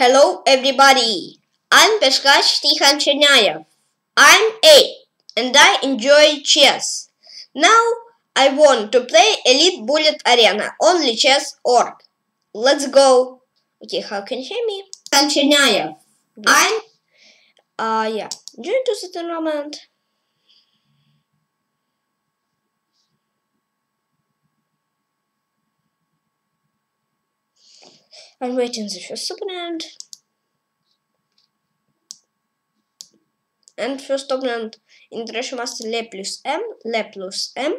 Hello everybody, I'm PeshkaCh Tykhon Cherniaiev. I'm 8 and I enjoy chess. Now I want to play Elite Bullet Arena on lichess.org. Let's go. Okay, how can you hear me? I'm Cherniaiev. I'm uh yeah, join to the tournament. I'm waiting the first opponent. And first opponent International Master Le plus M, Le plus M.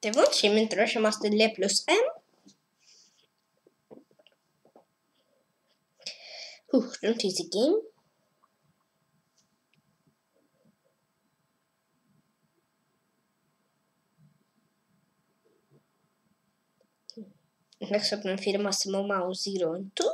Det var inte min dröm master Le plus M. Huh, don't tease the game. Next up, I'm feeding Massimo Mao 0 and 2.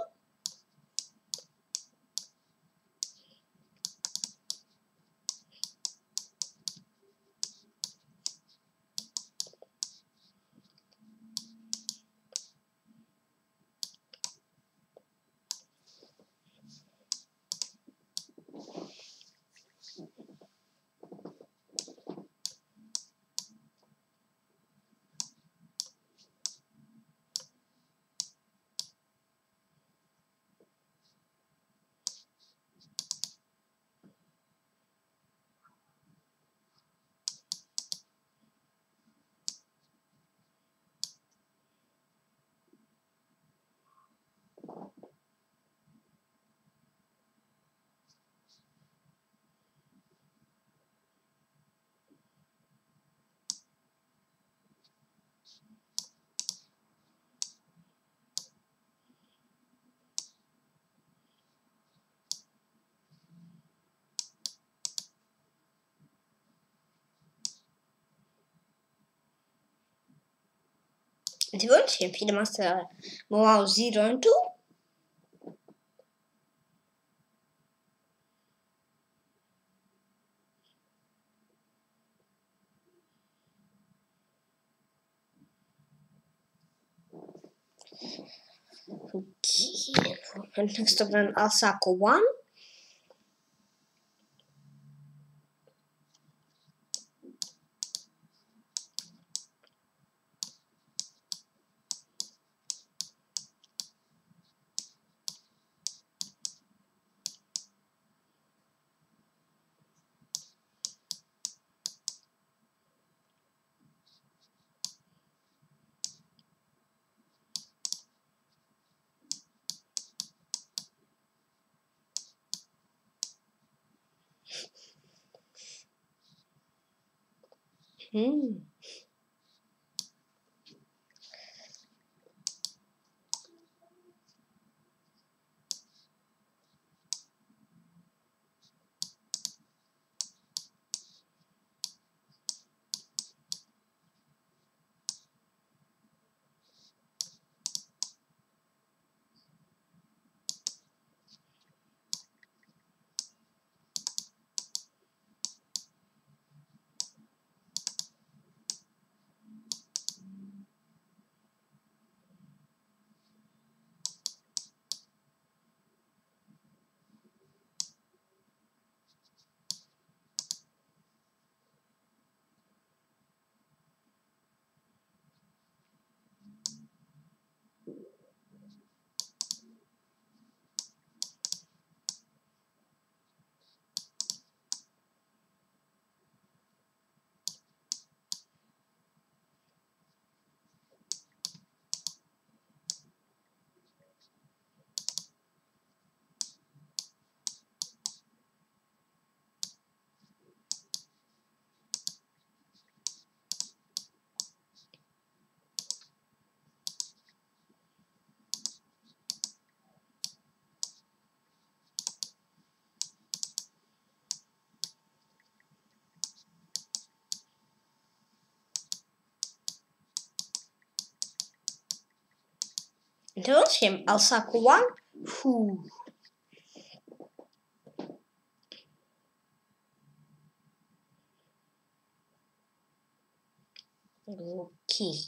Det var inte en fin massa Wow Zero and 2. Okay, and next up then Alsaco 1. Então, sim, I'll suck one. Whew. Okay.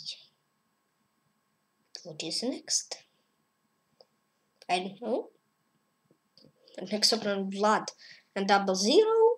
What is next? I don't know. Next up on Vlad and double zero.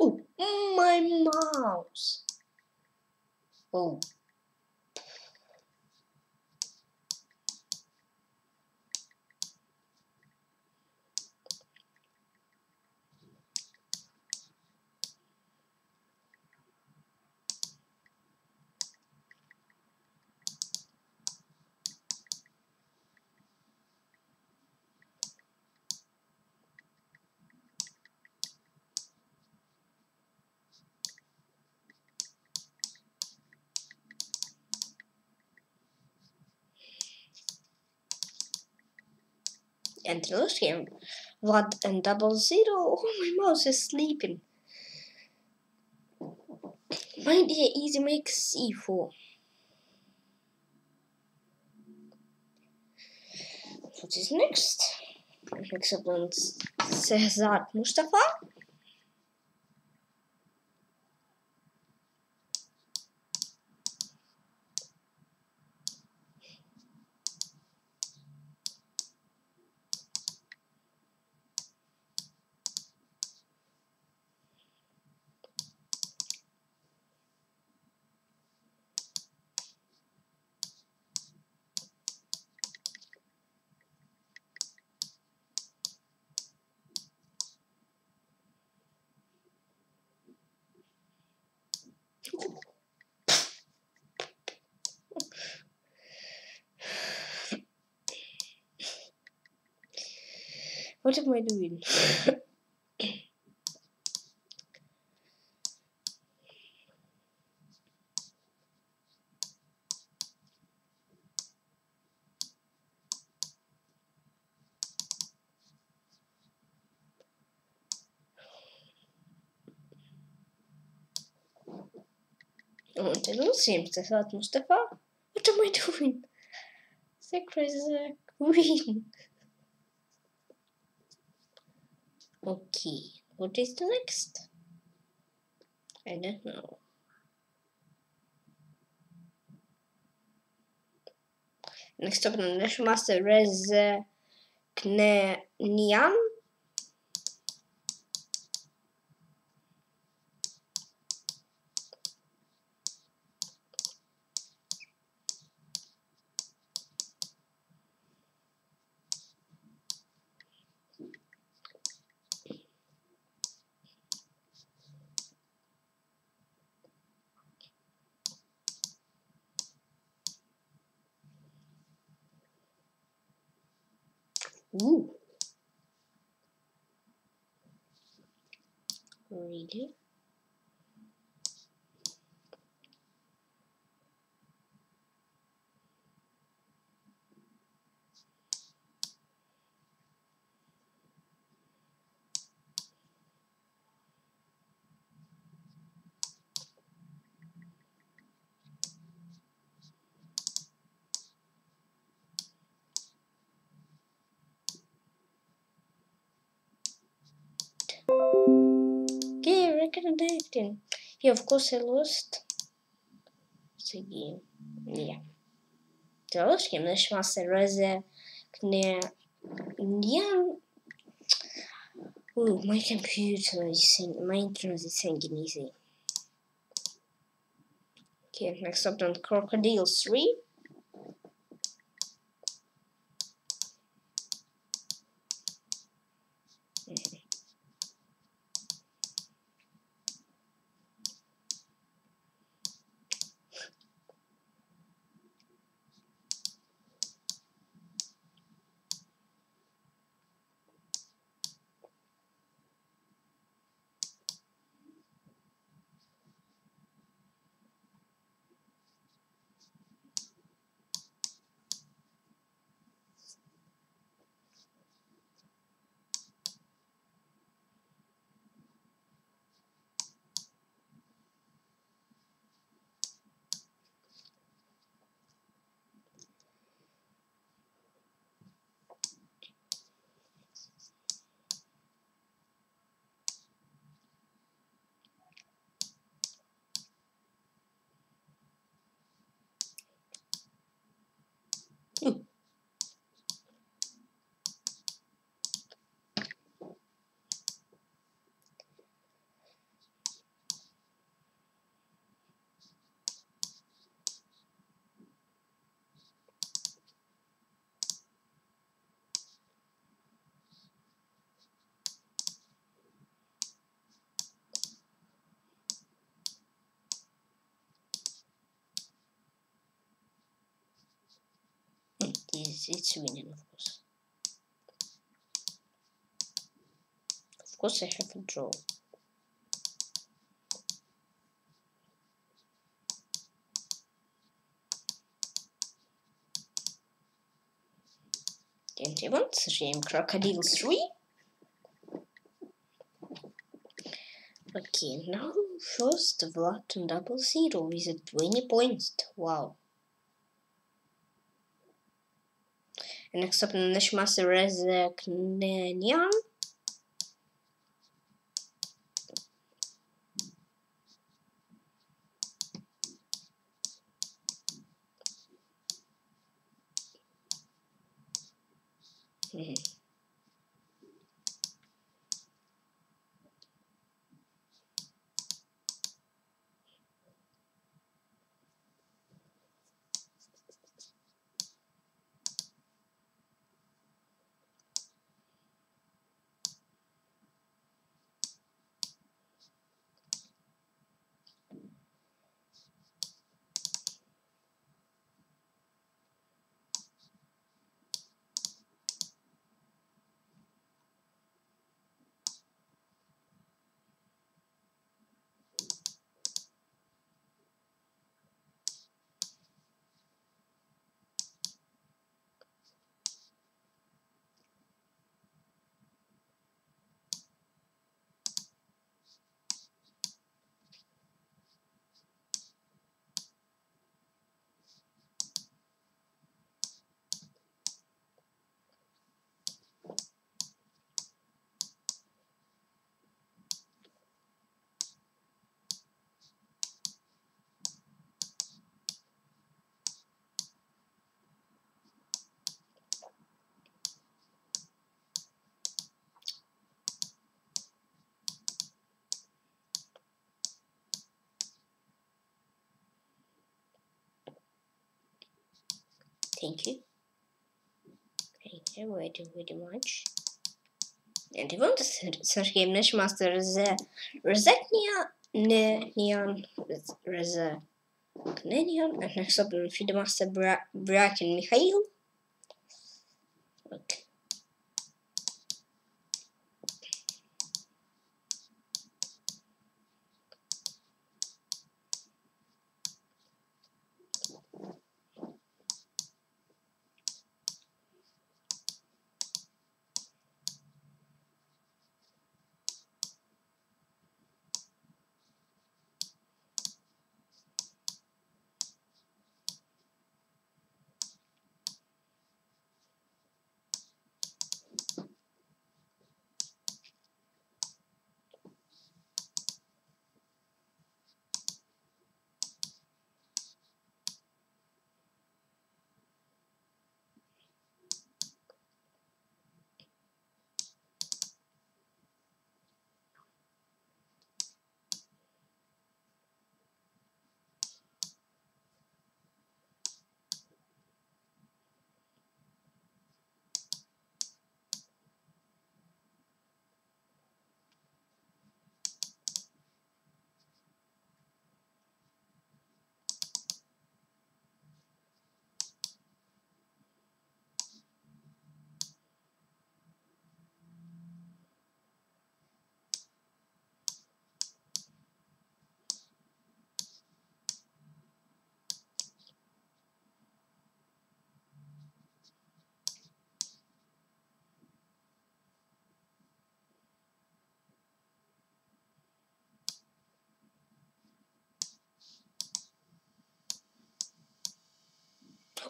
Oh, Mm, my mouse. Oh. And lose him. Vlad and double zero. Oh, my mouse is sleeping. My dear, easy makes c4. What is next? Next up Cesar Mustafa. What am I doing? Oh, it all seems to thought Mustafa. What am I doing? Sick is a queen. Okay, what is the next? I don't know. Next up, the National Master Resignian uh, Really? Okay, reconnecting. Yeah, of course I lost the game. Yeah. The last game нажимался Резкненян. Ooh, my computer is saying, my internet is saying easy. Okay, next up on Crocodile 3. It's, it's winning, of course. Of course, I have a draw. Twenty-one, Shame Crocodile 3. Okay, now first Vlad on double zero with 20 points. Wow. إنك صبنا نشمع سرزك نيان Thank you. Thank you very, very much. And if you want to search game Niche Master the Resetnia Nian Reza Knenian and next up in FIDE Master Bra Bracken Mikhail. Okay.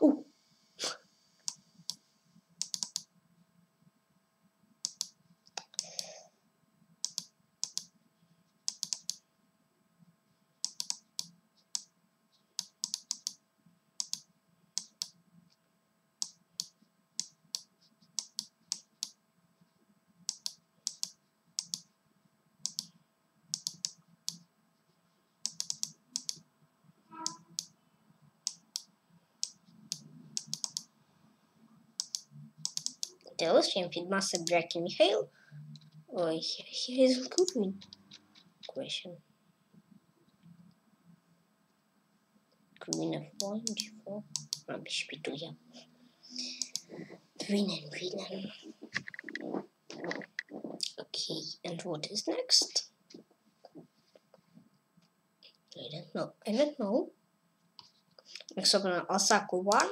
Oh. Delicious FIDE master Bracken Mikhail. Oh, here is a Queen. Question. Queen of 1, g4. Rubbish, Pituya. Drinnen, drinnen. Okay, and what is next? I don't know. I don't know. Next up, Osaka 1.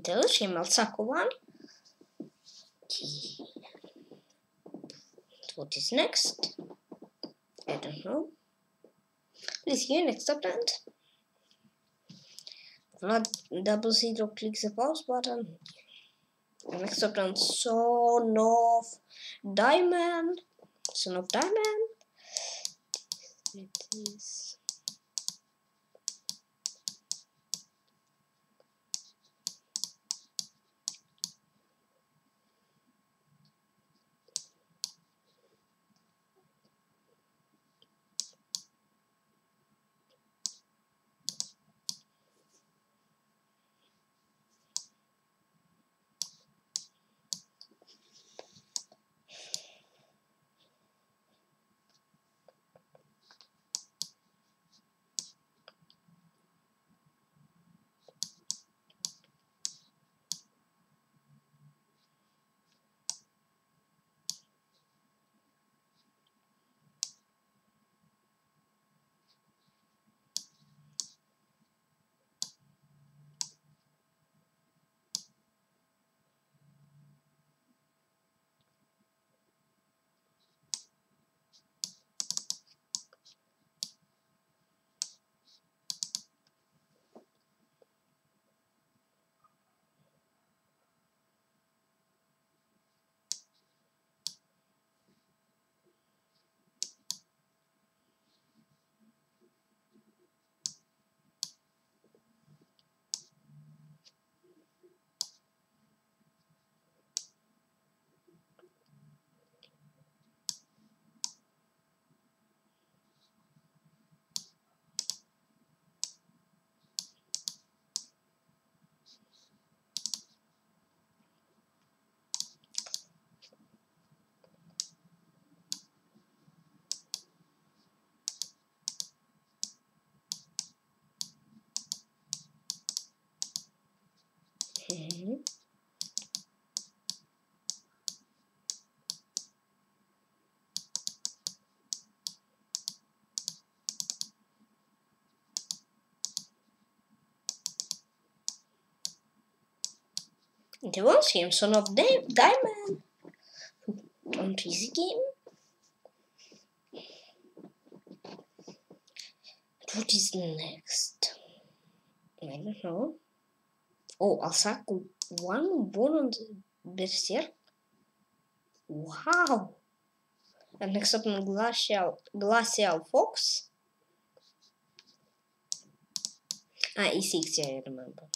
Delicious Malsako one. What is next? I don't know. Please here next opponent. Vlad double zero click the pause button. Next up then Son of Diamond. Son of Diamond. It is Was him, son of Di- Diamond. Don't easy game. What is next? I don't know. Oh, Alsac one born on the Berserk. Wow. And next up on Glacial Glacial Fox. Ah, E6, yeah, I remember.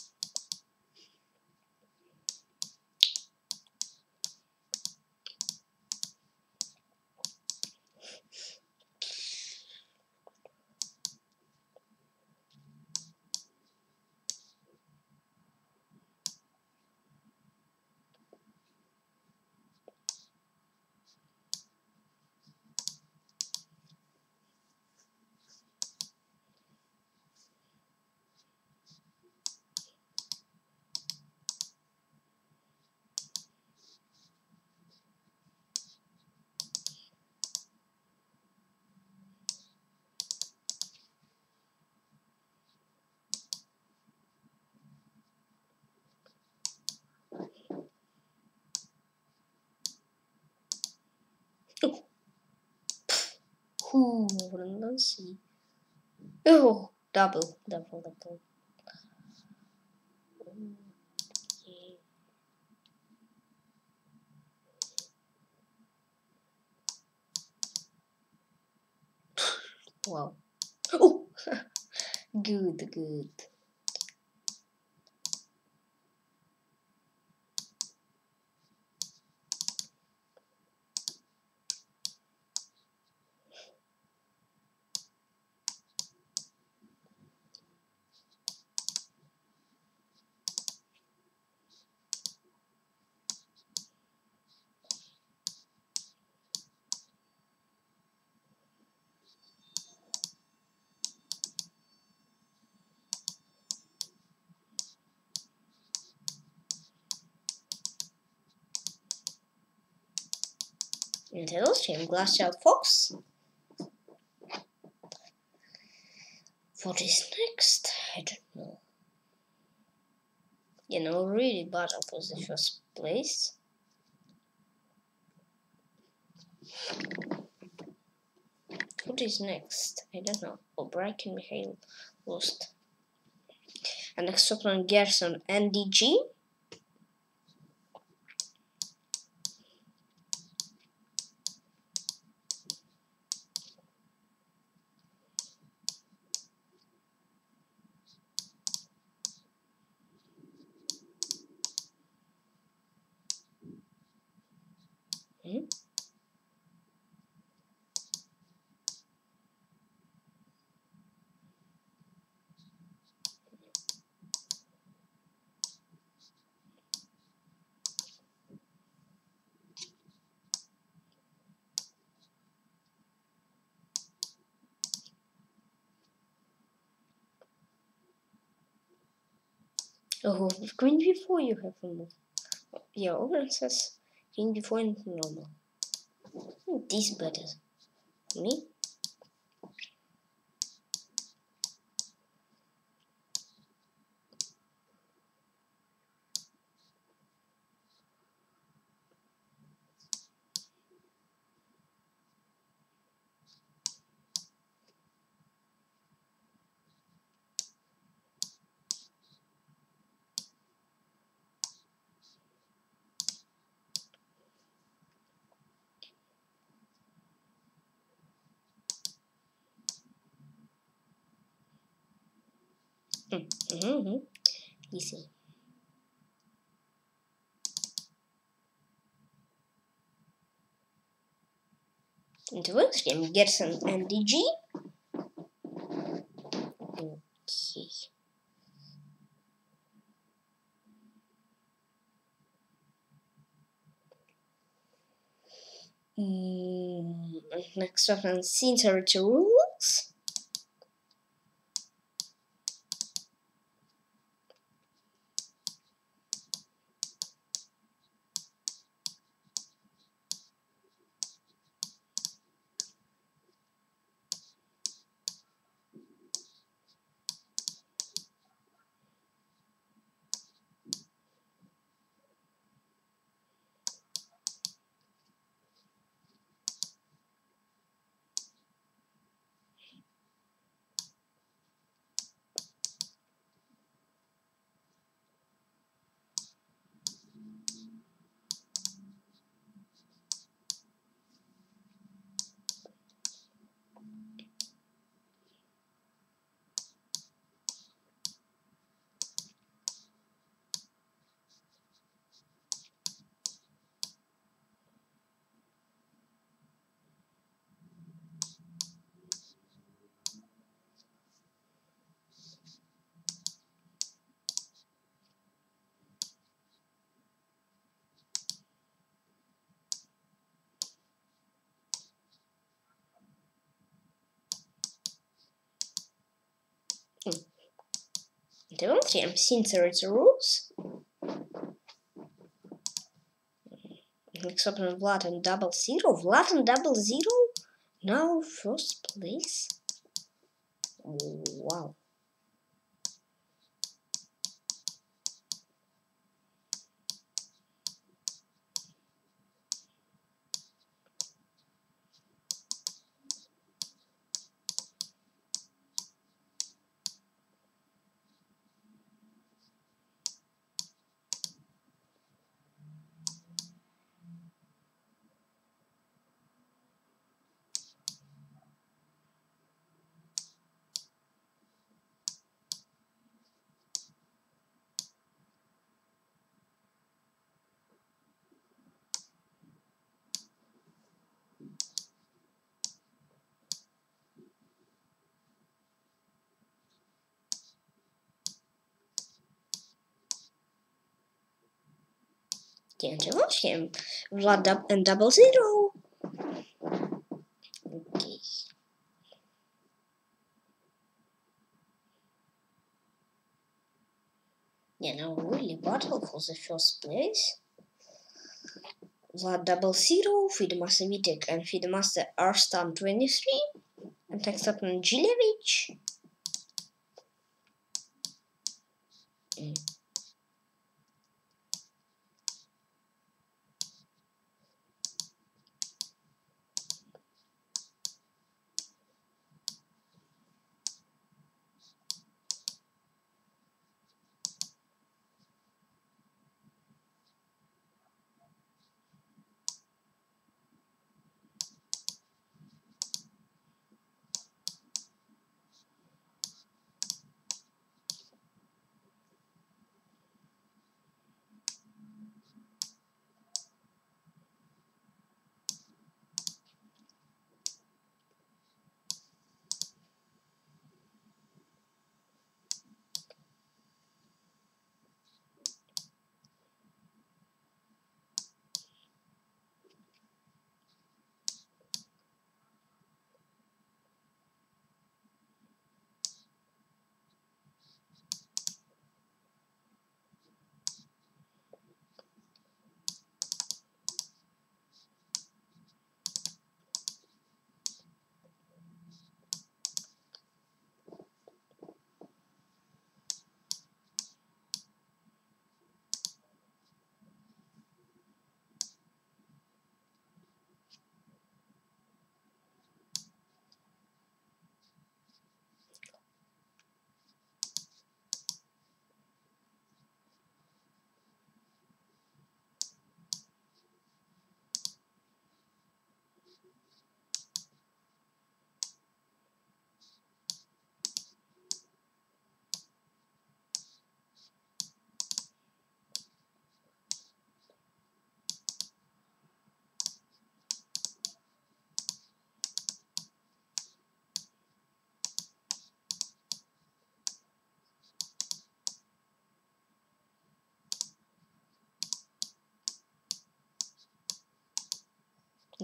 Let's see. Oh, double, double, double. Wow. Oh, good, good. Nintendo Stream Glass Shell Fox. What is next? I don't know. You know, really battle was the first place. What is next? I don't know. Oh, O'Brien Mikhail lost. and next up on Gerson NDG. Hmm? Oh, queen before you have move. Yeah, Oberon says queen before and normal. This better. Me? Mm-hmm. Easy. Into this game, Gerson NDG. Okay. Mm, next up on Sincerity Rules. Don't you Sincerity Rules? Next up on Vlad and Double Zero. Vlad and Double Zero? Now first place? Wow. Can't watch him. Vlad dub- and Double Zero. Okay. Yeah, now really battle for the first place. Vlad Double Zero, FIDE Master Vitek, and FIDE Master Arstan 23. And on Gilevich. Mm.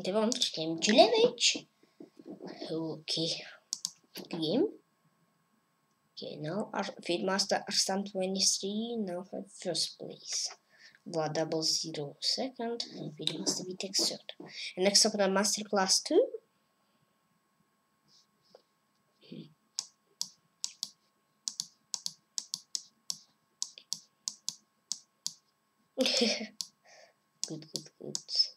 Det var game Julevich. Okay. Game. Okay, now our FIDE Master Arslan 23 now first place. Vlad double zero second and FIDE Master Vitek third. And next up on Masterclass 2. good, good, good.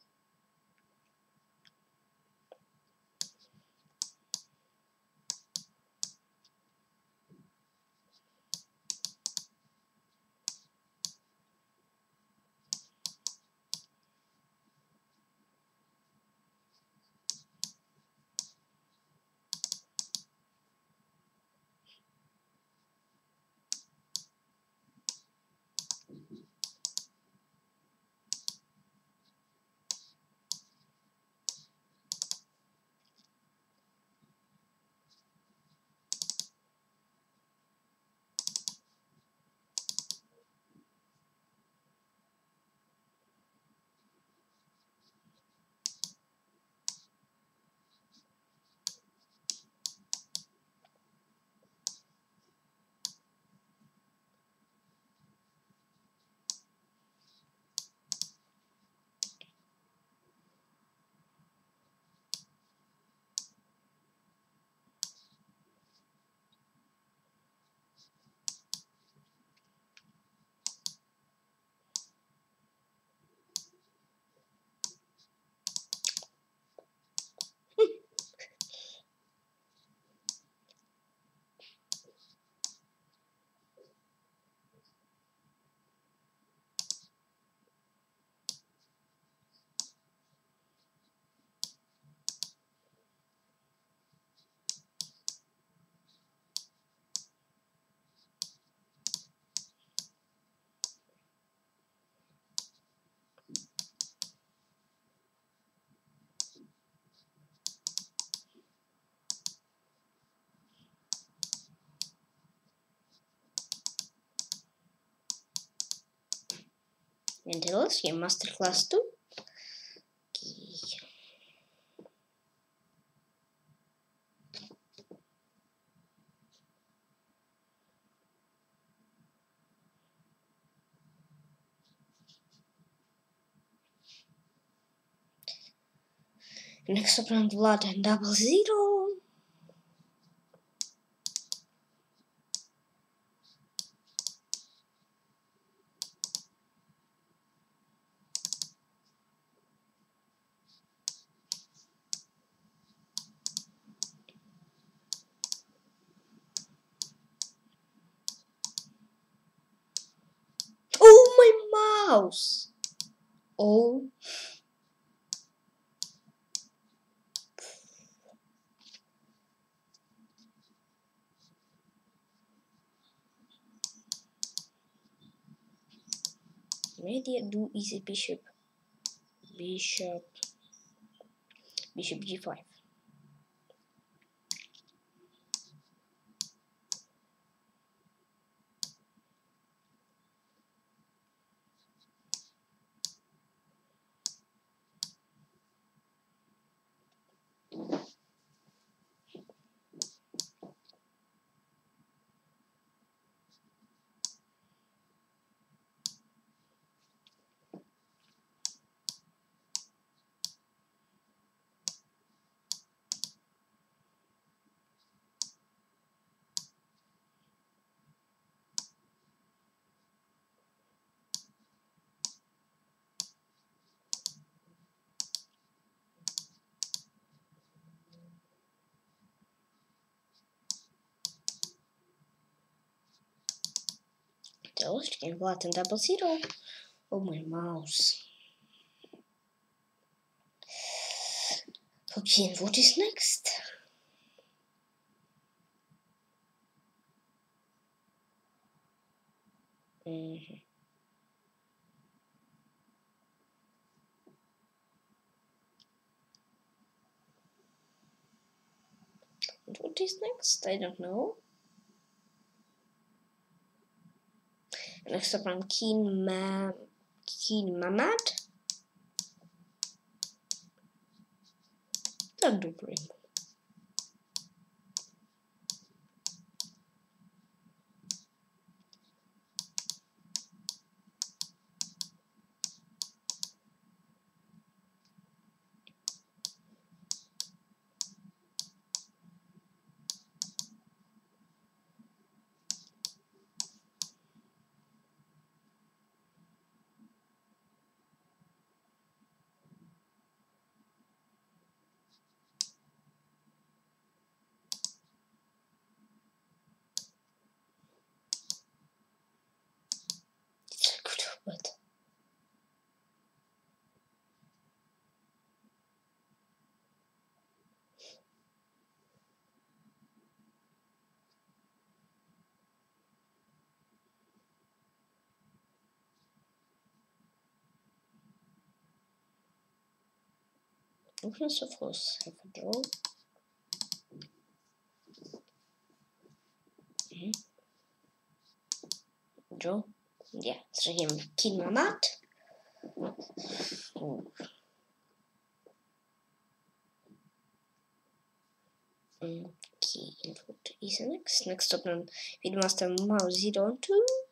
Windows here masterclass 2 okay. Next up round Vlad and double zero. Oh Maybe do easy bishop. Bishop. Bishop g5. And what and double zero. Oh my mouse. Okay, and what is next? Mhm. What is next? I don't know. next up on Ma Keen Mamad. Thunderbream. Focus, of course, have a draw. Mm -hmm. Draw. Yeah, so him kill my mat. Okay, input is next. Next opponent, FIDE Master Mao 02.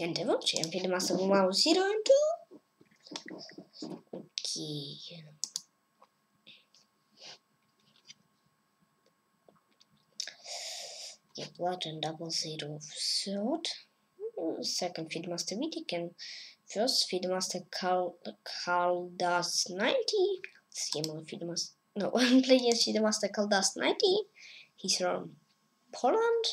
And 2. And I will change FIDE Master Mouse 0 and 2. Okay. Yeah, blood and double zero third. Second FIDE Master Vitic and first FIDE Master Carl Carl does 90. Let's see more FIDE Master no playing FIDE Master Carl does 90. He's from Poland.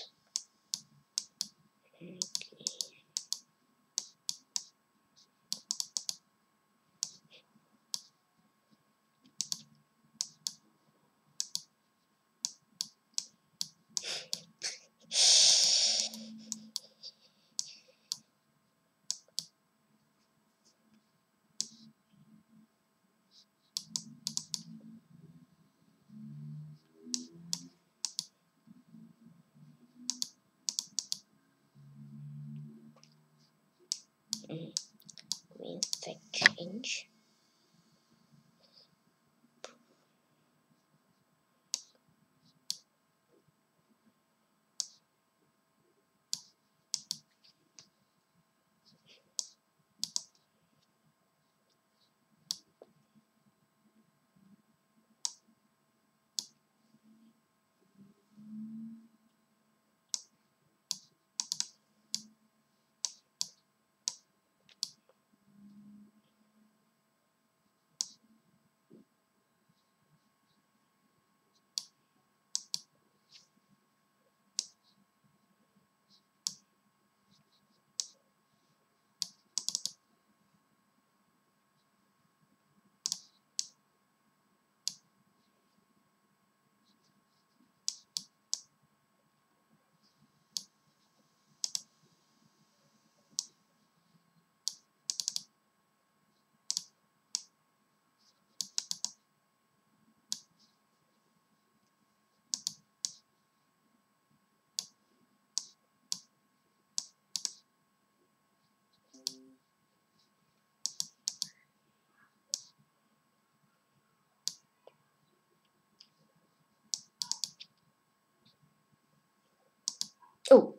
Oh.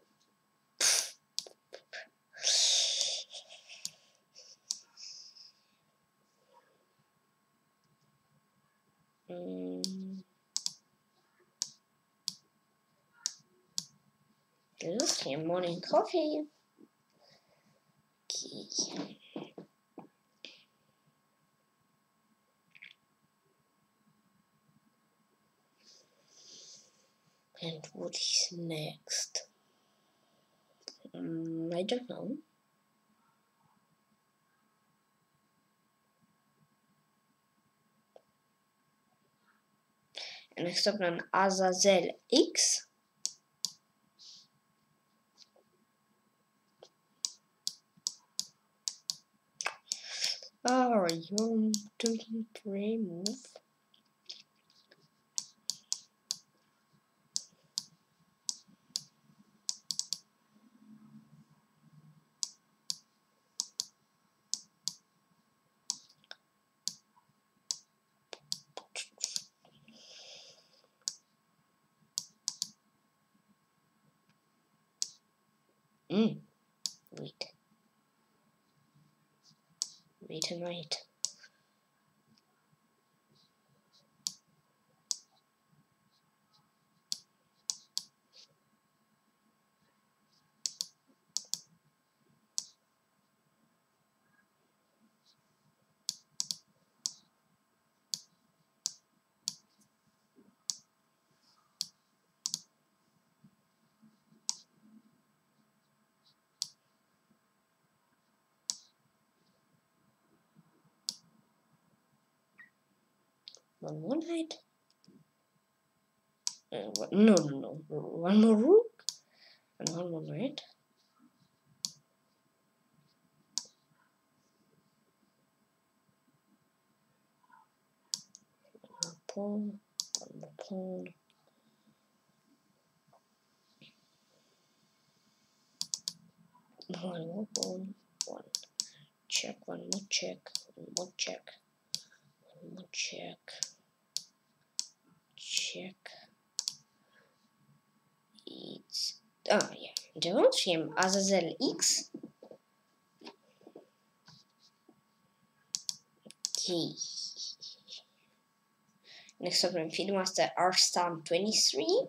Mm. Is your morning coffee. Okay. And what is next? Um, I don't know. And next up an Azazel X. Oh, you didn't remove. Mm. Wait. Wait and wait. One more knight. Uh, no, no, no. One more rook and one more knight. One pawn. One more pawn. One more pawn. One check. One more check. One more check. One more check. Check. It's ah yeah. Don't him Azazel X. Okay. Next up, I'm FIDE Master Arstan 23.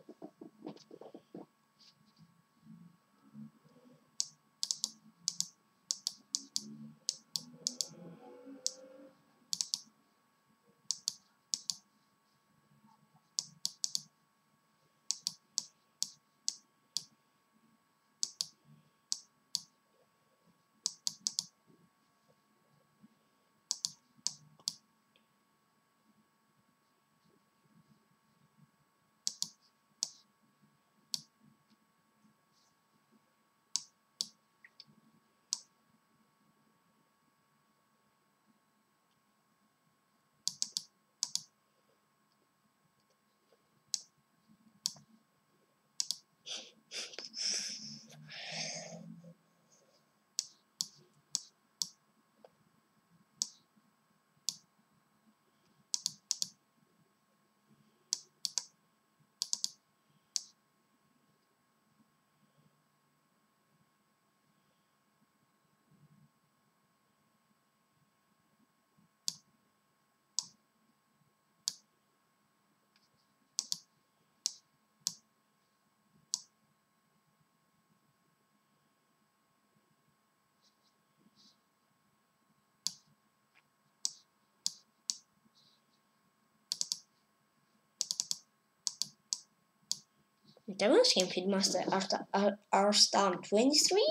Demonstration FIDE Master Arsta- Ar- Arstan 23.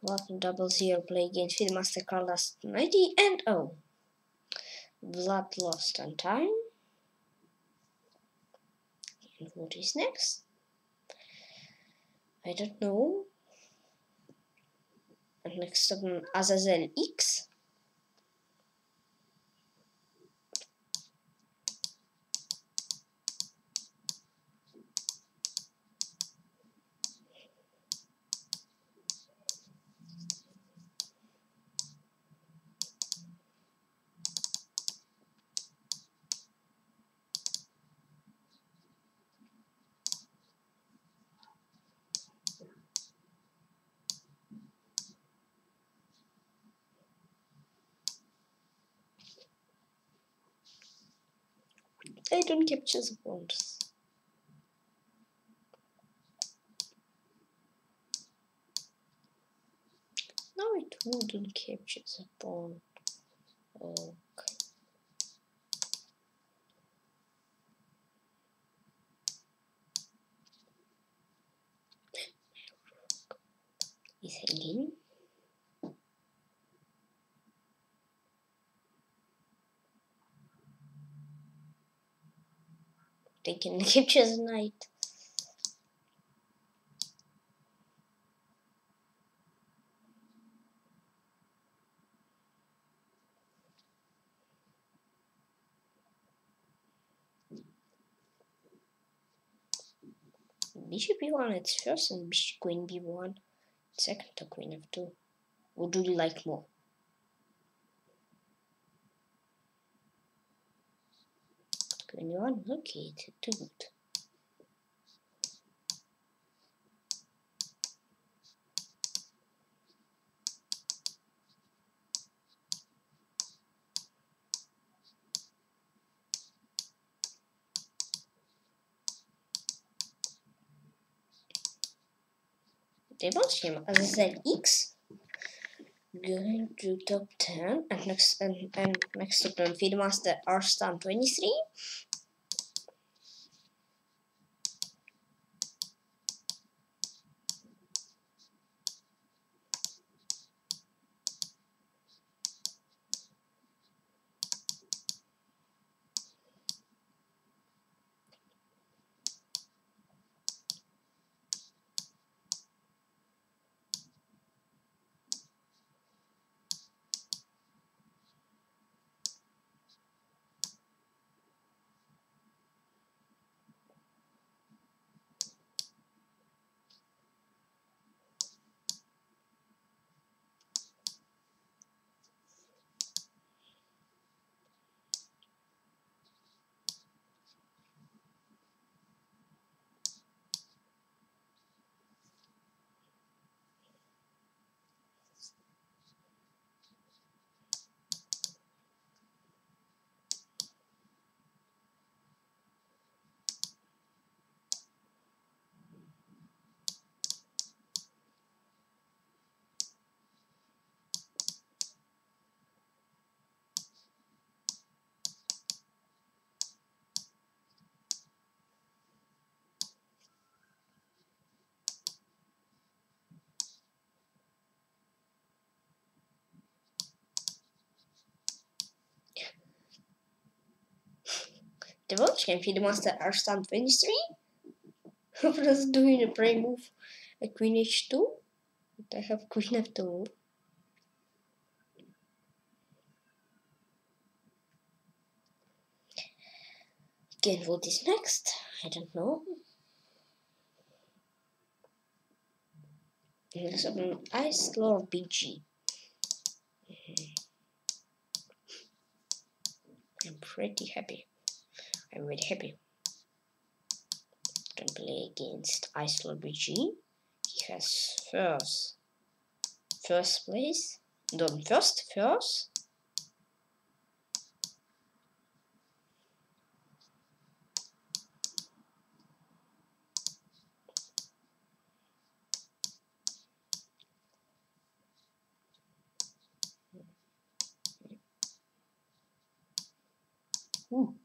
Welcome double zero play against FIDE Master Carlos 90 and oh. Blood lost on time. And what is next? I don't know. And next up Azazel X. I don't capture the bones. Now it wouldn't capture the bone. Okay. Is. They can capture the knight. bishop e1 it's first and bishop queen b1 second to queen f2 what do you like more queen e1 okay it's too good demonstrate as ZX going to top 10 and next and, and next to turn FIDE Master Arslan 23 The Welsh champion master Arslan 23 was doing a prey move at queen h2 but I have queen f2 Again, what is next? I don't know. An Ice Lord BG. I'm pretty happy. I'm really happy. Can play against Iceland BG. He has first first place. Done first, first. Ooh.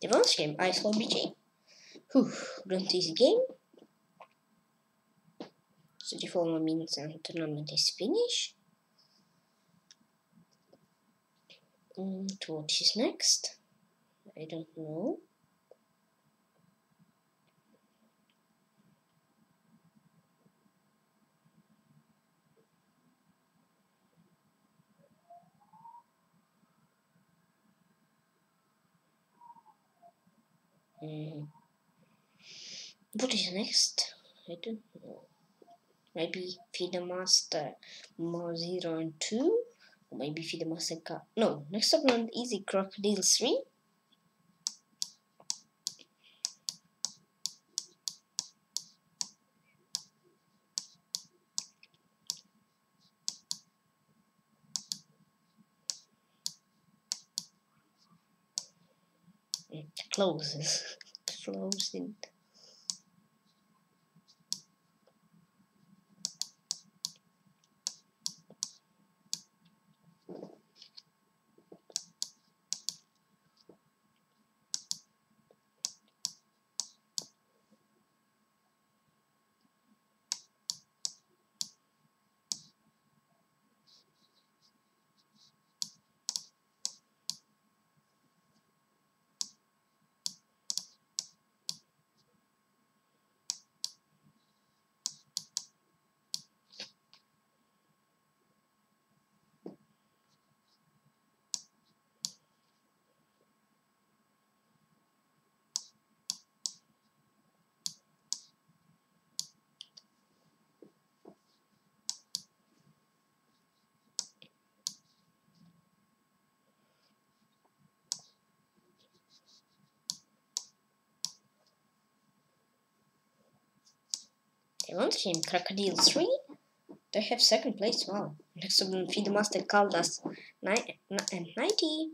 The last game, Ice saw BG. Whew, don't this game. So the former means the tournament is finished. And what is next? I don't know. Mm. What is next? I don't know. Maybe FIDE Master more 0 and 2? Or maybe FIDE Master Cup. No, next up on Easy Crocodile 3. It closes. Closing. Second team, Crocodile 3. They have second place, wow. Next to them, FIDE Master Caldas 9 and 90.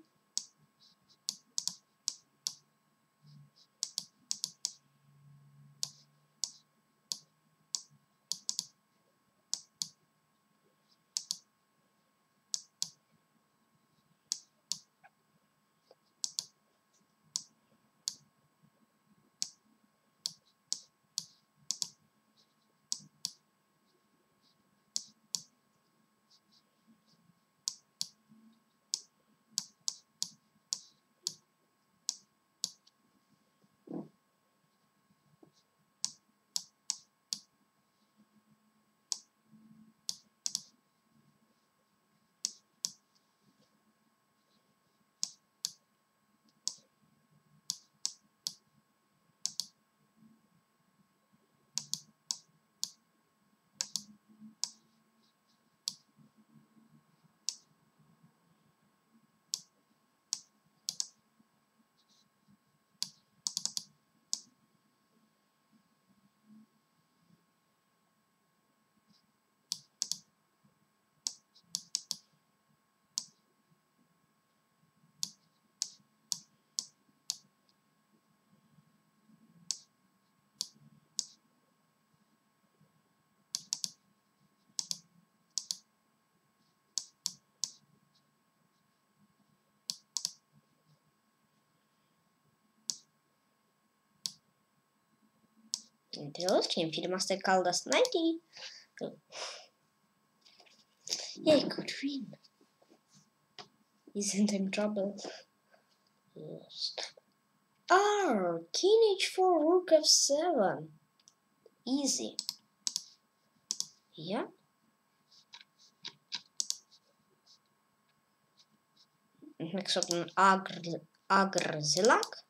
Interesting FIDE Master called us 90. Yeah, good could win. Isn't in trouble. Lost. Ah, king h4, rook f7. Easy. Yeah. Next up, Agr Agrzilak.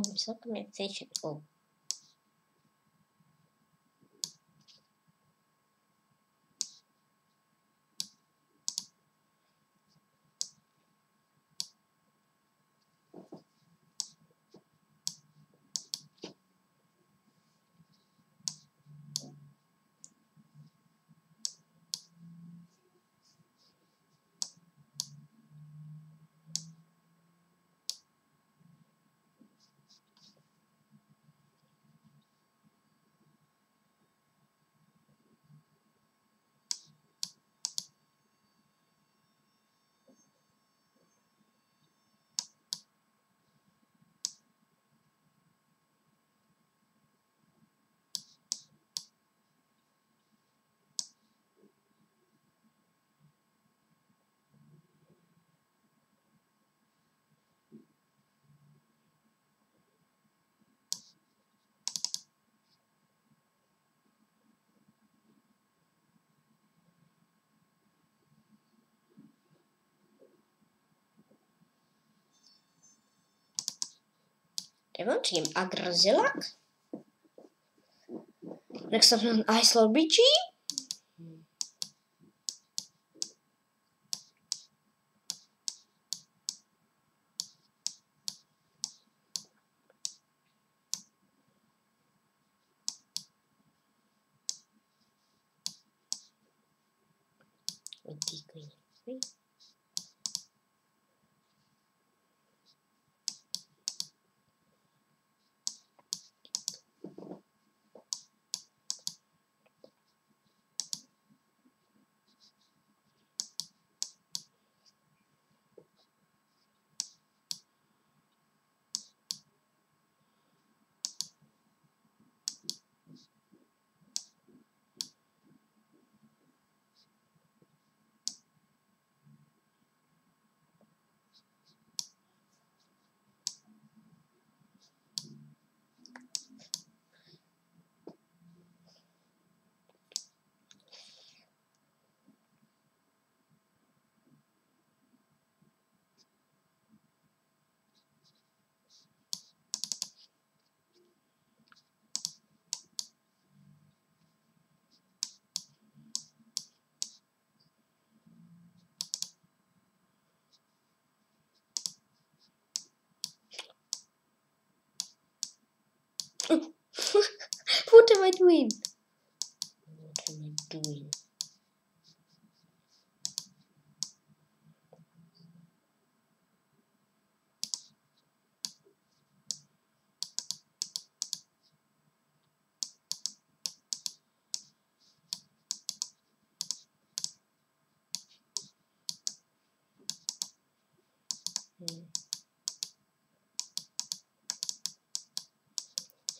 Zilak. Sacrifice upon himself meditation. Oh. Devon team Agrazilak. Next up on Ice Lord Beachy. Queen. what am I doing? What am I doing?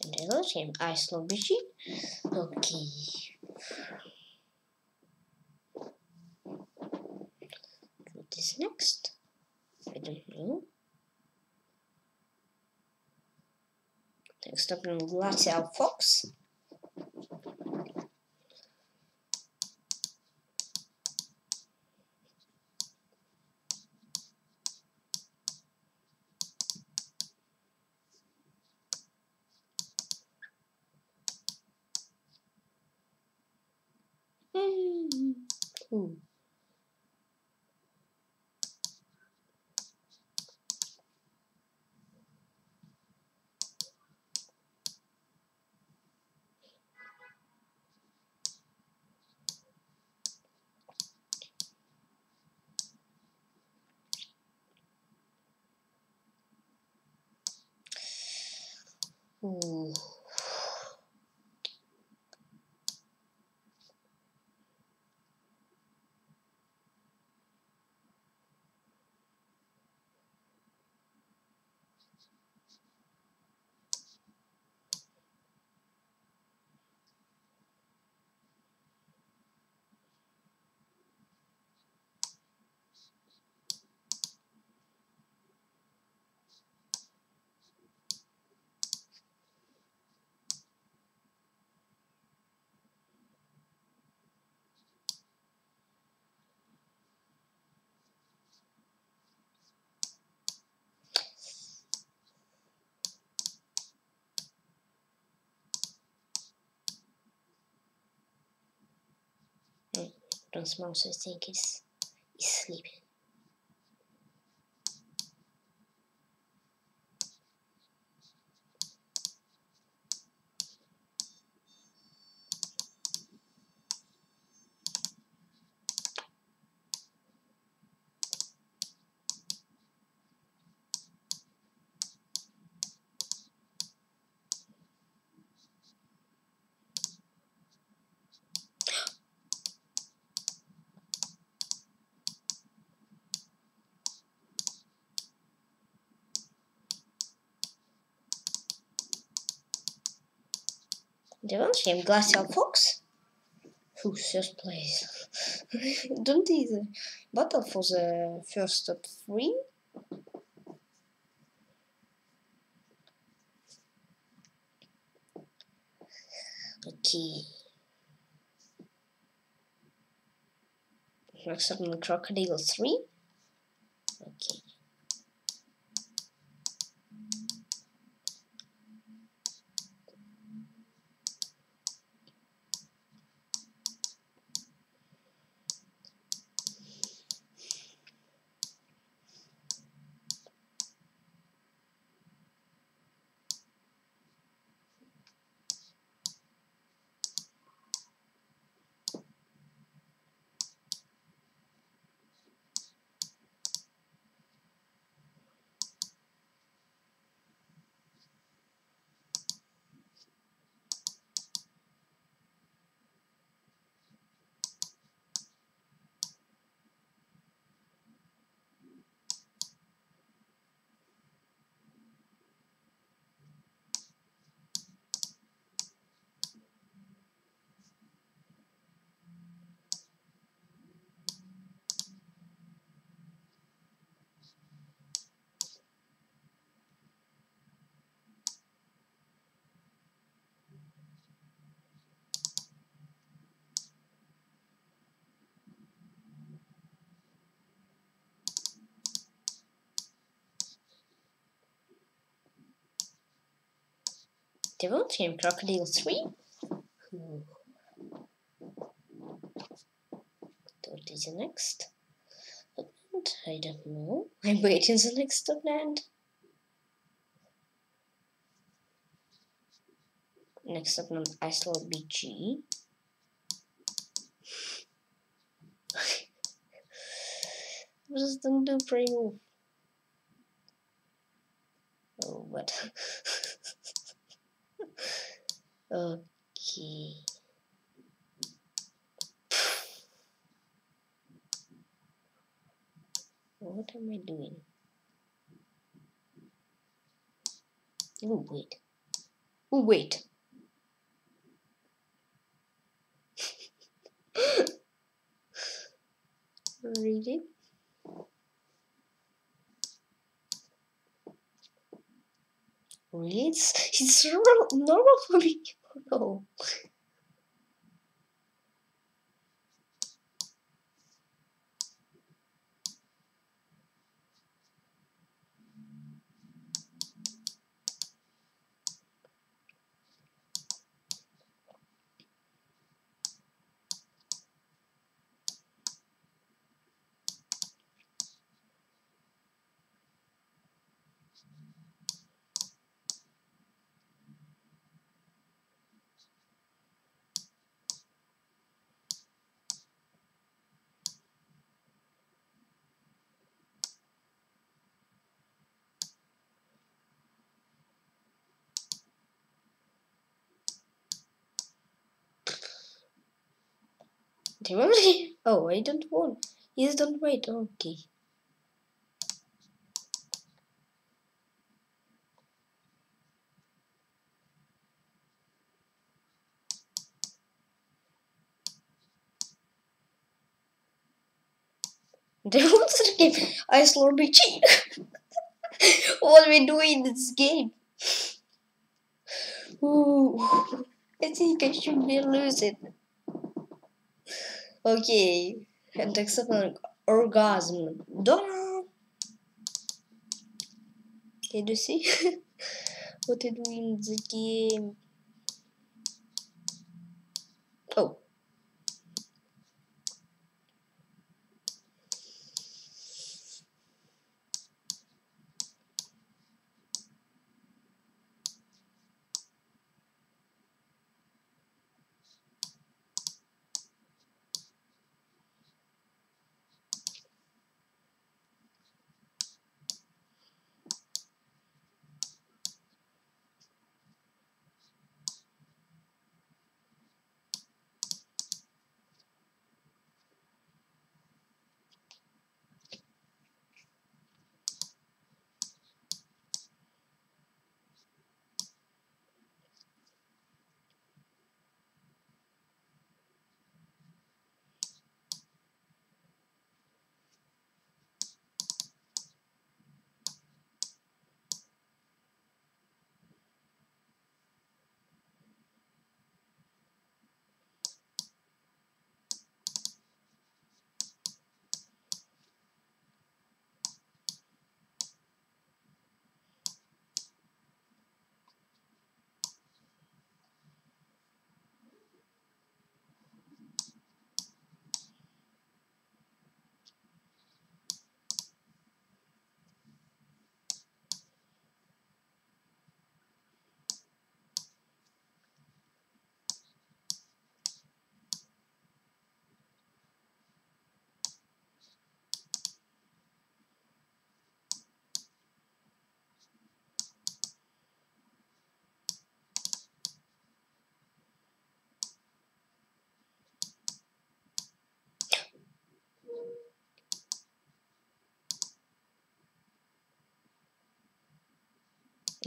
Hmm. Team Ice Lobishi. Okay. Do this next. I don't know. Next up, Glacial Fox. Ooh. Ooh. Don't mouse I think Devon Shame Glacial Fox. Who's just plays? Don't the battle for the first three? Okay. Next up Crocodile 3. Okay. Devil Team Crocodile 3. Ooh. What is the next? Upland? I don't know. I'm waiting the next upland. Next upland, Iceland BG. Just don't do pre move. Oh, what? okay. What am I doing? Oh, wait. Oh, wait. really? It's, it's normal, for me. No. Me? Oh, I don't want. Yes, don't wait. Okay. The game. I slow be cheap. what are we doing in this game? Ooh, I think I should be losing. Okay, and accept an orgasm. Donor. Can you see what I do in the game?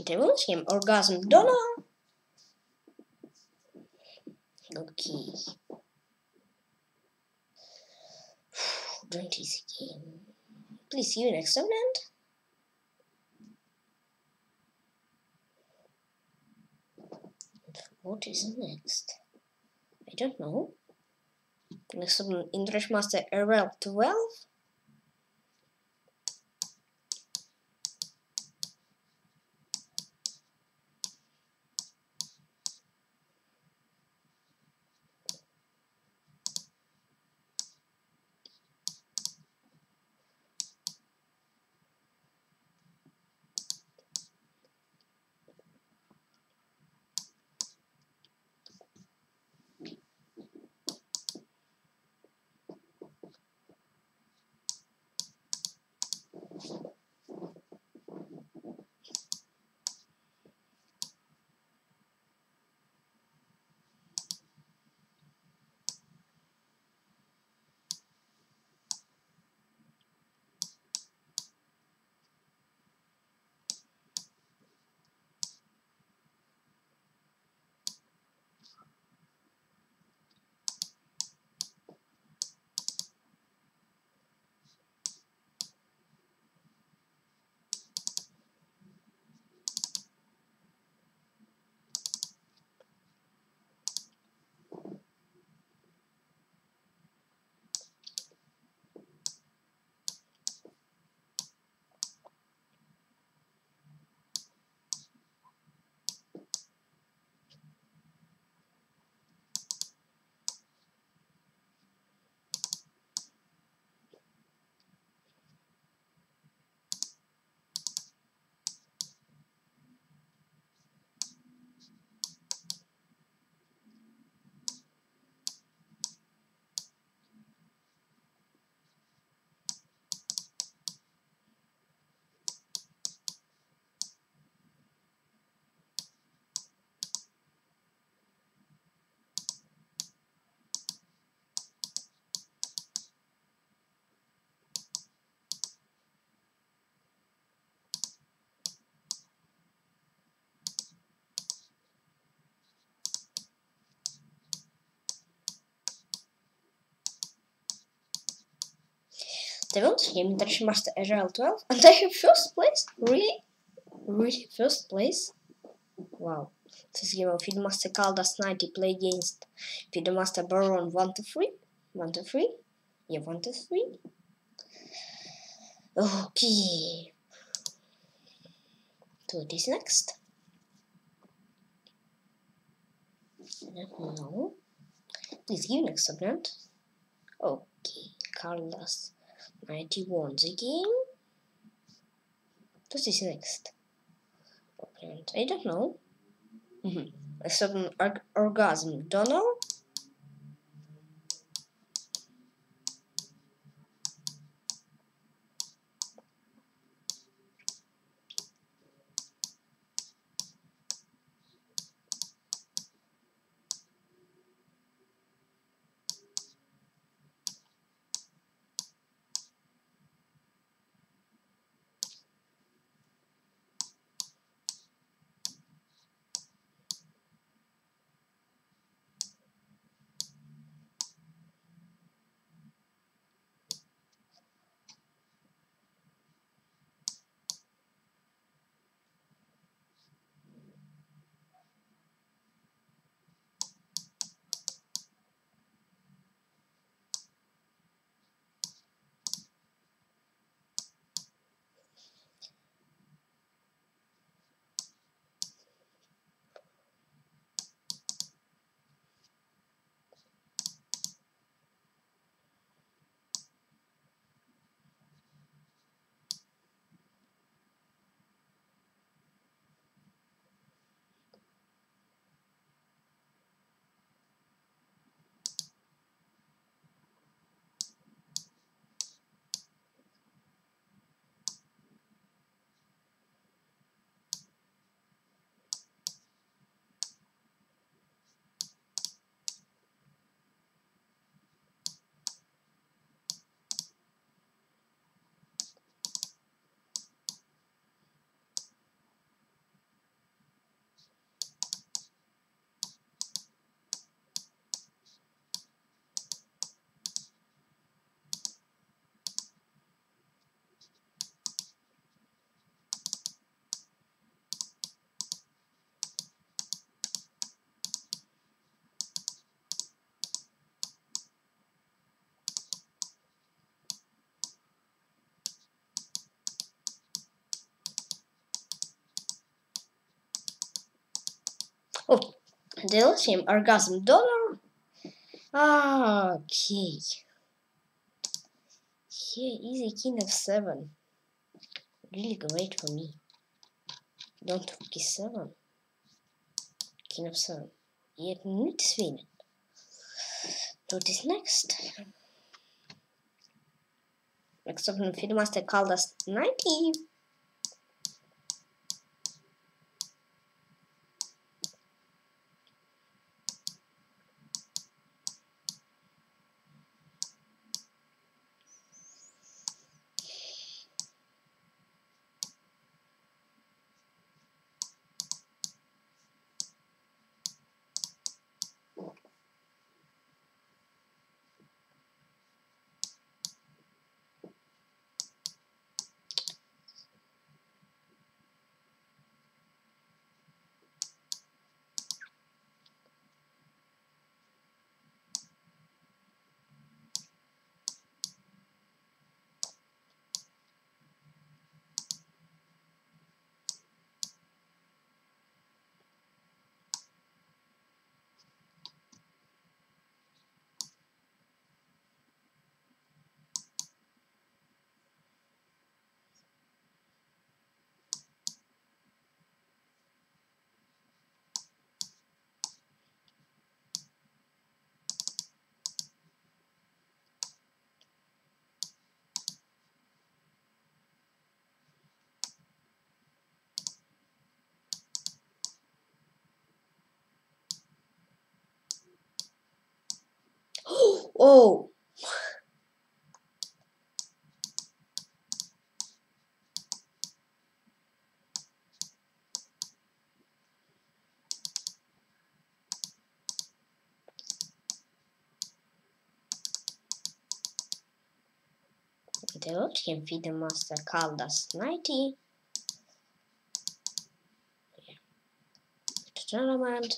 Team Orgasm Dollar. Okay. Don't easy game. Please see you next time, and what is next? I don't know. Next one, Indresh Master RL 12. Stevens, Game Interaction Master Agile 12, and I have first place? Really? Really? First place? Wow. This game of FIDE Master Caldas 90 play against FIDE Master Baron 1 to 3. 1 to 3? Yeah, 1 to 3. Okay. Do this next. No. Please give next opponent. Okay, Carlos 91 the game. What is next? I don't know. Mm -hmm. A org orgasm donor. Oh, delicium orgasm. Ah, okay. Here is a king of seven. Really great for me. Don't is seven. King of seven. Yet swing it. Do this next. Next up, FIDE Master called us 90. Oh. The old game feeder master called us 90. Yeah. Tournament.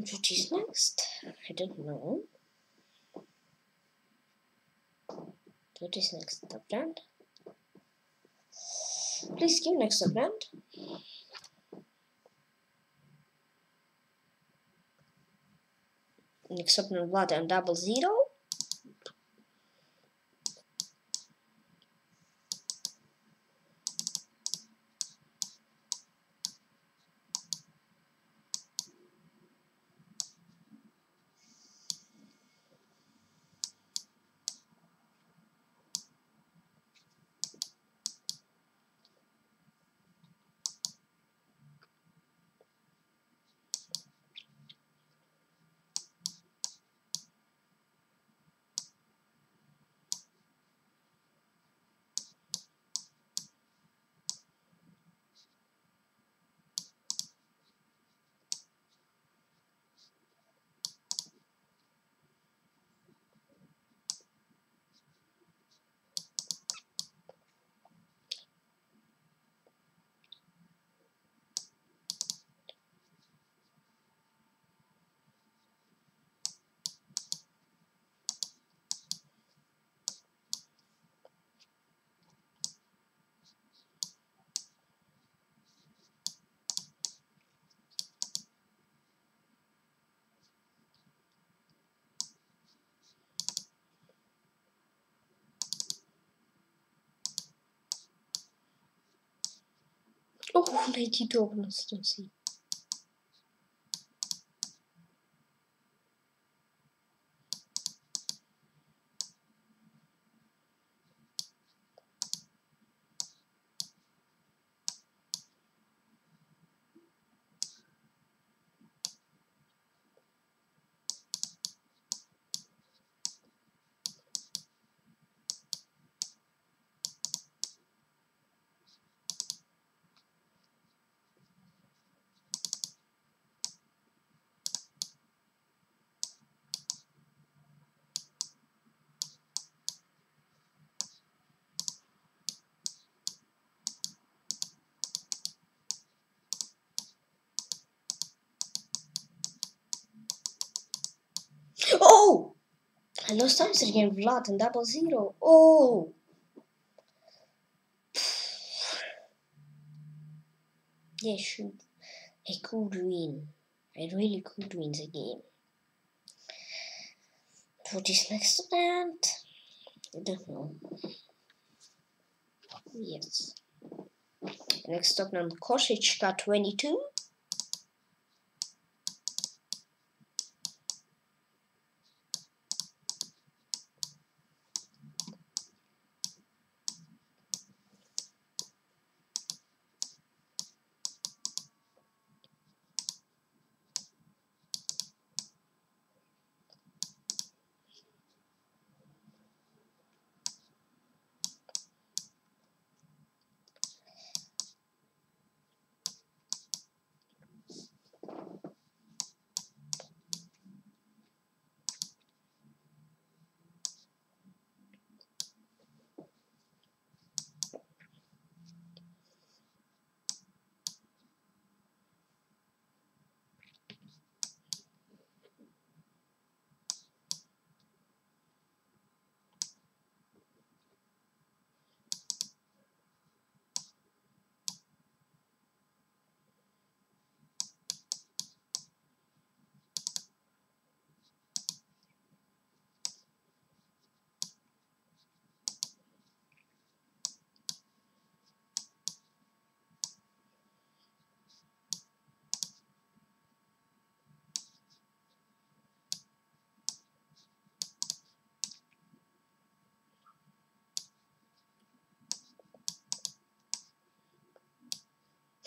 What is next? I don't know. What is next? The brand? Please give next the brand. Next up blood and double zero. auch eine Lost answer again, Vlad and double zero. Oh! Yeah, shoot. I could win. I really could win the game. For this next event, I don't know. Yes. Next opponent, Koshichka 22.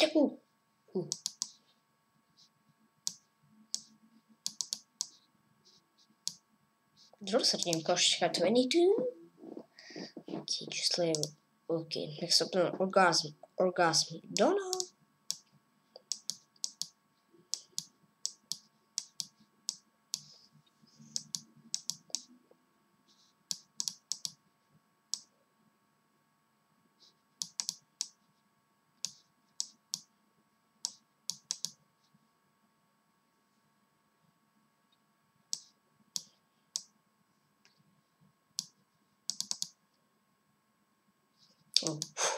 Ooh. Ooh. Draws again Koshka 22. Okay, just leave. Okay, next up, orgasm. Orgasm. Donna. Oh.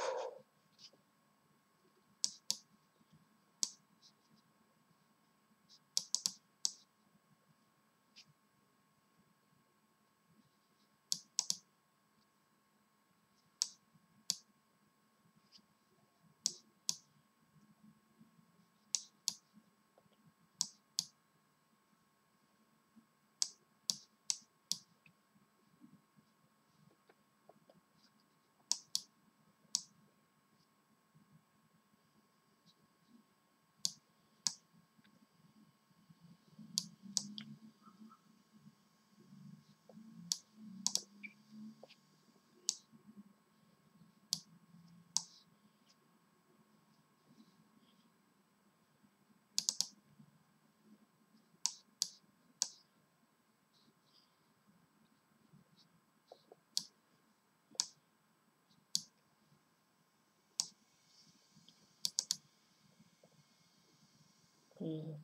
Mm.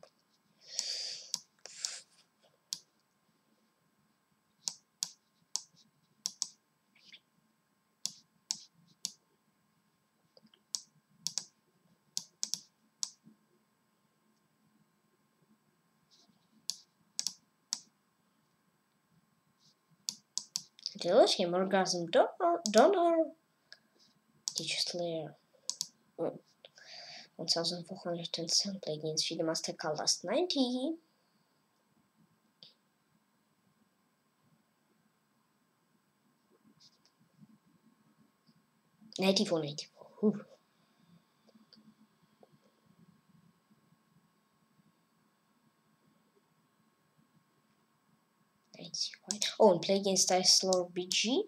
Делаешь him orgasm donor, donor. Teacher Slayer. Mm. 1427 play against Freedom Master last 90. Ninety-four, ninety-four. Whew. Oh, and play against Lord BG.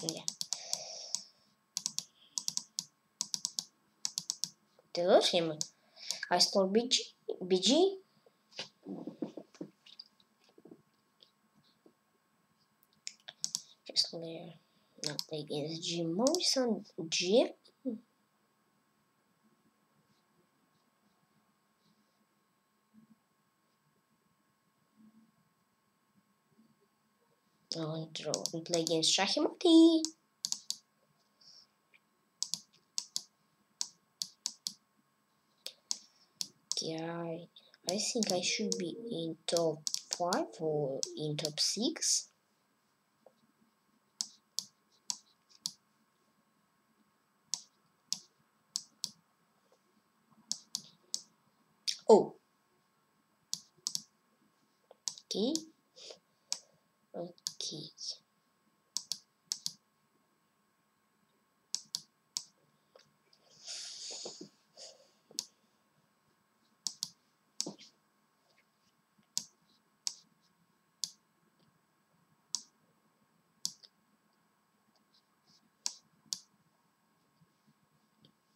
Yeah. Telaş mı? I stole BG. BG. Just layer. Not like is G Morrison G. Oh, and draw and play against Shahimati. Yeah, I think I should be in top 5 or in top 6. Oh. Okay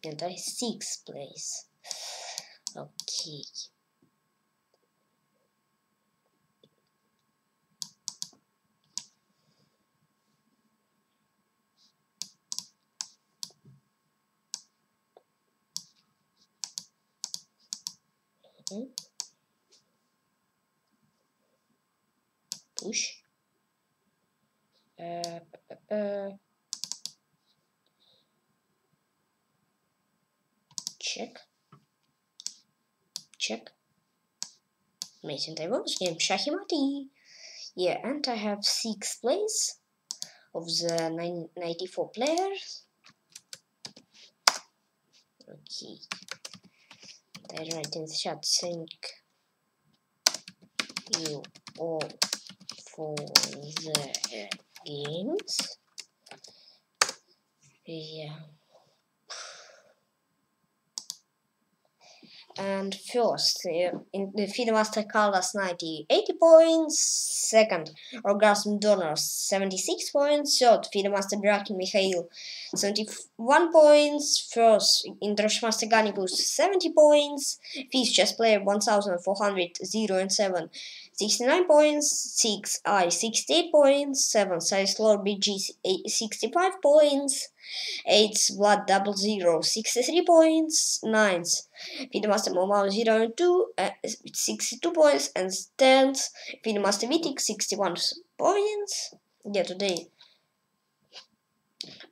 and I sixth place. Okay. Hmm. Push. Uh, uh, uh. Check. Check. Amazing tables game Shahimati. Yeah, and I have sixth place of the 94 players. Okay. I write in the chat thank you all for the games. Yeah. And first in the FIDE Master Carlos 90 80 points second Orgasm Donor 76 points third FIDE Master Draken Mikhail 71 points first Intershmaster Ganibus 70 points fifth chess player 1400 0 and 7 69 points 6 I 68 points 7 Size Lord BG 65 points 8 Blood Double Zero 63 points. 9 FIDE Master Momao 0 and 2 uh, 62 points. And 10th FIDE Master Vitic 61 points. Yeah today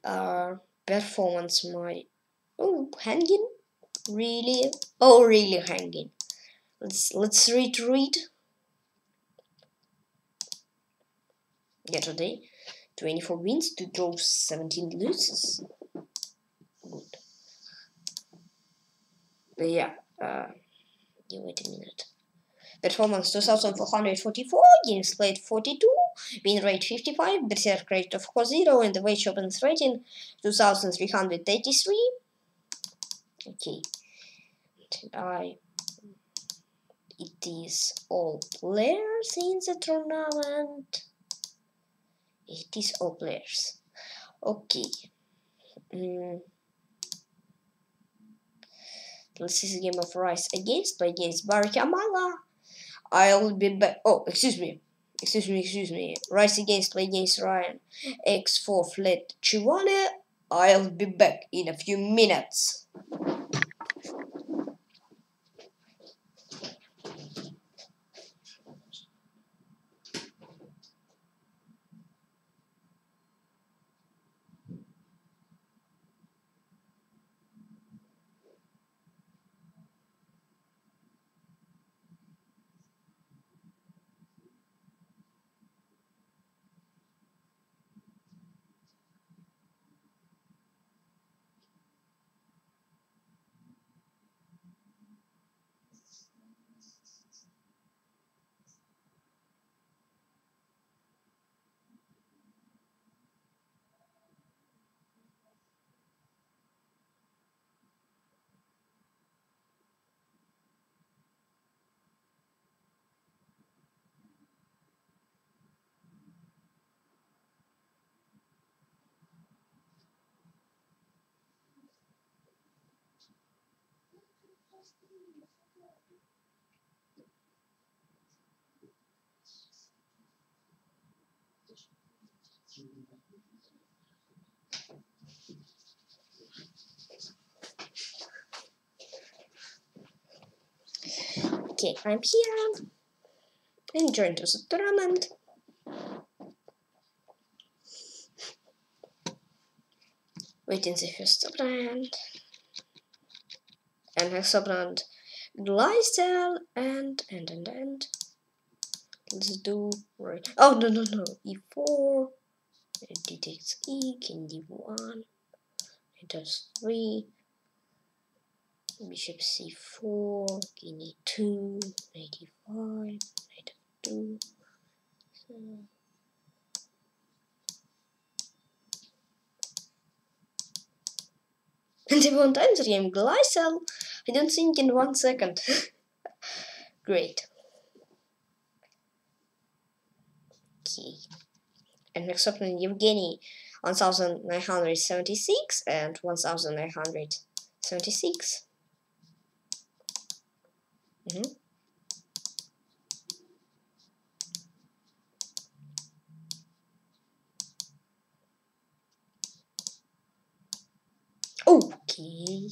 uh, performance my oh hanging? Really? Oh really hanging. Let's let's read read yeah today 24 wins to draw 17 losses. Good. But yeah uh yeah wait a minute. Performance 2444 games played 42 win rate 55 berserk rate of course 0 and the wage opens rating 2383 okay. And I it is all players in the tournament it is all players okay mm. this is a game of rice against against Barakamala I'll be back oh excuse me. Excuse me excuse me. Rice against play against Ryan. X4 flat Chihuahua I'll be back in a few minutes Okay, I'm here. And join to the tournament. Waiting the first brand. And next brand Glycel and and and and let's do right. Oh no no no. E4 d takes E, king d1, it does 3, bishop c4, king e2, knight e5, knight f2, so and the one times game Glycel, I don't think in one second. Great. Okay and next opponent Yevgeny 1976 and 1976. Mm -hmm. Okay.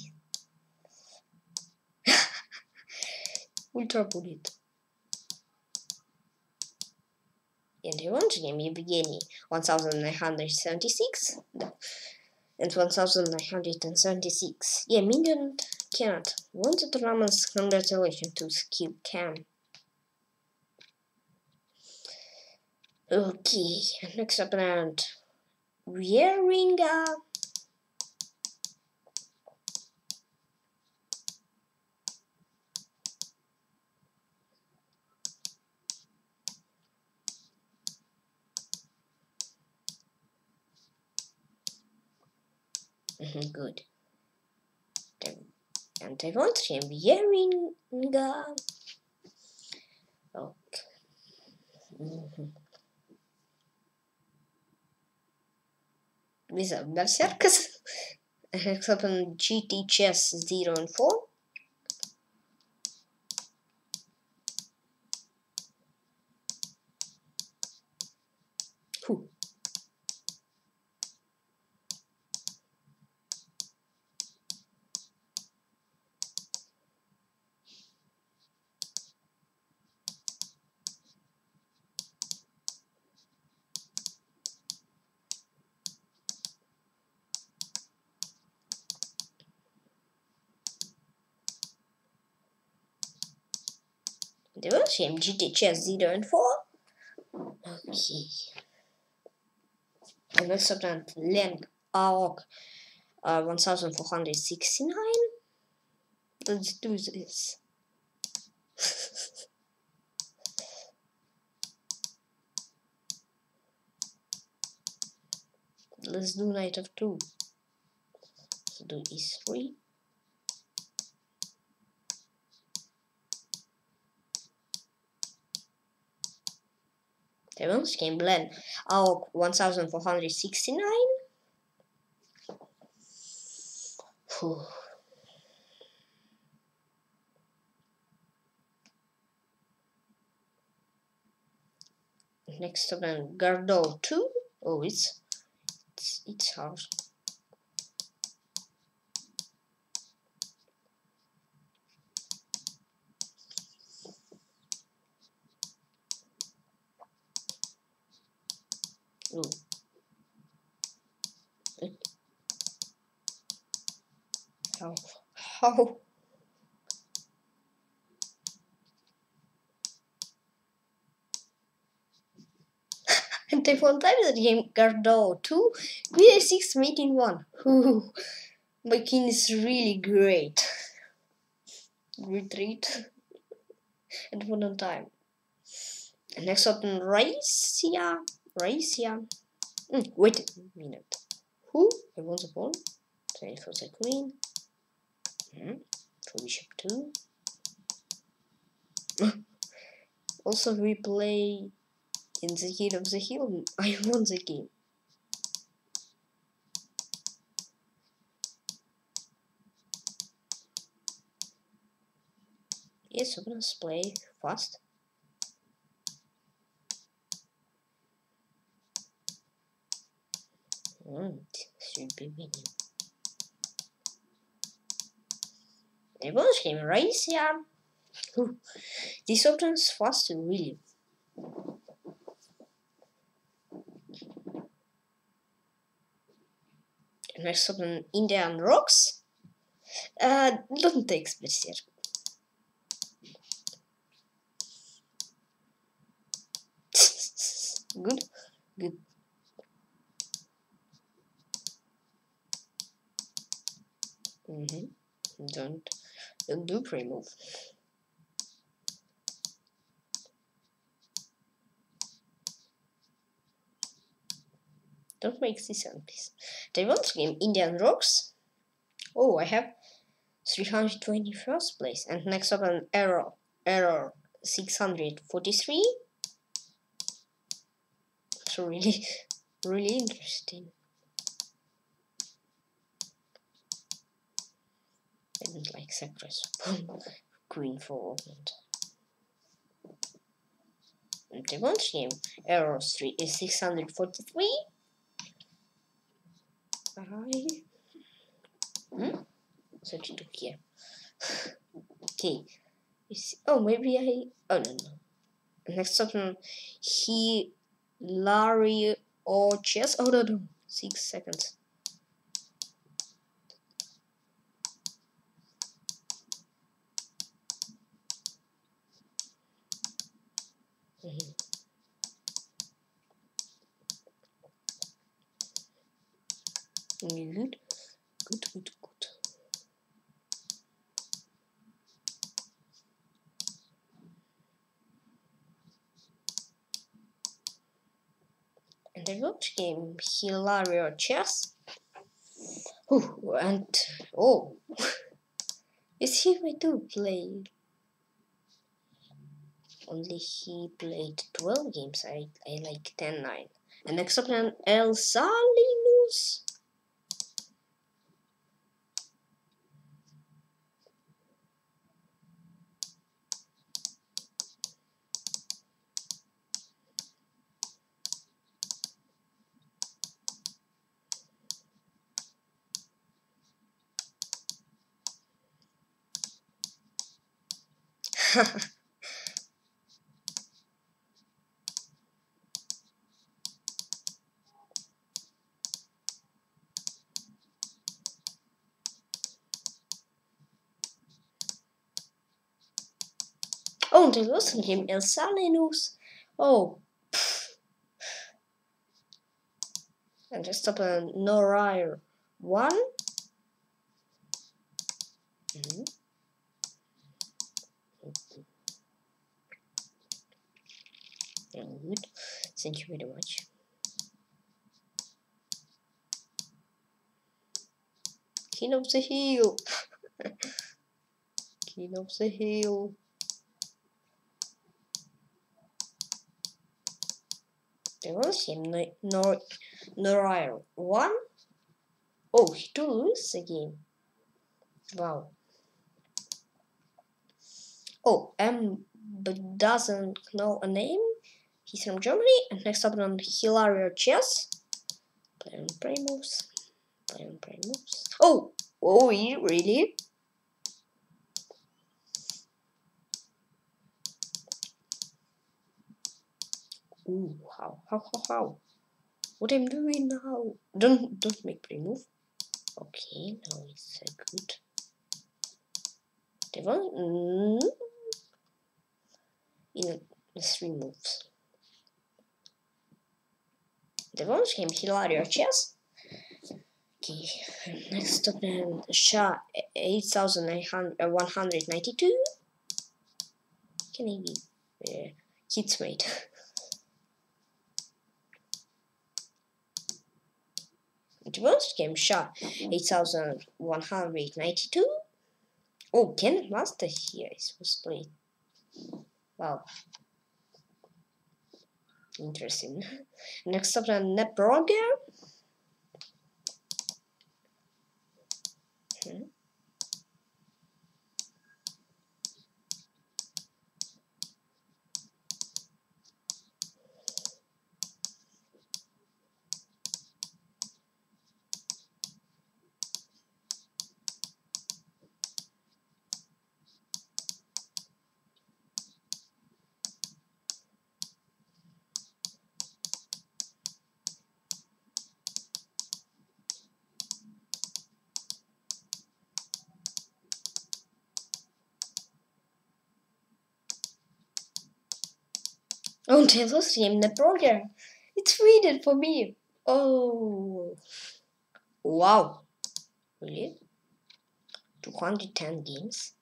Ultra bullet. And the launch name Evgeny 1976 and 1976. Yeah, million cannot. Wanted Ramon's congratulations to Skill Cam. Okay, next opponent. Vieringa. Mm-hmm, Mm-hmm, good. And I want Shembieringa. Okay. Mm -hmm. This is Berserkers. Except on GT Chess 0 and 4. Det var same GT Chess 0 and 4. Okay. And next up then Len AOK uh, 1469. Let's do this. Let's do knight of 2. Let's do e3. Seventh game blend AOK 1469. Whew. Next up then Gardot 2. Oh it's it's it's hard. Ooh. How? How? and they one time the game Gardot 2, Queen 6 mate in 1. Ooh, my king is really great. Retreat. and one on time. And next up in race, yeah. Mm, wait a minute. Who? I want the pawn. Trade for the queen. Mm, for bishop 2. also, we play in the heat of the hill. I won the game. Yes, I'm gonna play fast. Mm, should be winning. Was him, race, yeah. Ooh, this opens fast, really. Next open Indian rocks. Uh, don't take special. good, good. Mm-hmm. Don't don't do pre-move. Don't make this one, please. They want to game Indian Rocks. Oh, I have 321st place. And next up an error. Error 643. So really, really interesting. Didn't like sacrifice queen for augment. And the one game error 3 is 643. I hmm? search to here. okay. Oh, maybe I. Oh no no. Next option, he, Larry, or chess. Oh no no. Six seconds. Mm -hmm. Good, good, good, good. And the next game, Hilario Chess. Oh, and oh, is he way to play? Only he played 12 games. I, I like 10 9. And next up, El Salinus. Oh, und der him mit dem El Oh. And just up a Norir 1. Thank you very much. King of the Hill. King of the Hill. Him, Nor Nor one. Oh, he do lose game. Wow. Oh, M doesn't know a name. He's from Germany. And next up on Hilario Chess. Play on prey moves. Play on pre-moves. Oh! Oh, really? Ooh, how, how, how, how? What I'm doing now? Don't, don't make pre-move. Okay, now it's a good. Devon, mm. in three moves. The ones came Hilario Chess. Okay, next up then Shah 8192. Can he be uh, kids the most came Shah 8192. Oh, Ken Master here is was played. Wow. Interesting. Next up, uh, the Nebrogger. Hmm. Oh, Taylor stream the program. It's reading for me. Oh. Wow. Really? 210 games.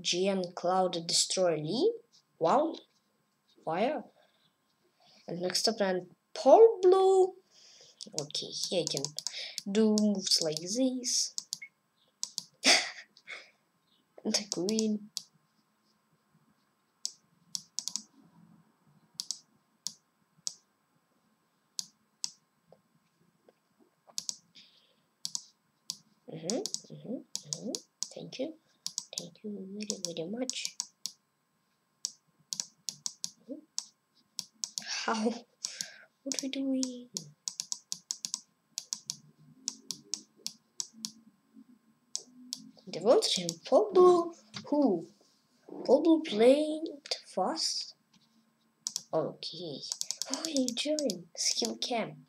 GM Cloud Destroy Lee. Wow. Fire. And next up then Paul Blue. Okay, here I can do moves like this. and the green. Mm-hmm, mm-hmm, mm-hmm. Thank you. Thank you very, very much. How? What are we doing? The Devontae Pablo? Who? Pablo played fast? Okay. Oh, you join skill cam.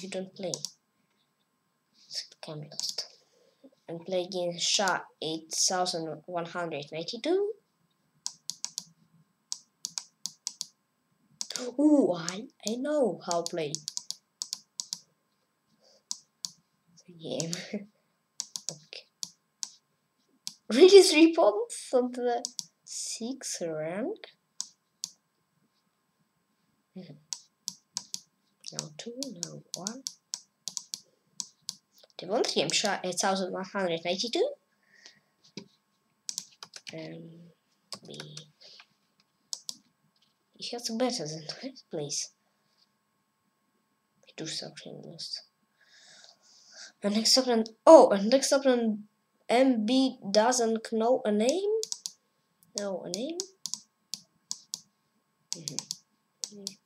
You don't play. Skill cam lost. And play against Shah 8192. Ooh, I, I know how to play the game. okay. Really three points on the sixth rank? Mm -hmm. Now two, now one. Game shot 8192. And we he has better than first place. do something lost. And next opponent oh and next opponent MB doesn't know a name? No a name? Mm -hmm. Mm -hmm.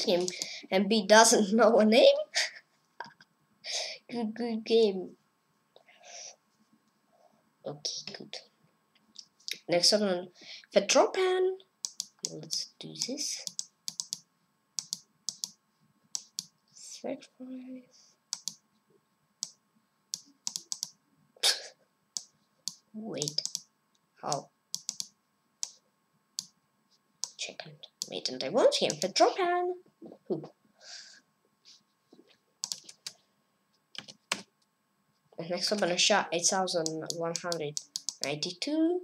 Tells him and B doesn't know a name. good, good game. Okay, good. Next one, Vetropan. Let's do this. Sacrifice. Wait. How? Made and I want him for Dropan. Who? Next up on a shot 8192.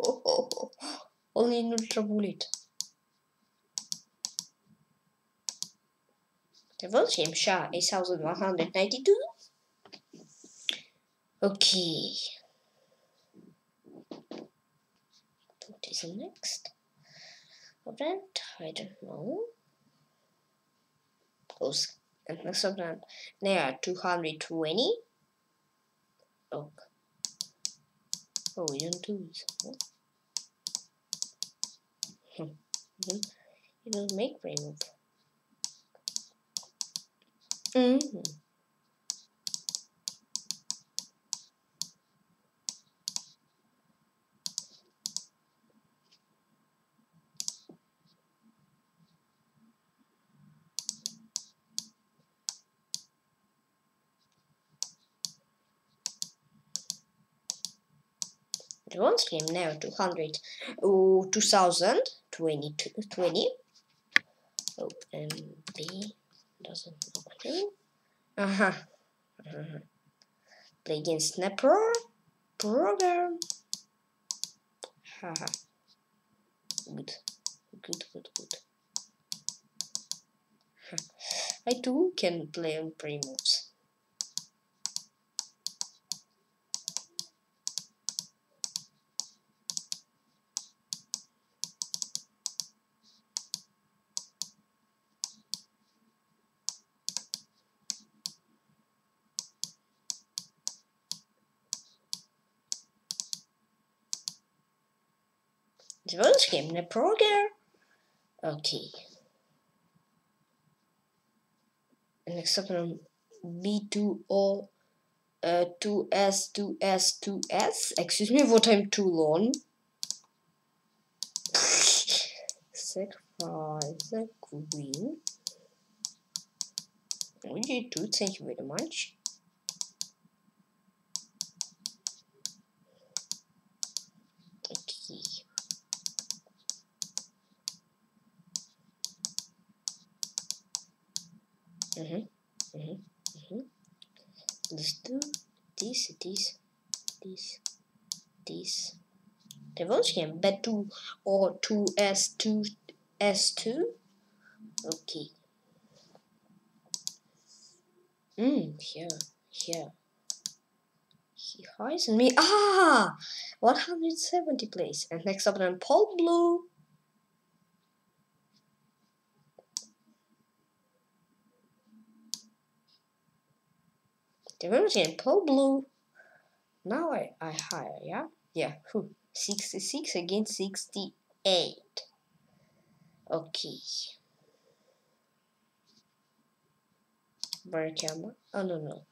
Only in ultra bullet. The volume shot is 1192. Okay. What is next event? I don't know. Oh, and next event, they are 220. Oh. Oh, we don't do this. Hmm. You don't make remove. Mm -hmm. Advanced game now 200 oh, 2020 20 oh, um, B doesn't. Uh-huh. Uh -huh. Play against Snapper program. Haha. good. Good, good, good. I too can play on pre-moves. game the program. Okay. Next up on B2O uh, 2S 2S 2S. Excuse me, what I'm too long. Sacrifice the queen. you do thank you very much. Mm-hmm. Mm-hmm. Mm-hmm. Let's do this, this, this, this. Devotion bet two or two S two S two. Okay. Hmm. here, here. He hides me. Ah! 170 place. And next up, then Paul Blue. The game Paul Blue. Now I, I hire, yeah? Yeah, who? 66 against 68. Okay. Bar camera. Oh no no.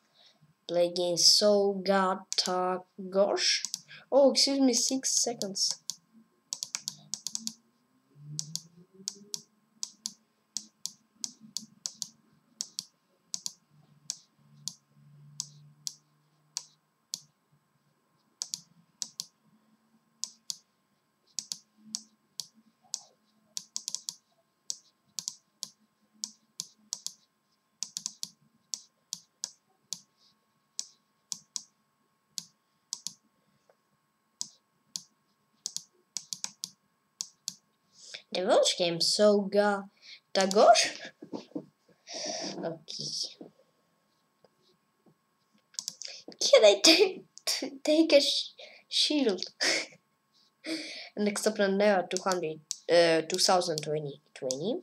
Play against Solgata Gosh. Oh, excuse me, six seconds. The Welsh game Soga Okay. Can I take take a sh shield? Next up on there 200 uh 2020 20.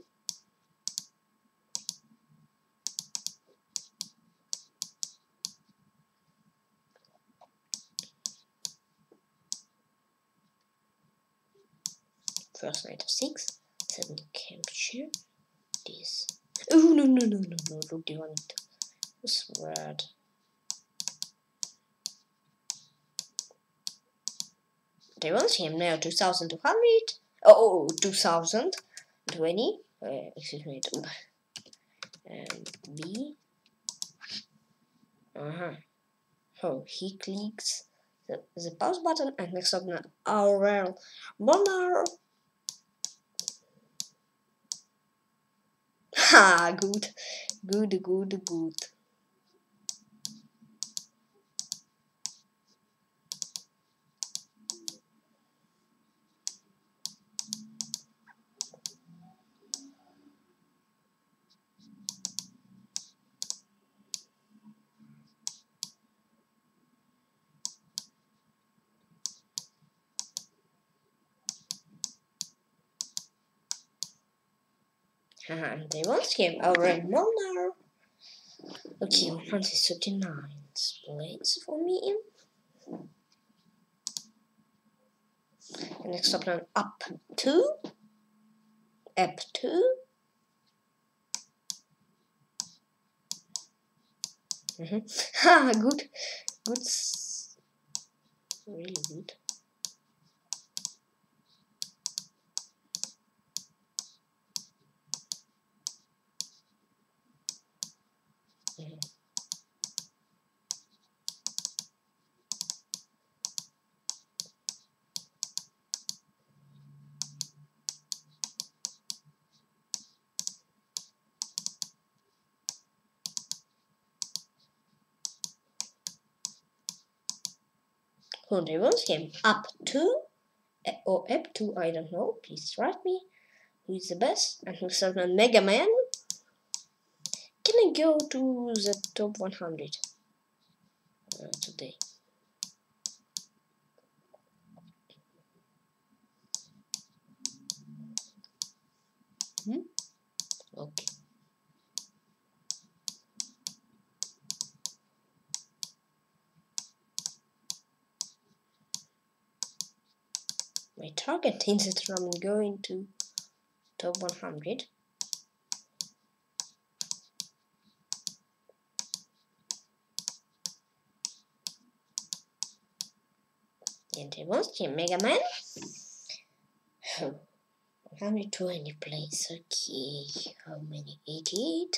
First knight of six, seven capture. This. Oh no no no no no! Rook d1. What's red? They want him now 2200. Oh, 2020. Uh, excuse me. And B. Uh huh. Oh, he clicks the, the pause button and next up now Aurel Molnar Ha, gut. Gut, gut, gut. And they once came over in Molnar. Okay, 139 plates for me. And next up now up two. Up two. Mm -hmm. Ha, good. Good. Really good. Honeymoon's came up to or up to I don't know. Please write me who is the best and who's a Mega Man. Can I go to the top 100 uh, today? Hmm? Okay. My target that I'm going to top 100 and I want to Mega Man? oh, 120 plays okay. How many? 88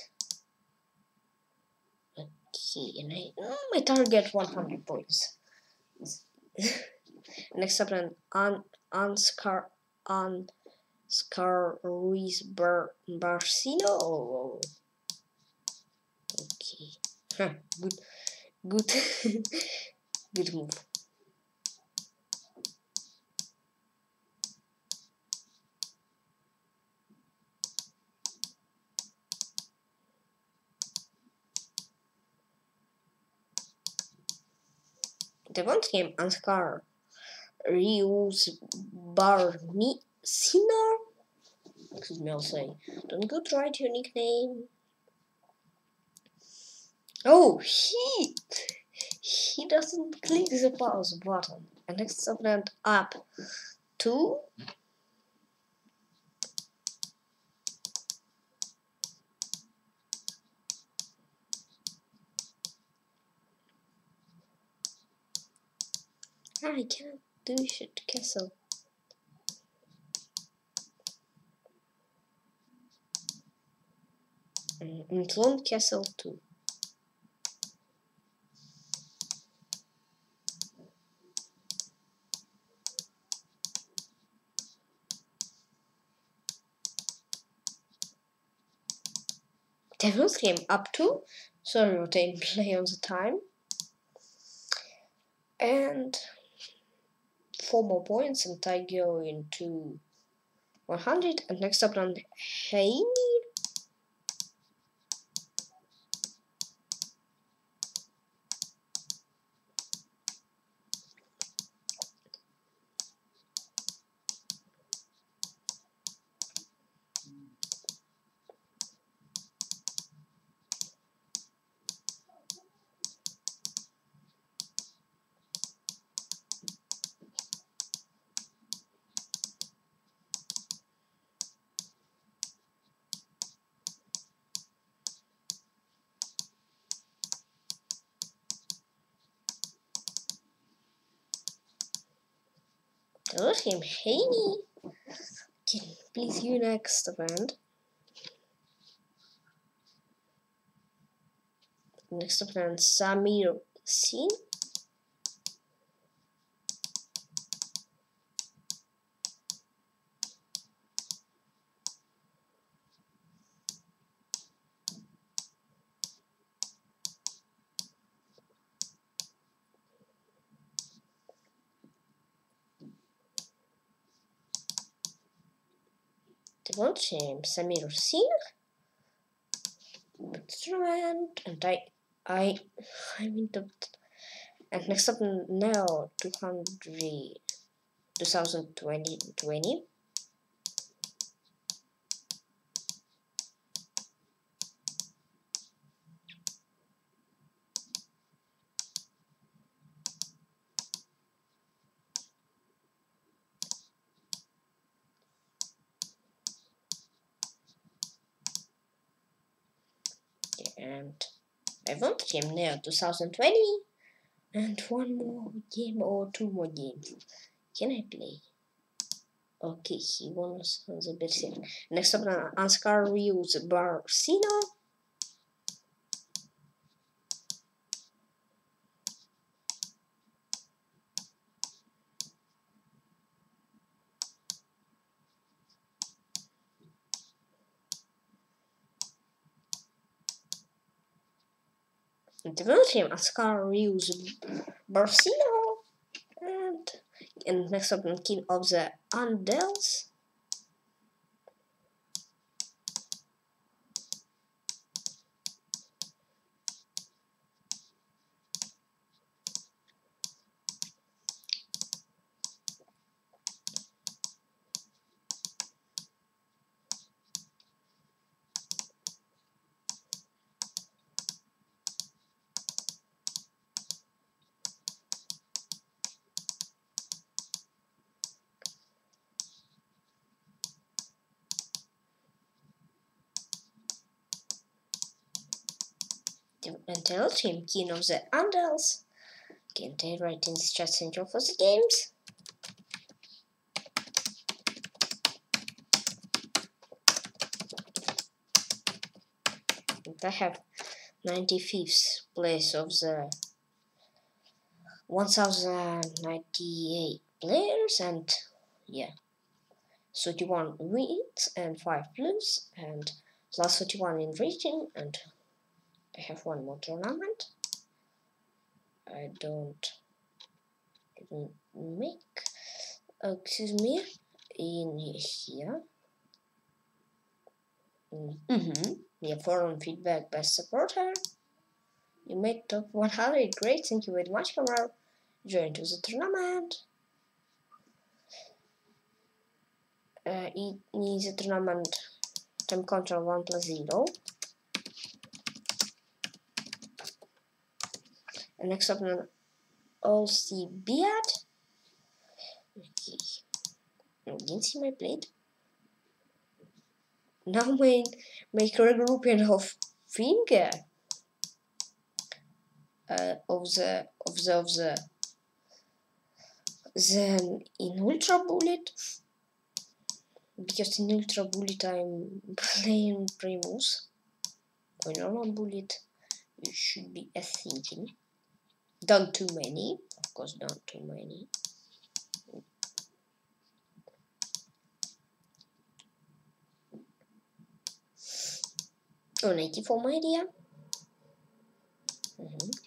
okay and I oh, my target 100 points. Next up then on Anscar Anscar Ruiz Bar Barcino. Okay, good, good, Good move. The one game Ansgar Rius Barni Sinar. Excuse me, I'll say. Don't go try your nickname. Oh, he he doesn't click the pause button. And next opponent up two. I can't shit castle. And Lone Castle too. Devils came up to, sorry, rotating play on the time. And four more points and I go into 100 and next up on Haney. Him, Haney. Okay, please you next event. Next event, Samir Singh. Shame, Samir Singh, Instrument, and I, I, I mean the, and next up now 200, 2020, 20. and Him now 2020 and one more game or two more games. Can I play? Okay, he wants the bit Next up, Anscar Rios Barcino. Him Ascar Rios Barcino and, and next up king of the Andals. Tell King of the Andals. Can they write in center for the games? And I have 95th place of the 1098 players and yeah 31 wins and 5 blues and plus 31 in rating and I have one more tournament. I don't didn't make. Uh, excuse me. In here. Mm-hmm. Yeah, forum feedback best supporter. You made top 100. Great, thank you very much, Kamar. Join to the tournament. Uh, it needs a tournament time control 1 plus 0. And next up, all see beard. Okay. You can see my blade. Now my, my regrouping of finger uh, of the of the of the then in ultra bullet because in ultra bullet I'm playing Primus or normal bullet you should be a thinking don't too many of course don't too many Oh, 94 my dear. Mm -hmm.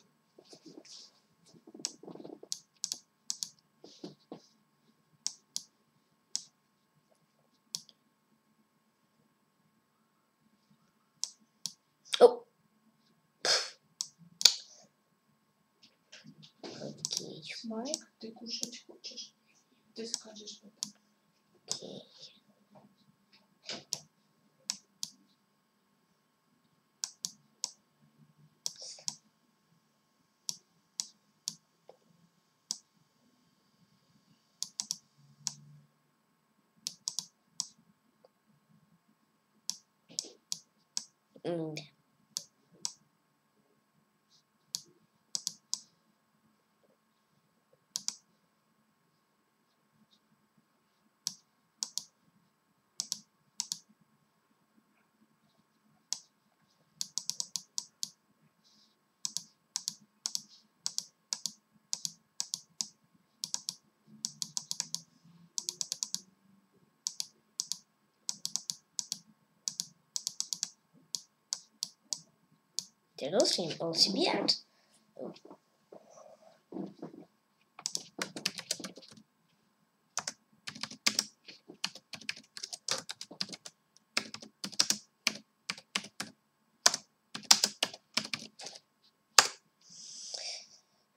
Майк, ты кушать хочешь? Ты скажешь потом. Det låter ju principiellt.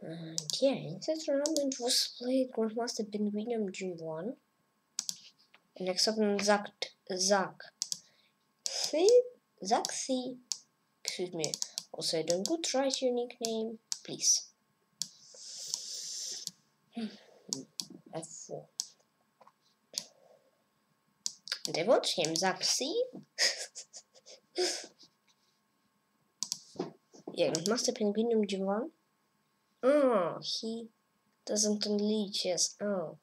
And yeah, this tournament was played Grandmaster Penguinium G1. Next up, Zack, Zack C, Zack C, excuse me, also, don't go write your nickname, please. Hmm. F4. And I want him, Zap C. yeah, Master Penguinium G1. Oh, he doesn't unleash us. Oh,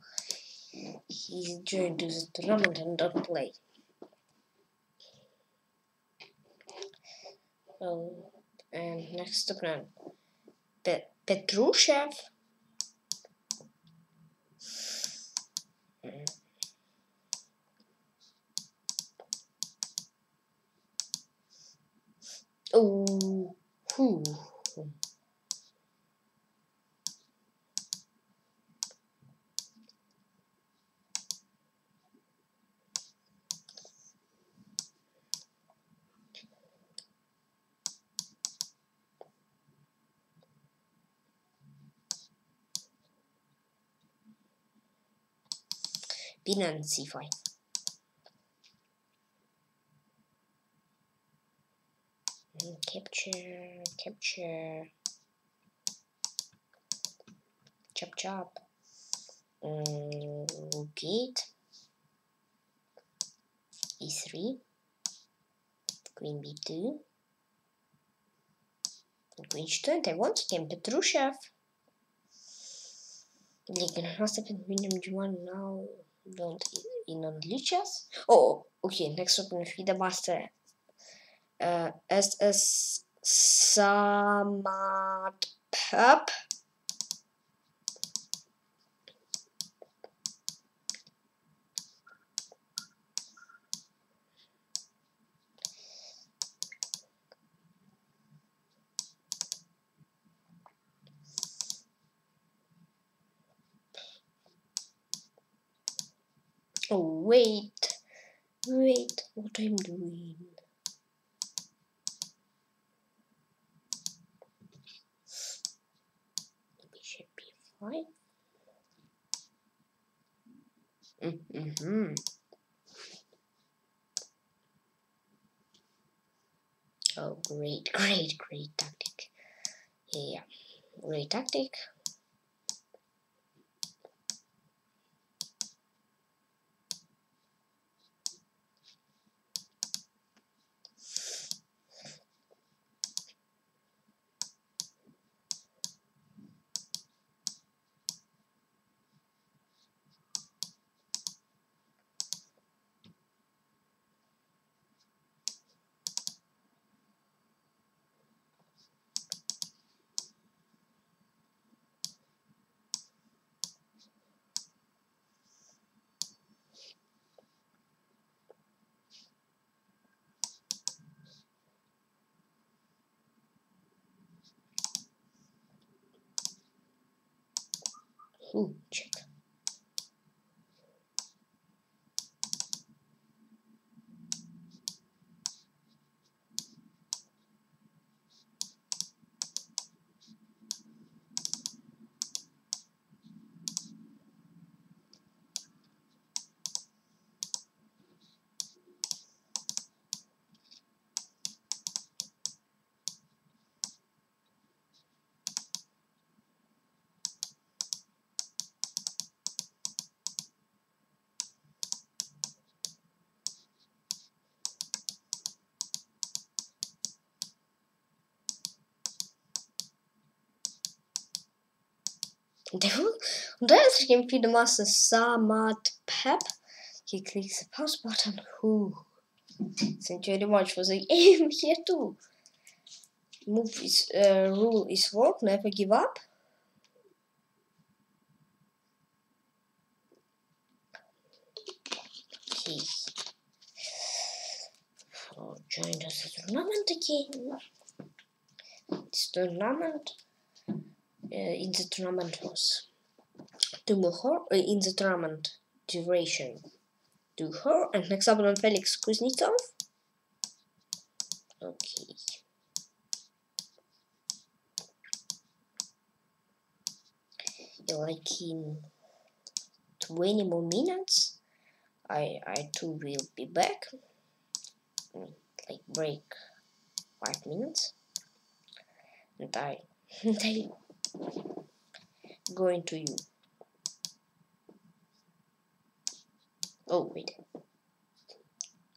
he's joined to the tournament and don't play. Oh and next opponent Pe Petrushev. Oh, whew. Binance c5. Capture, capture, chop chop, um, gate, e3, queen b2, queen h2, and I want game Petrushev. Liggen has happened William G1 now don't in unleash us. Oh, okay. Next up in feed the master. Uh, SS Samad Pup. Oh, wait. Wait, what I'm doing. Bishop b5. Mm-hmm. Oh, great, great, great tactic. Yeah, great tactic. Ooh, check. Und da ist irgendwie the master Samat Pep. He clicks the pause button. Who? Thank you very much for the aim here too. Move is uh, rule is work. Never give up. Okay. So join us the tournament again. This tournament in the tournament was to Muhor uh, in the tournament duration to her and next up on Felix Kuznetsov. Okay. Like in 20 more minutes, I I too will be back. Like break five minutes, and I going to you. Oh wait.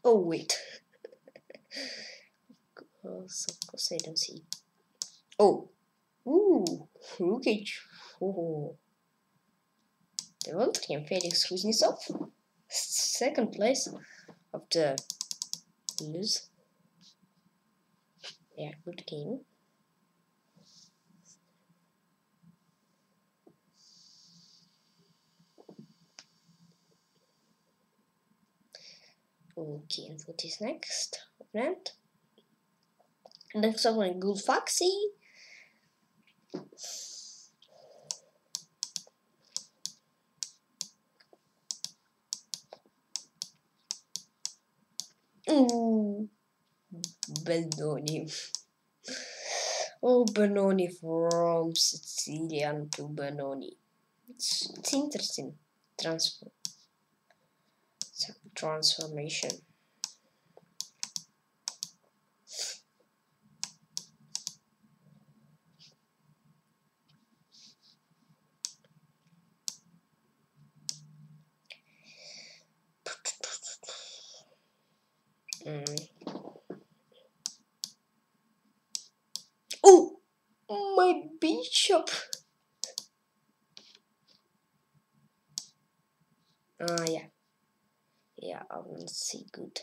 Oh wait. Because of course I don't see. Oh. Ooh. Look at Oh. The Voltrin Felix Kuznetsov. Second place of the lose. Yeah, good game. Okay, and what is next? Opponent. Next up on Good Foxy. Ooh, Benoni. Oh, Benoni from Sicilian to Benoni. It's, it's interesting transfer transformation. Mm. Oh, my bishop. Ah, uh, yeah yeah, I will see good.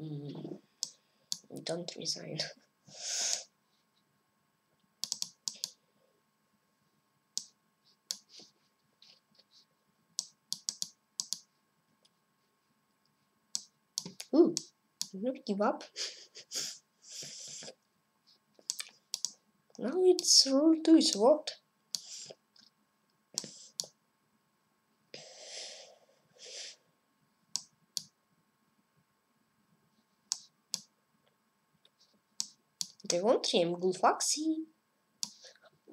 Mm, don't resign. Ooh, not give up. now it's rule two is what? They want him, Gulfaxi.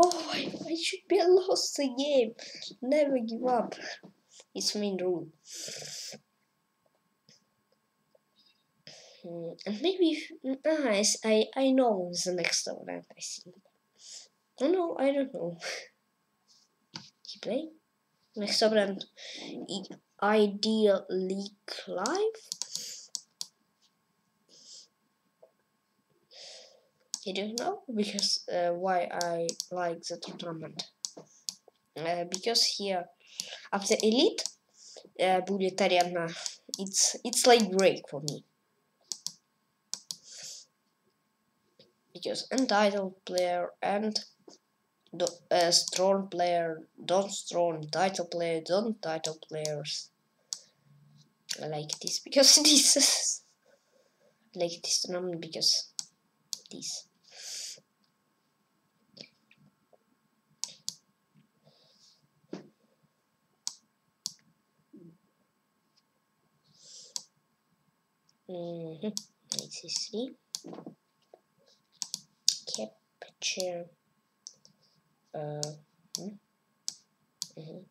Oh, I, I should be lost the game. Never give up. It's main rule. And maybe nice. I I know the next event. I think. Oh no, I don't know. he play next event. Ideal League Live. You don't know because uh, why I like the tournament. Uh, because here after elite uh, bullet arena it's it's like break for me. Because entitled player and uh, strong player don't strong title player don't title players I like this. Because this is like this tournament because this Mm-hmm. see. Capture. Uh, mm -hmm.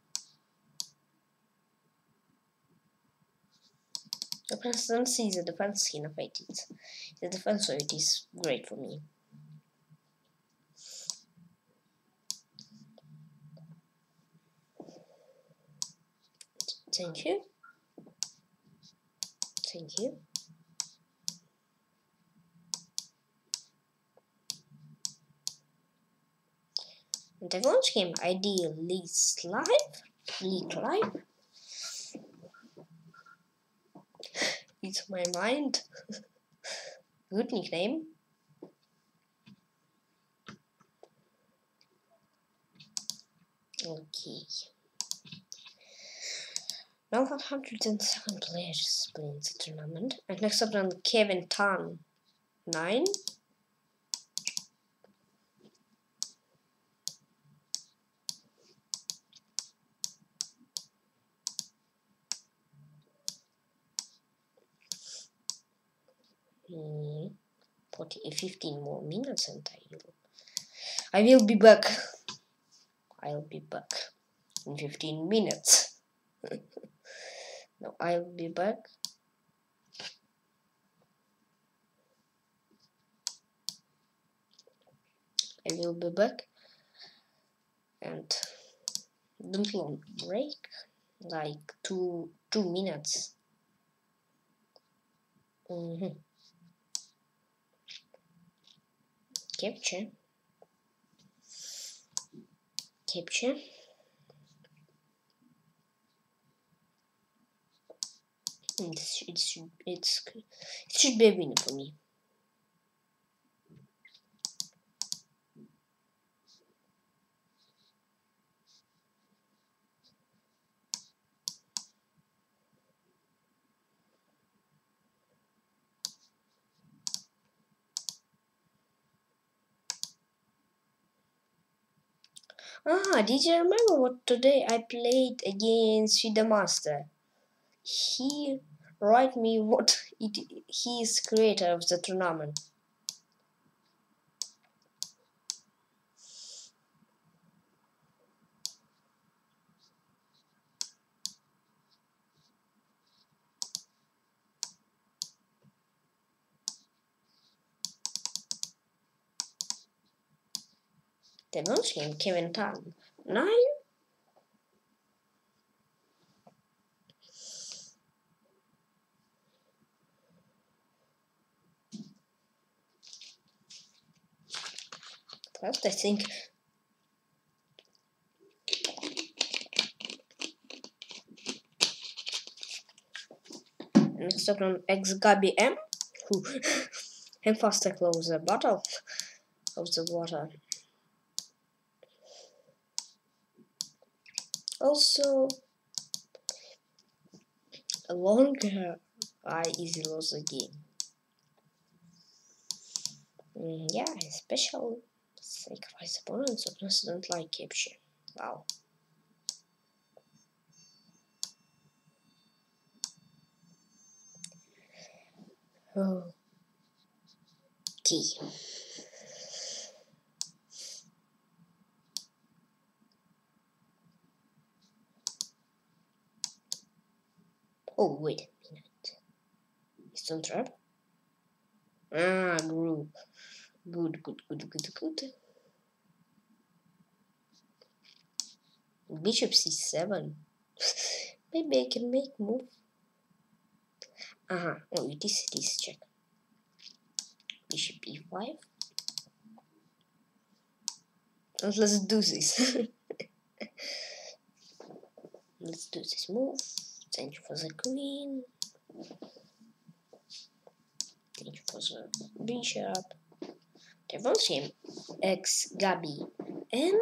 The president sees the defense skin of 18th. The defense so it is great for me. Thank you. Thank you. Launch game ID League Live. League Live. It's my mind. Good nickname. Okay. Now 107 players playing the tournament. And next up on Kevin Tan 9. 40, 15 more minutes and I will, I will be back. I'll be back in 15 minutes. no, I'll be back. I will be back and don't long break like two two minutes. Mm -hmm. Capture capture it's, it's, it's, it should be a winner for me Ah, did you remember what today I played against the master? He write me what it, he is creator of the tournament. The launch game Kevin Tan. Nine? First, I think next up on X Gabi M, who and faster close the bottle of the water. Also, longer I easily lose the game. Mm, yeah, special sacrifice opponents opponents don't like capture. Wow. Oh. Oh, wait a minute. Stone trap. Ah. Good, good, good, good, good. Bishop c7. Maybe I can make move. Uh-huh. Oh, it is, it is, check. Bishop e5. And let's do this. let's do this move. You for the queen. You for the bishop. Devonsham X Gabi. And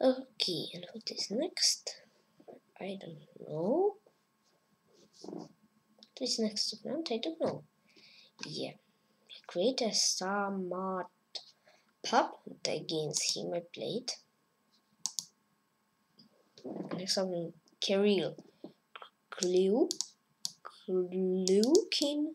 okay, and what is next? I don't know. What is next to? I don't know. Yeah. Create a smart pub against him I played. Next up Kirill Clue Klukin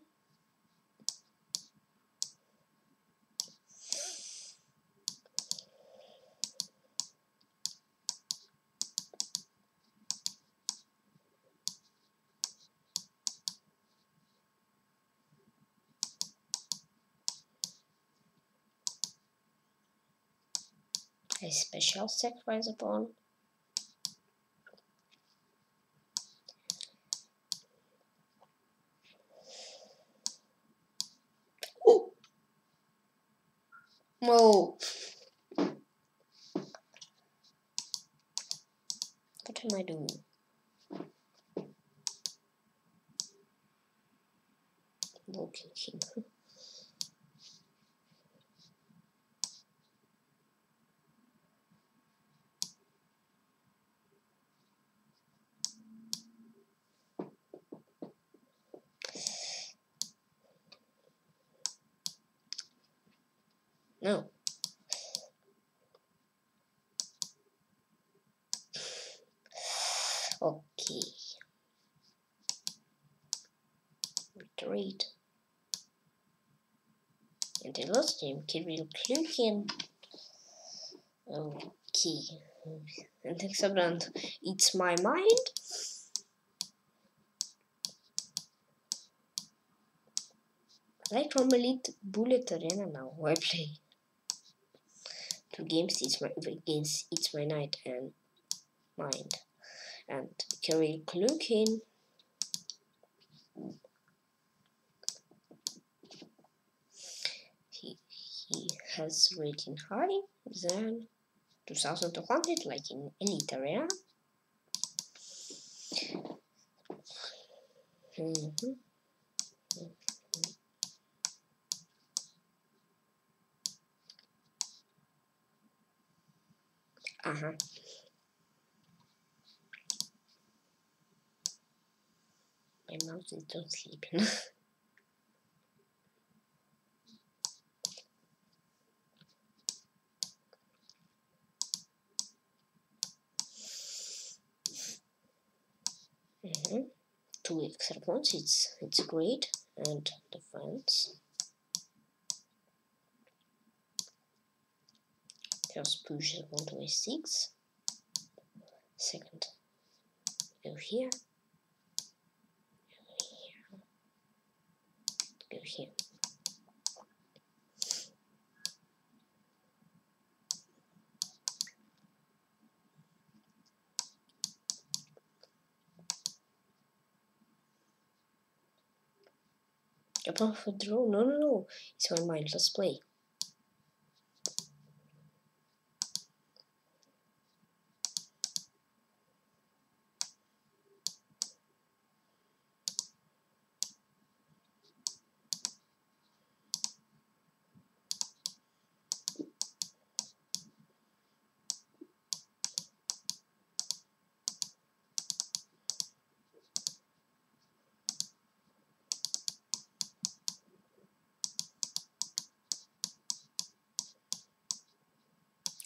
a special sacrifice upon Oh! Whoa! What am I doing? Walking him. No. Okay. Retreat. And name, Kirill Klukin. Okay. And next up, it's my mind. Like from Elite Bullet Arena now, I play two games it's my against it's my knight and mind and Kirill Klukin he he has rating high than 2200 like in Arena mm -hmm. Uh-huh. My mouse is not sleeping. mm -hmm. Two extra points, it's, it's great. And defense. First push is 1 to a6. Second, go here. Go here. Go here. You're for draw? No, no, no. It's my mind. Let's play.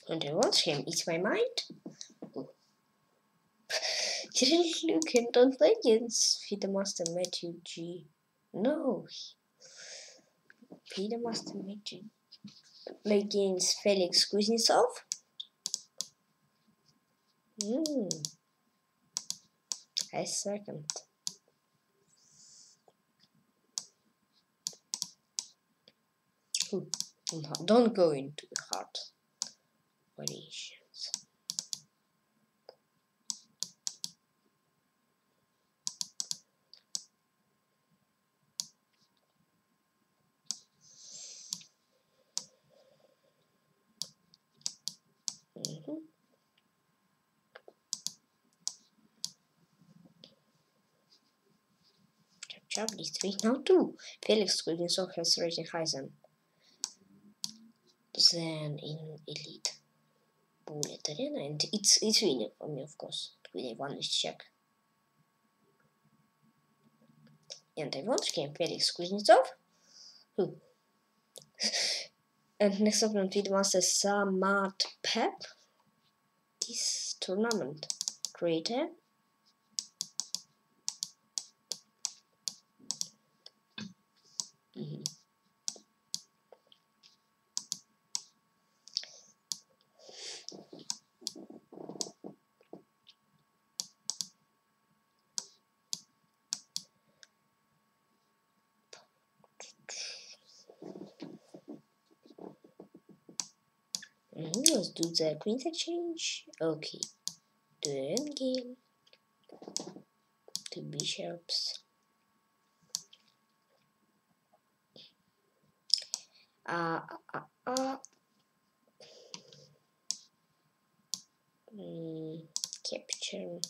And I watch him eat my mind. Didn't look in don't against Peter Master Matthew G. No. Peter Master Matthew against Felix Kuznetsov. Hmm. A second. Ooh, Don't go into the hard variations. Mhm. Chop chop, three. Now two. Felix Kuznetsov has rating higher than, than in Elite Bullet Arena, and it's it's winning for me, of course. Winning one is check. And I want game Felix Kuznetsov. Who? and next opponent with Master Samat Pep. This tournament creator. Let's do the queens exchange. Okay. The end game. Two bishops. Uh, uh, uh. Mm, capture.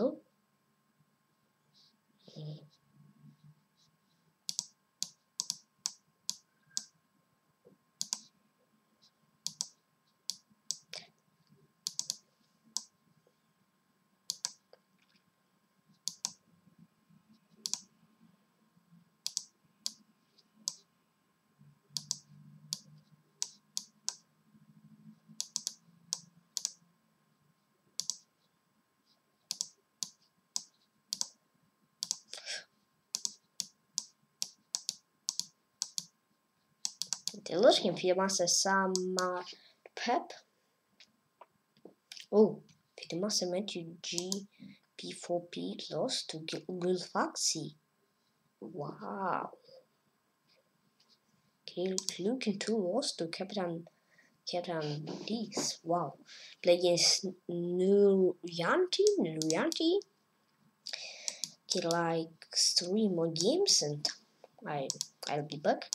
Oh. Mm. Delirium firmase Samar Pep. Oh, firmase Matthew G P4P lost to Gulfaxi. Wow. Gil Lukin 2 lost to Captain Captain Dees. Wow. Play against Nuyanti. Nuyanti. He likes three more games and I I'll be back.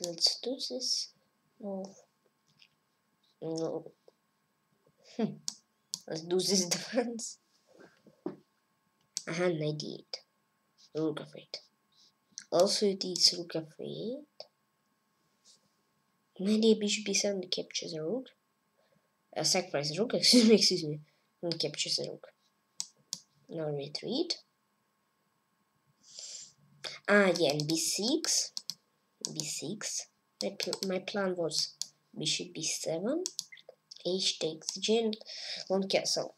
Let's do this. No. No. Hmm. Let's do this defense. And I did. Rook of eight. Also it is rook of eight. Maybe bishop b7 captures the rook. Uh, sacrifice rook, excuse me, excuse me. And captures the rook. Now retreat. Ah, yeah, and b6 b6. My, pl- my plan was bishop b7, h takes gin, on castle.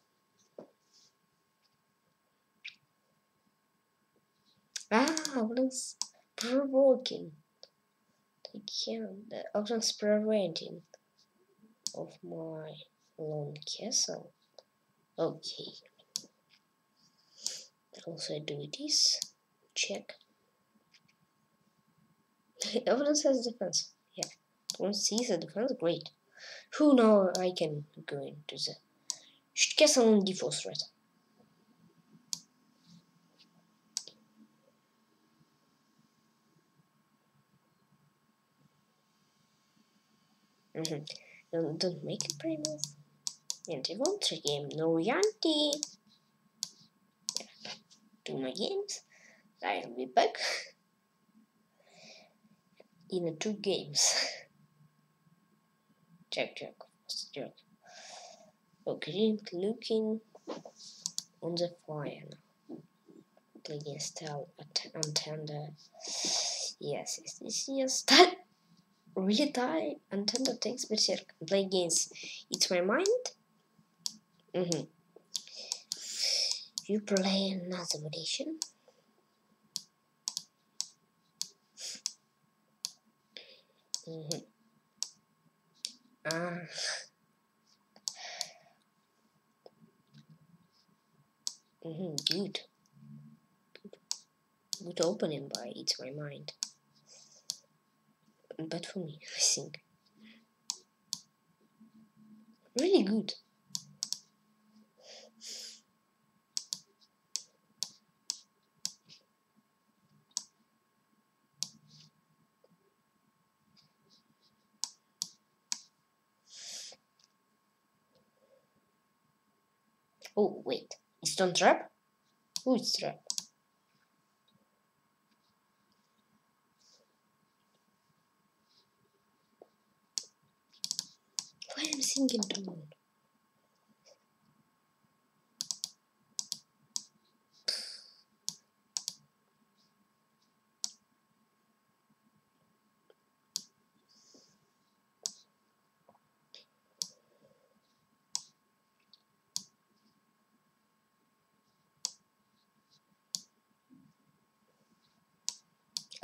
Ah, opponent's provoking. They can't. The opponent's preventing of my lone castle. Okay. Also do this. Check. Everyone says defense. Yeah. Everyone sees the defense. Great. Who now I can go into the should get on default threat. Mm -hmm. don't, don't make it premise. And it won't game no Yanti. Yeah. Do my games. I'll be back. in the two games. check, check, check. Okay, looking on the fire now. Play against Antender. Yes, yes, yes, yes. That really die. Antender takes Berserk. Play against It's My Mind. Mm-hmm. You play another variation. Ah. Mm-hmm. Good. Good. Good opening by It's My Mind. But for me, I think. Really good. Oh, wait. It's Stone Trap? Who is Trap? Why am I singing tone?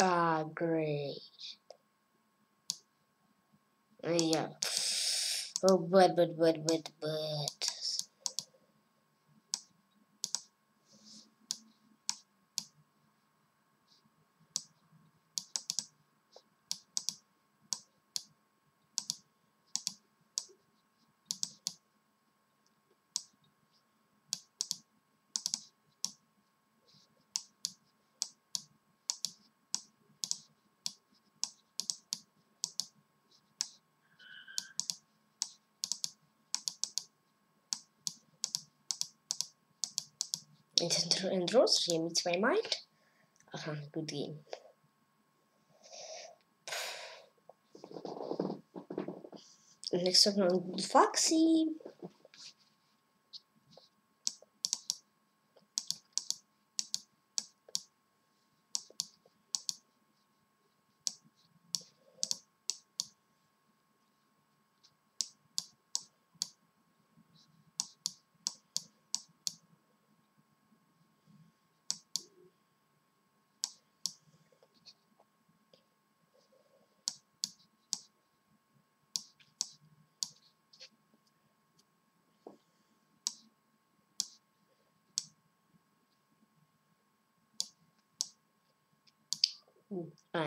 Ah, great. Yeah. Oh, but, but, but, but, but. It's and draws game, it's my mind. Uh-huh, good game. Next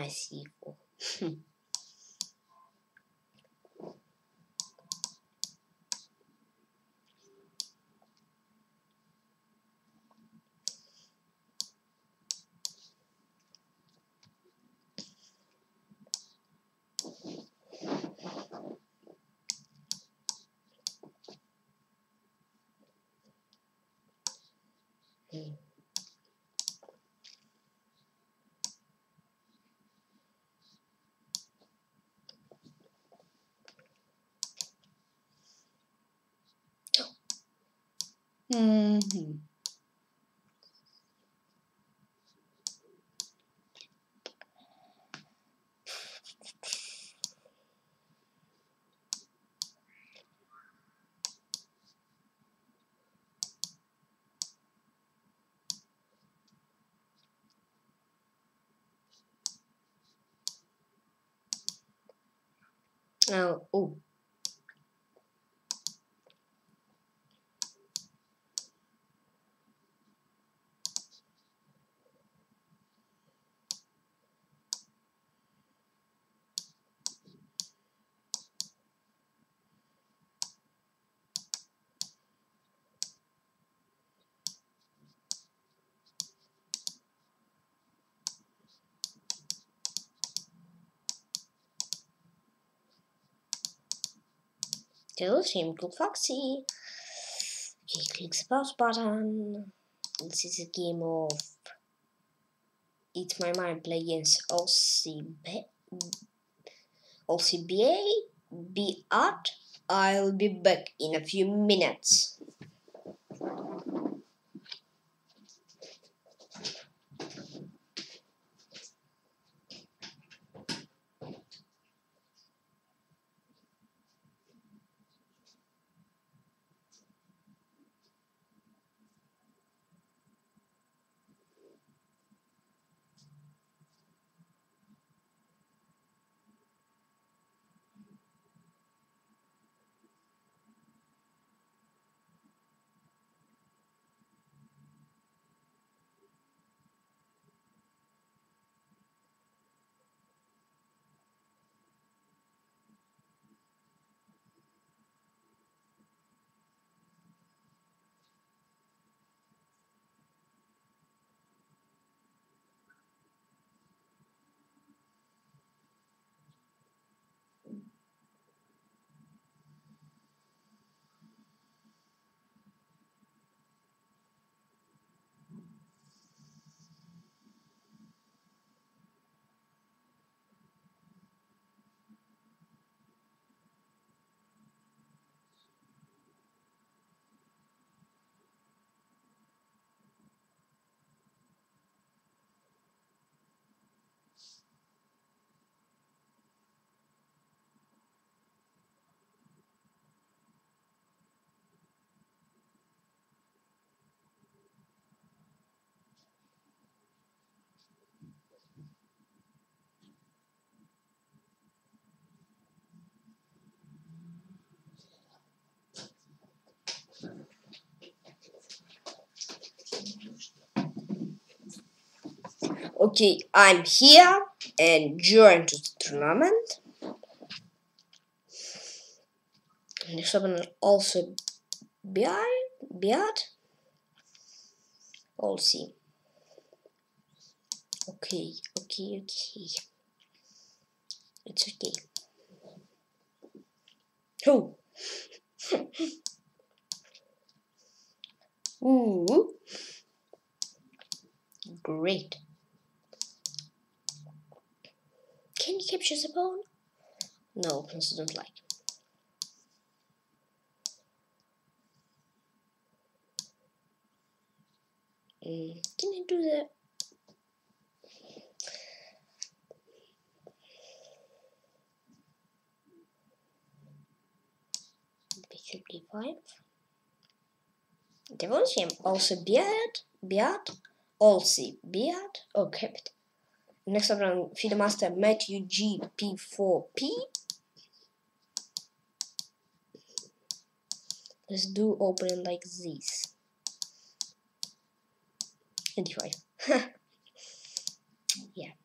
up on Foxy. I see. Hmm. Mm-hmm. Oh, oh. Still stream good Foxy. Okay, click the pause button. This is a game of It's My Mind play against OCB, OCBA, Be Art. I'll be back in a few minutes. Okay, I'm here and joined to the tournament. There's someone also behind, behind. We'll see. Okay, okay, okay. It's okay. Oh. Ooh. Great. Can you capture the bone? No, I don't like. Mm, can I do that? Bishop d5. Devotion also beard, beard, also beard, or kept. Next up um, on FIDE master Matthew G P4P. Let's do open like this. 25. yeah.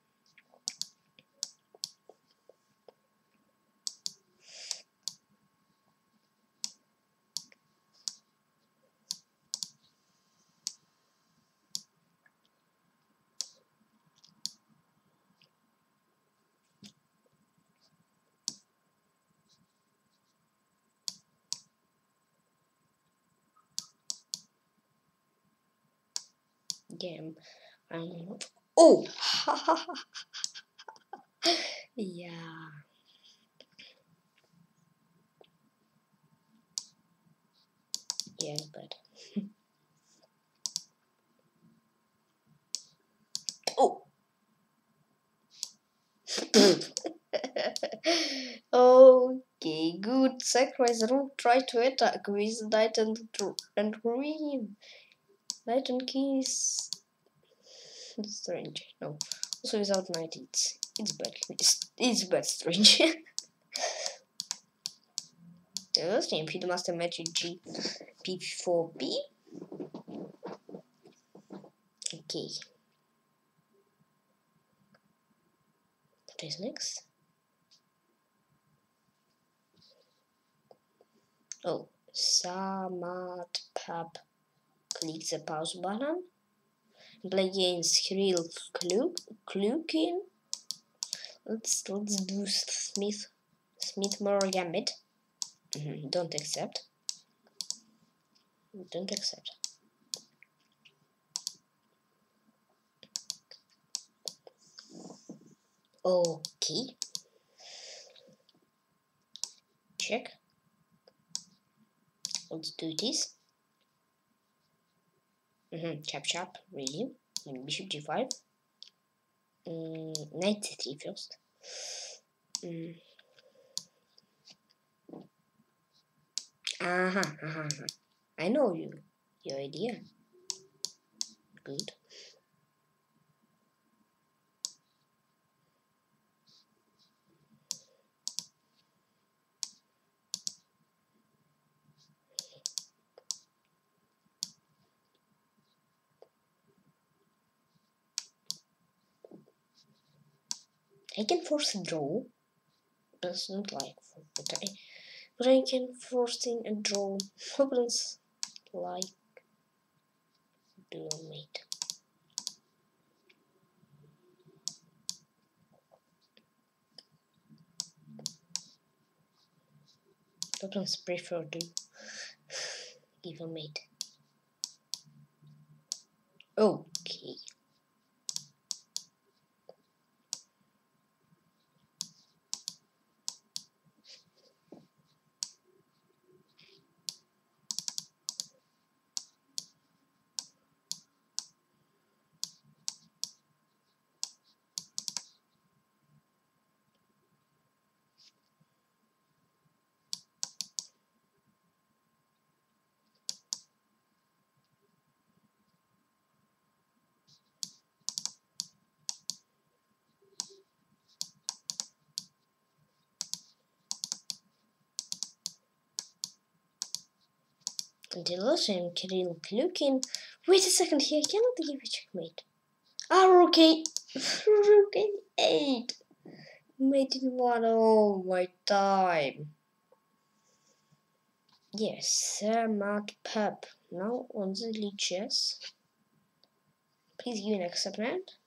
Game. Um, oh, yeah. Yeah, but oh. okay, good. Sacrifice don't try to attack with knight and and. And keys. Strange. No. Also without knight it's it's bad. It's it's bad strange. First name Peter Master Magic G P4B. Okay. What is next? Oh, Samat Pap click the pause button. Play against Kirill Klukin. Let's let's do Smith Smith-Morra Gambit. Mhm, Don't accept. Don't accept. Okay. Check. Let's do this. Mm-hmm. Chop chop, really. And bishop g5. Mm, knight c3 first. Mm. Uh-huh, uh-huh, uh-huh. I know you. Your idea. Good. I can force a draw. That's not like but I but I can forcing a draw. Opponents like do mate. Opponents prefer to give a mate. Okay. Delusion, Kirill Klukin. Wait a second here, I cannot give a checkmate. Ah, rook eight. rook eight. Made in one. Oh, my time. Yes, Sir Matt Pep. Now on the Lichess. Please give an acceptance.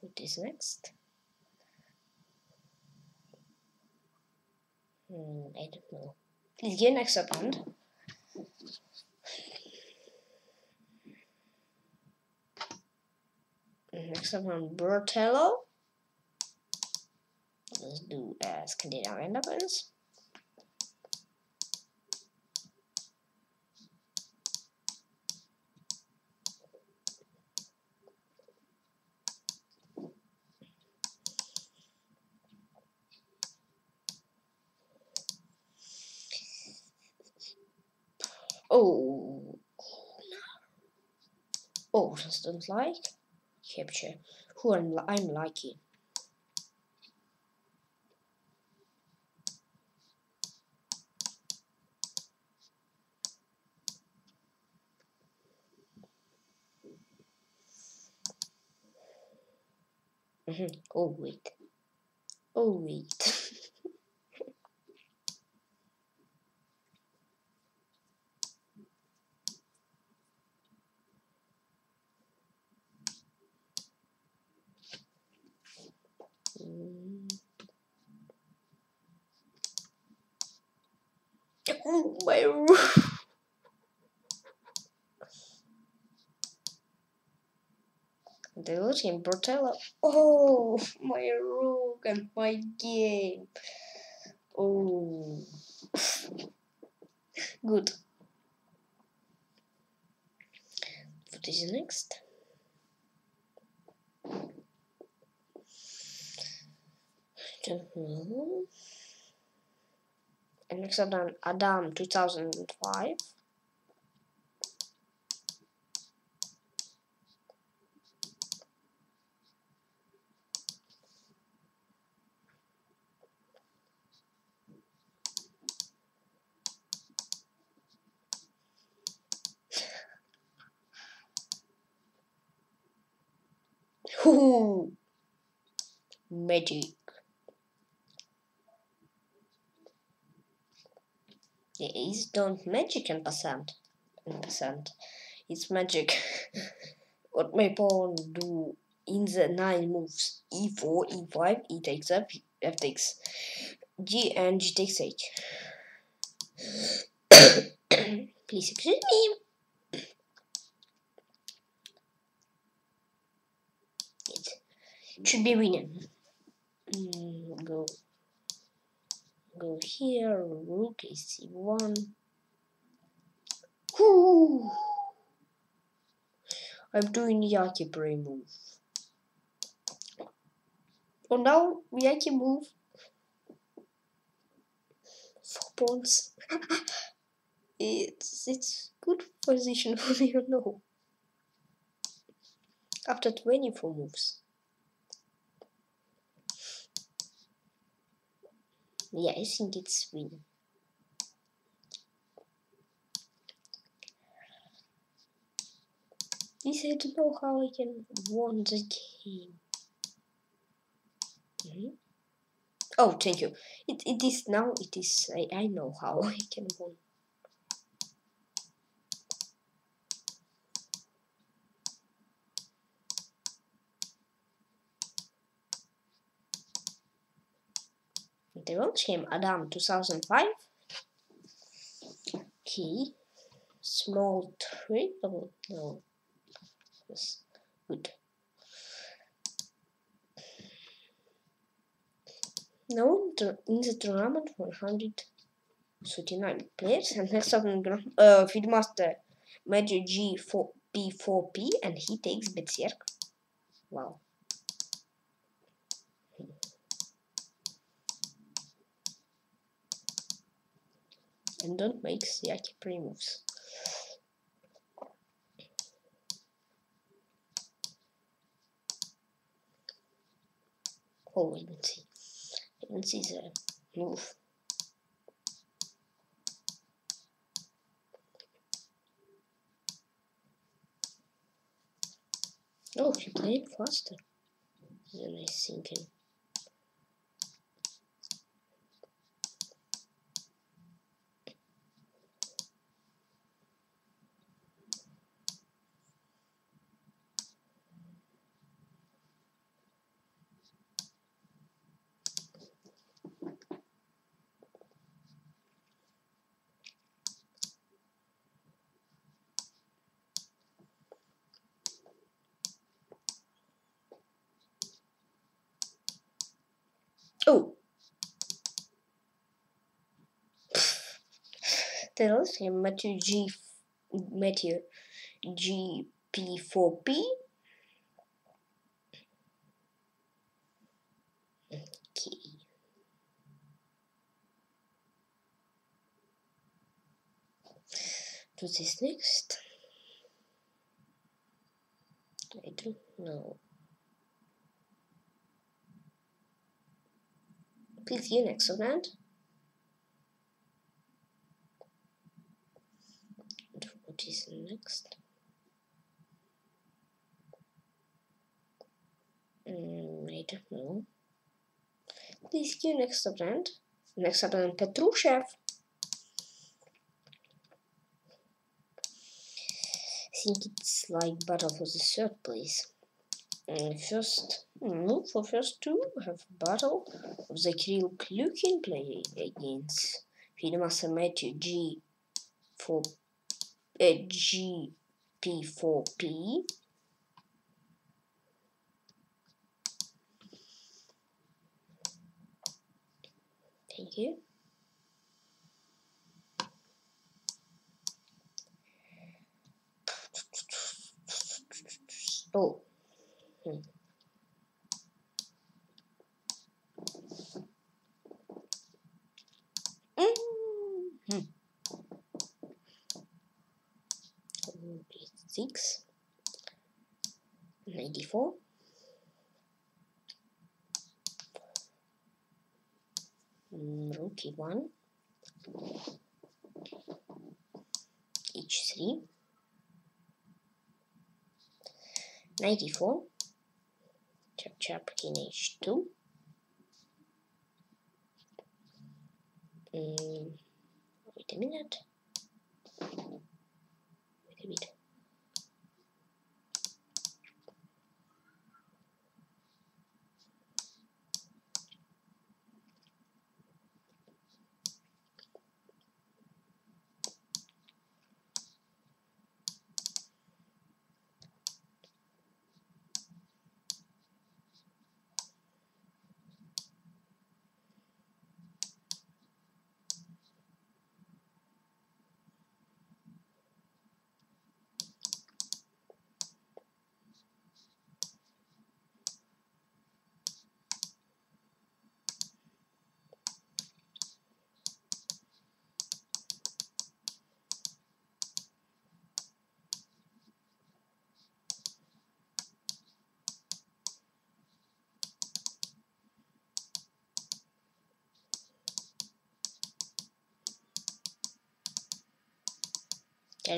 What is next? Hmm, I don't know. Please give an acceptance. Next up on Bertello. Let's do uh, Scandinavian weapons. Oh, oh, just don't like capture. Who I'm, I'm liking. Mm -hmm. Oh wait. Oh wait. Oh my roof. The looting Bertella. Oh my rook and my game. Oh good. What is next? I don't know. Done Adam 2005. Ooh, magic. It's don't magic and percent. Percent. It's magic. what my pawn do in the nine moves e4, e5, e takes up, f takes. G and G takes H. Please excuse me. It should be winning. Mm, go go here, rook is c1. Whoo! I'm doing Yaki Bray move. Oh now Yaki move. Four pawns. it's it's good position for me, you know. After 24 moves. Yeah, I think it's win. This I don't know how I can win the game. Mm -hmm. Oh, thank you. It it is now. It is. I I know how I can win. The launch game Adam 2005. Okay. Small triple. No. Good. Now in the tournament 139 players and next up in uh, FIDE master Major G4 P4P and he takes Berserk. Wow. And don't make Siaki pre-moves. Oh, and see. And see the move. Oh, he played faster than I was thinking. Oh. Tells him Matthew G Matthew GP4P. Okay. Do this next. I don't know. Please you next event. And what is next? Mm, I don't know. Please you next event. Next event Petrushev. I think it's like battle for the third place. And first move for first two have battle of the Kirill Klukin play against FIDE master Matthew G for GP4P. Thank you. Oh. Hmm. Mm-hmm. Six. Ninety-four. Rookie one. H3. 94 chap chap in h2 mm, wait a minute wait a bit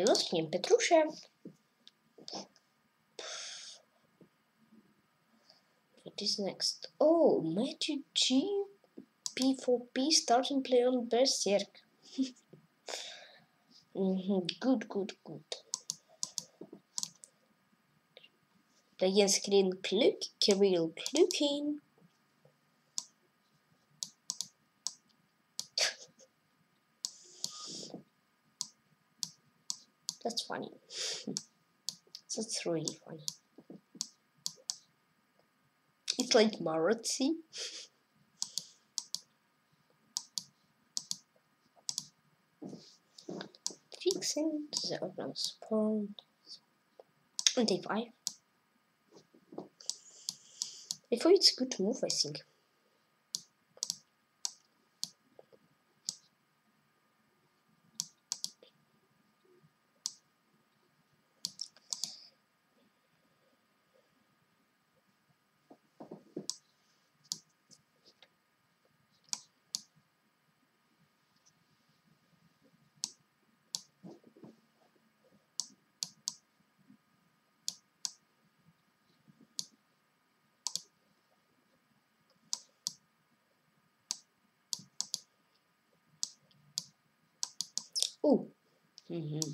Lost him, Petrusha. What is next? Oh, Matthew G. P4P starting play on Berserk. mm -hmm. Good, good, good. Play against Kirill Kluk, Kirill Klukin. That's funny. That's really funny. It's like Maroczy. Fixing the spawn. And day 5. Before it's a good move, I think. Oh. Mm-hmm.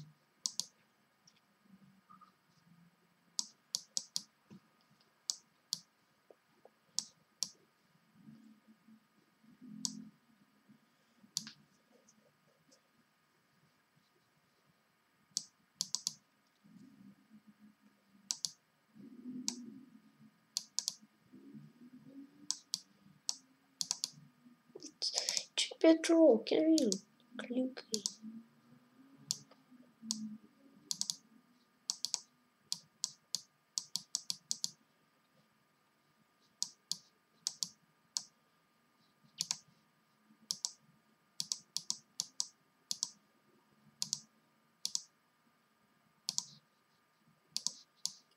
Petro, Kirill, Kluki.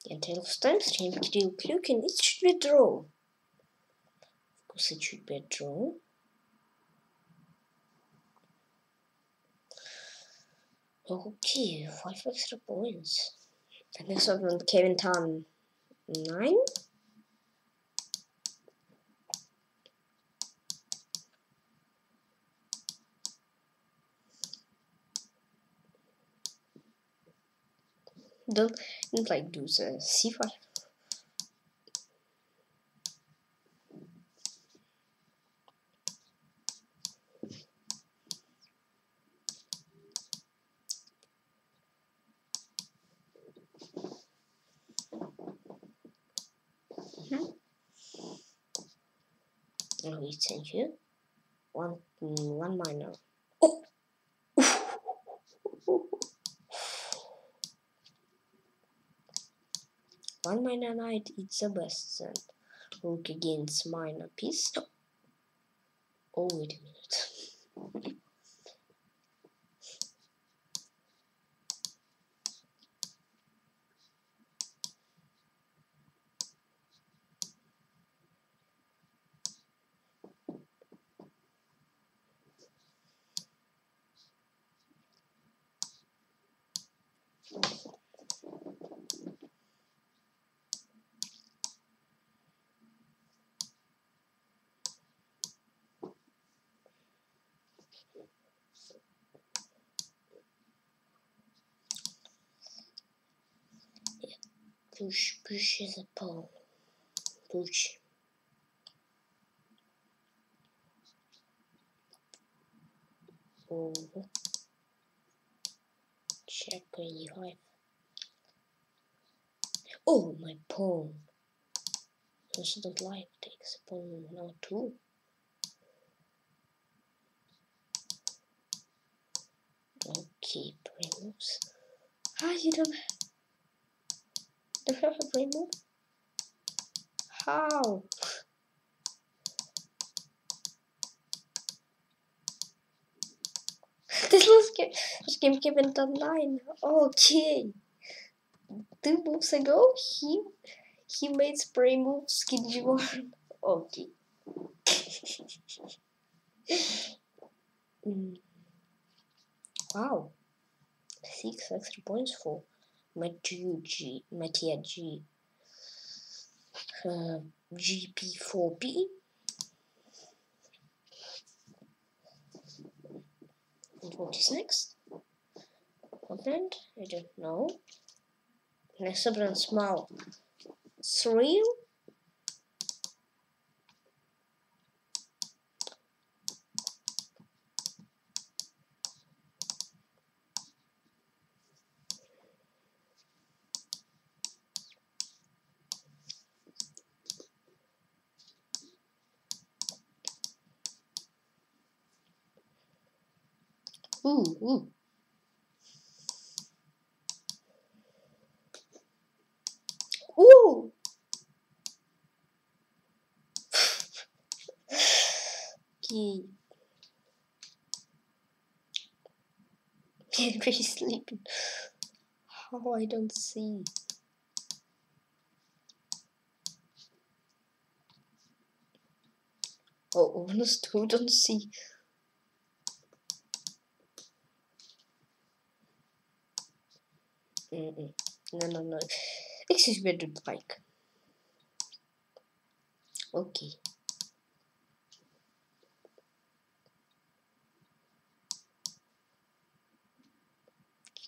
Until times change Kirill Klukin, it should be a draw. Of course it should be a draw. Okay, five extra points. And this one Kevin Tan nine. Don't, don't like do the c5. Sent you one mm, one minor. Oh. one minor knight it's the best then. Rook against minor piece. Oh wait a minute. push, push the pole. Push. Over. Check you have. Oh, my pawn. I shouldn't like takes a pawn now too. Okay, moves. Ah, you don't don't have a brain move? How? this was, game, was game given online. Okay. Two moves ago, he he made spray move skin G1. Okay. mm. Wow. six extra points for Matthew G. Mattia G. Uh, GP4P. And what is next? Content? I don't know. Next up on small. Thrill? Ooh, ooh. Ooh. okay. Henry's sleeping. How I don't see. Oh, honest, who don't see? No, no, no. This is better bike. Okay.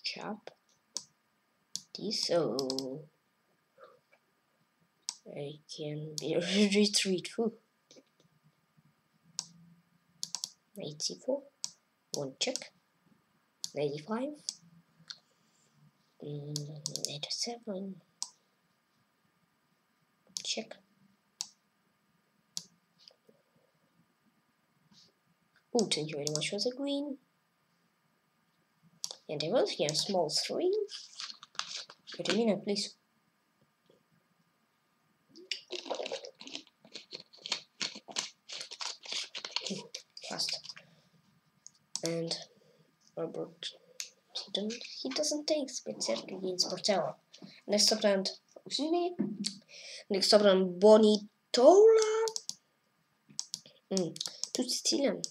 Chop this. So I can be retreat. Whew. 84. One check. 95. Mm, 87. Check. Oh, thank you very much for the green. And I will here small three. Wait a minute, please. Fast. And Robert he don't he doesn't take specific against Portella. Next up round excuse me. Next up round Bonitola. Mm. To Sicilian.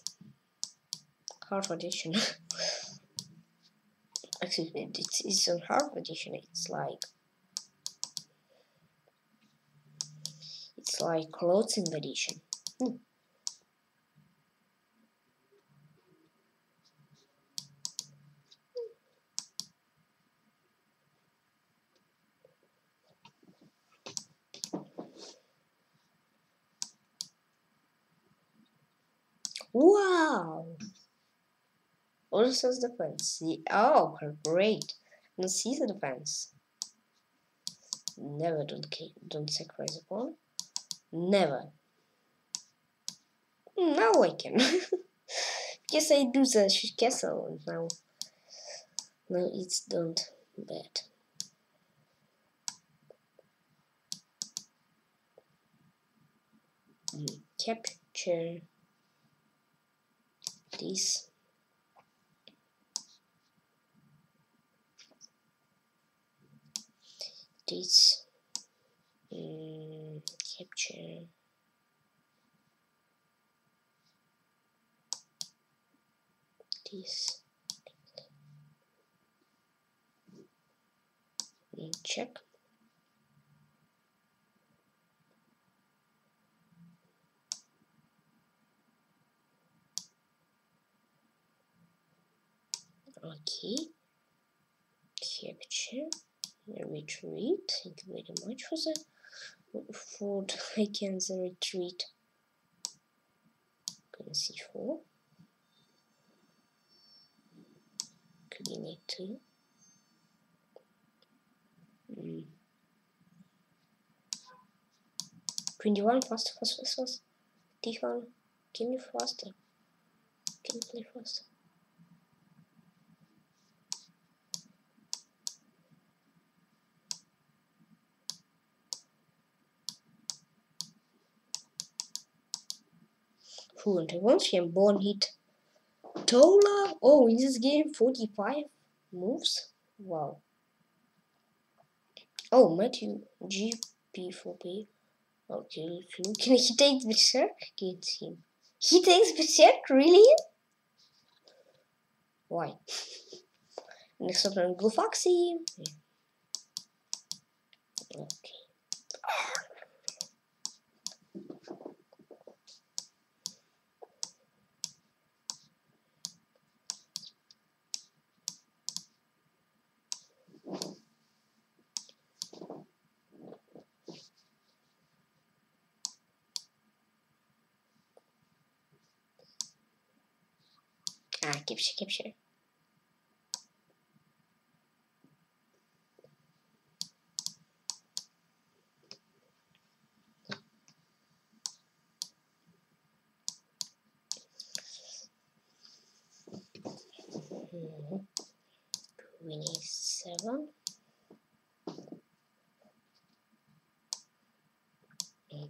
Hard edition. Excuse me, it's, it's a hard edition, it's like it's like clothing edition. Hmm. Wow! Also the defense. See, oh, great. And see the defense. Never don't don't sacrifice a pawn. Never. Now I can. Guess I do the castle now. Now it's don't bad. Capture this this um, capture. This. And check. Okay. Capture retreat thank you very much for the for and the retreat queen c4 queen e2 mm. queen d1 faster faster faster? D1 can you faster? Can you play faster fluent. I once can born hit Tola. Oh, in this game, 45 moves. Wow. Oh, Matthew GP4P. Okay, can he takes Berserk against him? He takes Berserk, really? Why? Next up, I'm. Okay. Ah, capture, capture. Mhm. Twenty-seven. Mm.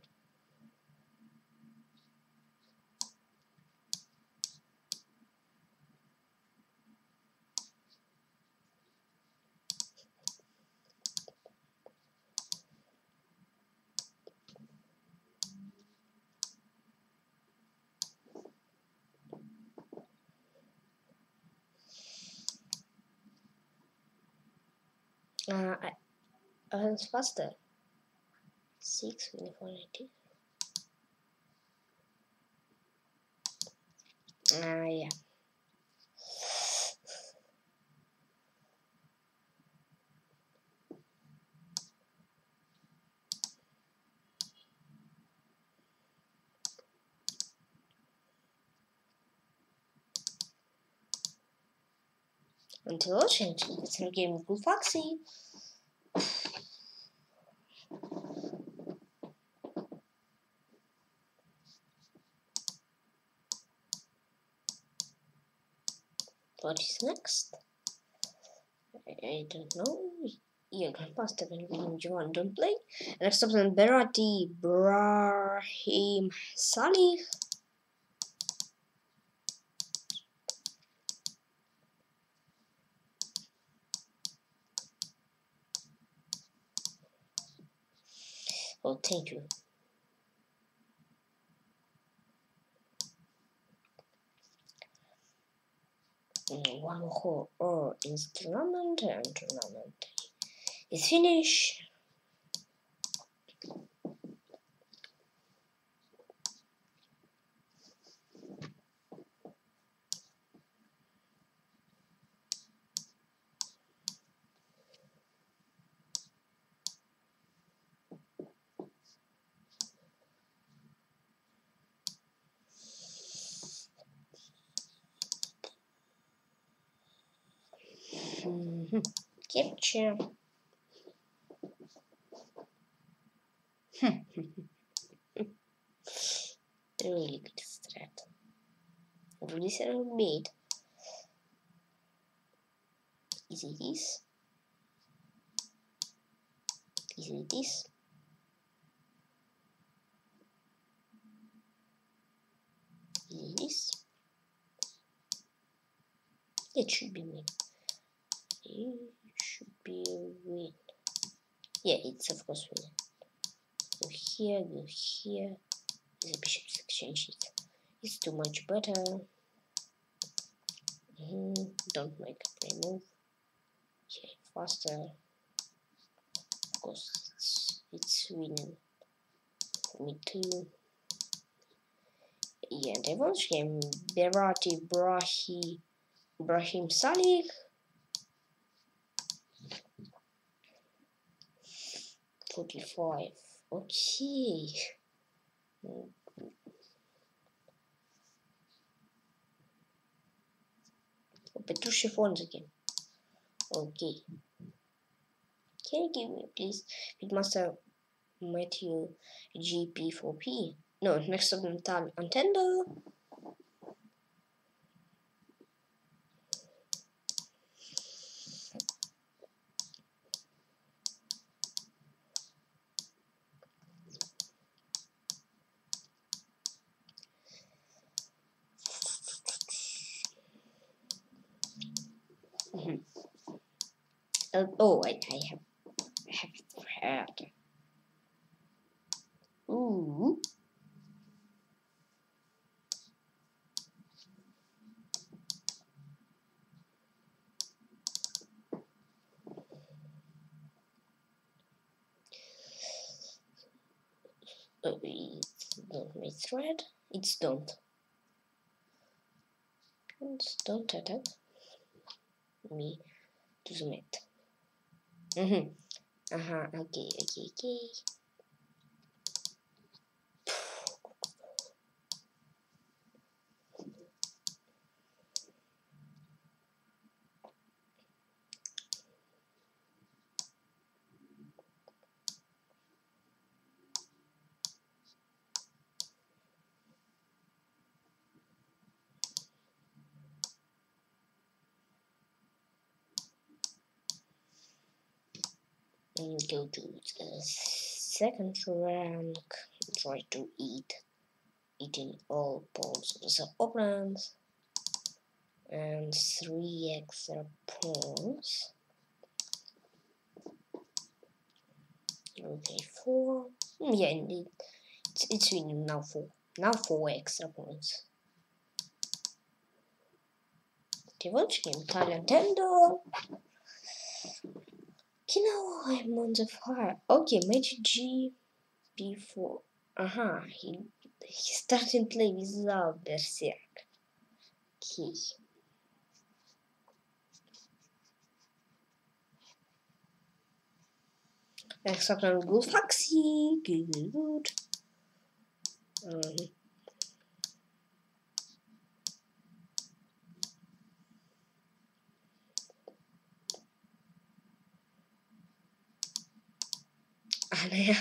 Uh, I, I was faster. Six twenty-four ninety. Ah, yeah. Until change, it's a game Blue Foxy. What is next? I, don't know. Grandmaster when we Joan don't play. Next up then Berati Brahim Salih. Oh, thank you. Mm, One more hole or is and is finished. Capture. really good strat. Really set made. Is it this? Is it this? Is it this? It should be win. Be win. Yeah, it's of course win. Go here, go here. The bishop's exchange it. It's too much better. Mhm, Don't make a play move. Okay, faster. Of course, it's, it's winning for me too. Yeah, the revanche game Berati Brahi Brahim Salih. Forty-five. Okay. Petrusha phones again. Okay. Can you give me please FIDE master Matthew GP4P? No, next up Nintendo. oh wait, I have, I have it Ooh. Oh, it's, not it's red. It's don't. It's don't attack me to the. Mm-hmm. Uh-huh. Okay, okay, okay. Then go to the second rank. Try to eat, eating all balls of the opponents and three extra pawns. Okay, four. Hmm, yeah, indeed. It's, it's really now four. Now four extra points. The want game Thailand Tendo. I'm on the fire. Okay, mate G before. Uh-huh. He he started play without Berserk. Okay. Next up on Google Foxy. Good, good, good. Um, Anne.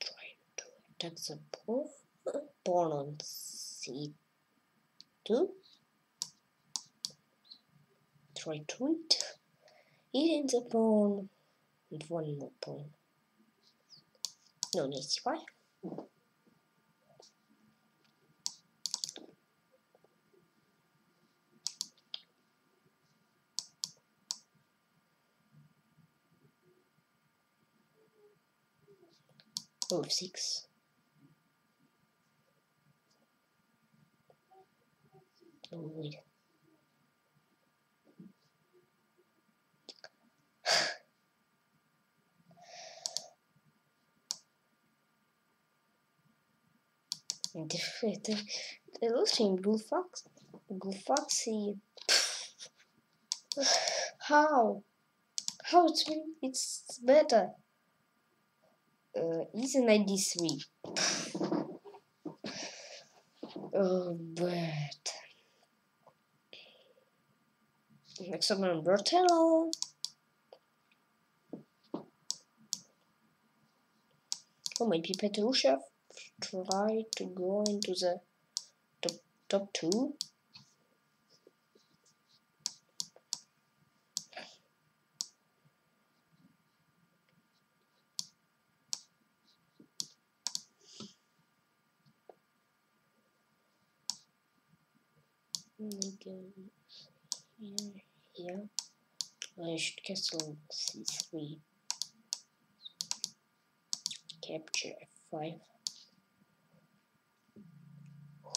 trying to attack the pawn, pawn on c2. Try to eat. Eating the pawn and one more pawn. No, no, c5. Move six. Oh wait. And the, the, the losing Blue Fox, Blue Foxy. How? How it's it's better? uh, is an ID3. Oh, but next up Bertello. Oh, maybe Petrushev try to go into the top top two. go here, here. I should castle c3. Capture f5.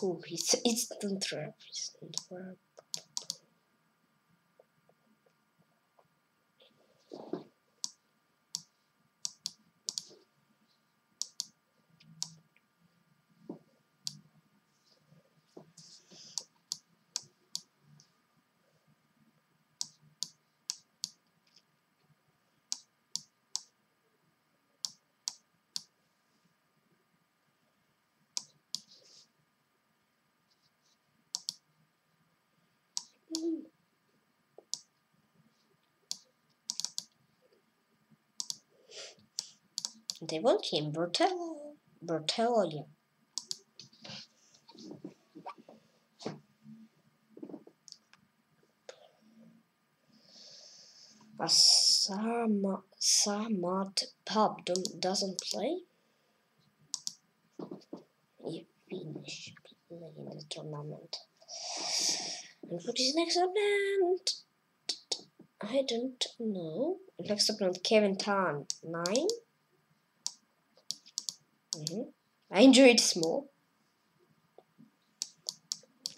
Oh, it's instant trap, it's instant trap. They want him, Bertello. Bertello. A Sama, Samad pub don't, doesn't play? Yeah, finish playing the tournament. And what is next opponent? I don't know. Next opponent Kevin Tan 9. Mm-hmm. I enjoyed small.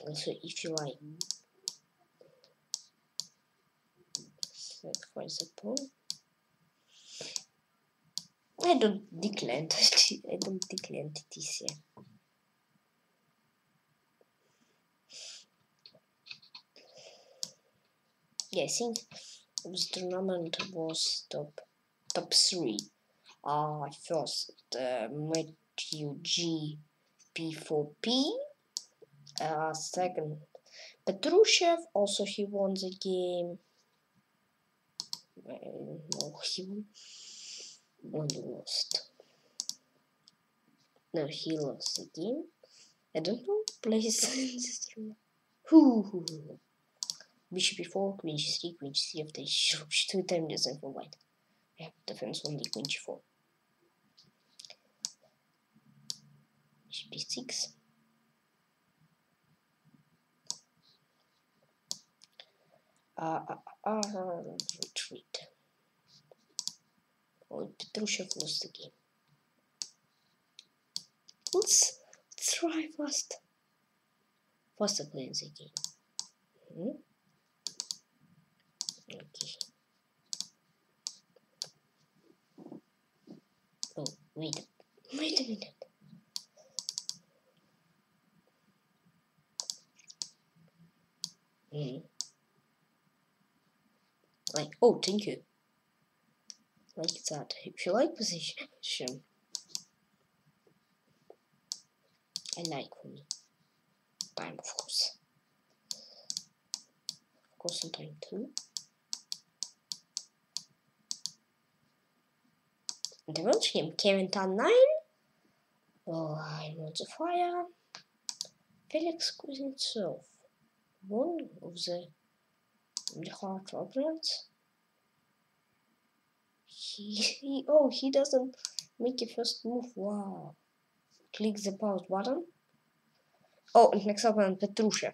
Also, if you like, a pawn. I don't declare. I don't declare entities here. Yeah, I think tournament was top top three. Uh first uh, Matthew G P4P. Uh, second Petrushev. Also he won the game. Uh, no, he won. Lost. No, he lost the game. I don't know this tournament. Who, who, who? Bishop e4, queen g3, queen g3 after h two time design for white. Yeah, defense only queen g4. Bishop d6. Uh, uh, uh, uh, retreat. Oh, Petrushev lost the game. Let's try fast. Faster playing the game. Hmm? Okay. Oh, wait. Wait a minute. Hmm. Like, oh, thank you. Like that. If you like position, I like. Time, of course. Of course, on time too. The Welsh game Kevin Tan 9. Oh, I'm on the fire. Felix Kuznetsov. One of the, the hard. He, he, oh, he doesn't make a first move. Wow. Click the pause button. Oh, next opponent Petrushev.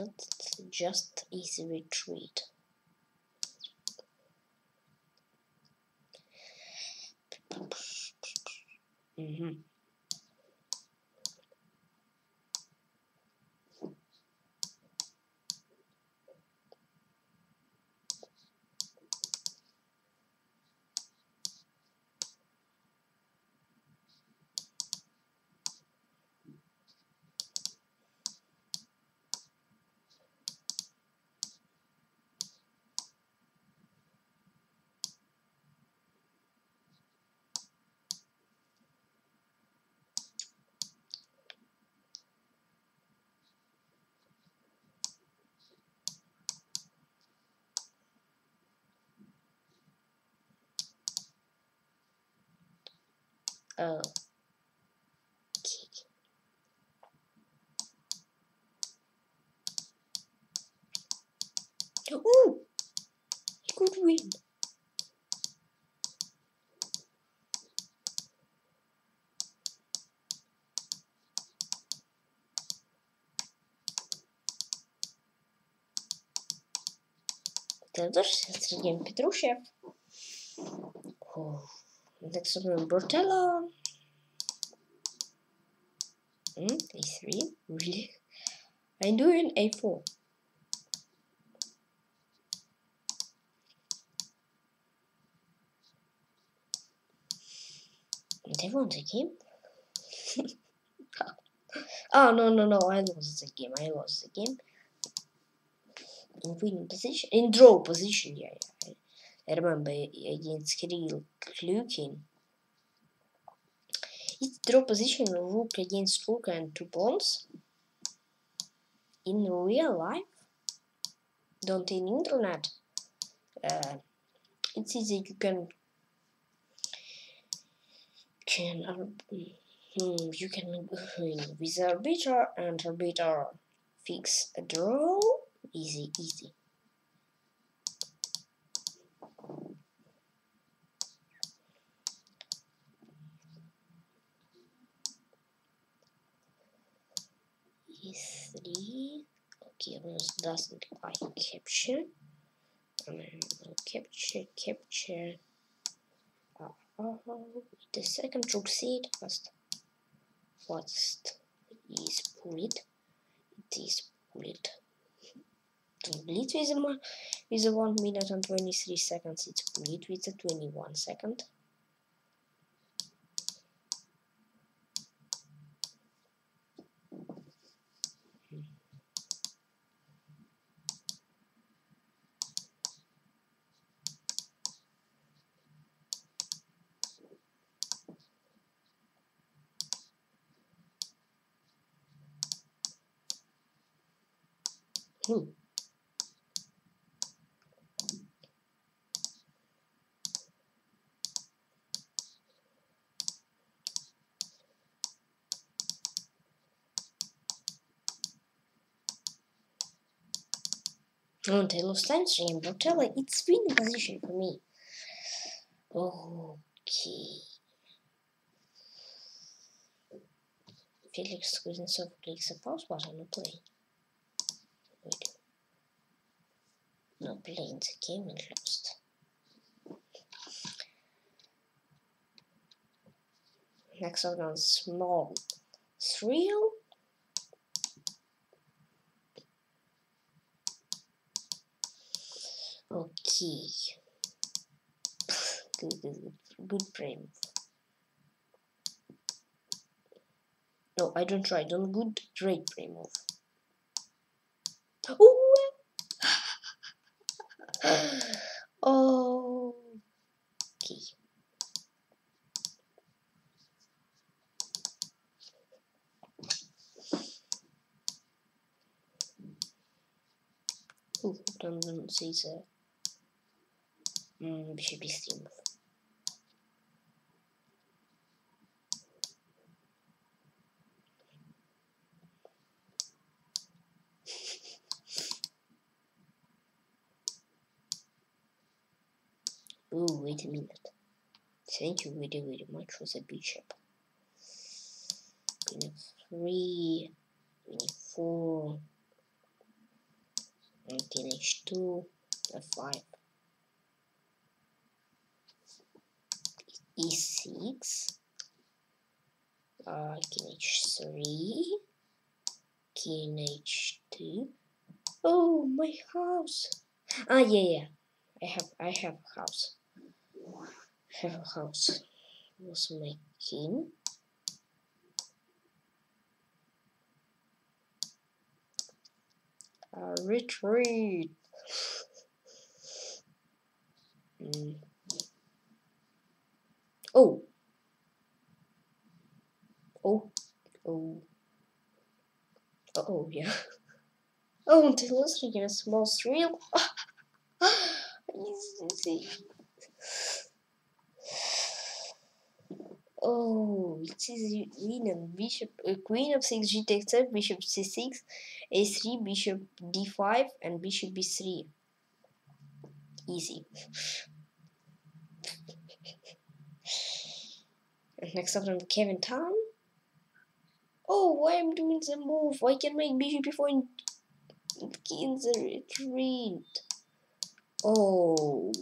Let's just easy retreat. Mm-hmm. Oh. Okay. Ooh! I could win. Это тоже с Петрушев. Фух. Next up, Bertella. Hmm, a3, really? I'm doing a4. They won the game? oh, no, no, no, I lost the game, I lost the game. In winning position, in draw position, yeah, yeah. Remember against Kirill Klukin. It's draw position rook against rook and two pawns. In real life, don't in internet. Uh, it's easy. You can can uh, hmm, you can win with arbiter and arbiter fix a draw. Easy, easy. E3. Okay, this doesn't like capture. And then we'll capture, capture. Oh, the second seat first. First is bullet. It is bullet. Bullet with a 1 minute and 23 seconds. It's bullet with a 21 second. Hmm. Oh, they lost time stream. Bertella, it's position for me. Okay. Felix Kuznetsov clicks a pause button to play. Wait. No, playing the game and lost. Next one on small thrill. Okay. good, good, good, good frame. No, I don't try. Don't good, great frame move. Oh. Okay. Ooh, don't mm, bishop is move. Oh, wait a minute. Thank you very, very much for the bishop. Queen of 3, queen of 4, and king h2, f5. e6, uh, king h3, king h2. Oh, my house. Ah, yeah, yeah. I have, I have house have a house was my king uh, retreat. Mm. oh. Oh. Oh. Oh yeah. Oh until listening a small thrill easy Oh, it is winning. Bishop, uh, queen of 6 g takes up, bishop c6, a3, bishop d5, and bishop b3. Easy. and next up from Kevin Tan. Oh, why I'm doing the move? Why can make bishop before in, in the retreat? Oh.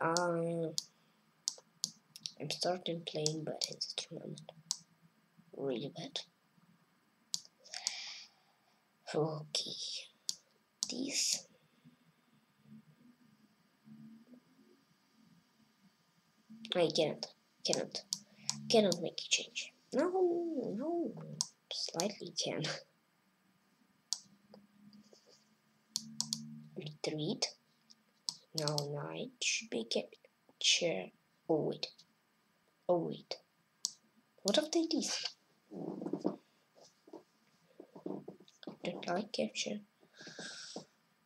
Uh, I'm starting playing bad in this tournament. Really bad. Okay. This. I cannot, cannot, cannot make a change. No, no, slightly can. Retreat. Now knight should be kept chair. Oh wait. Oh wait. What have they did? The knight capture.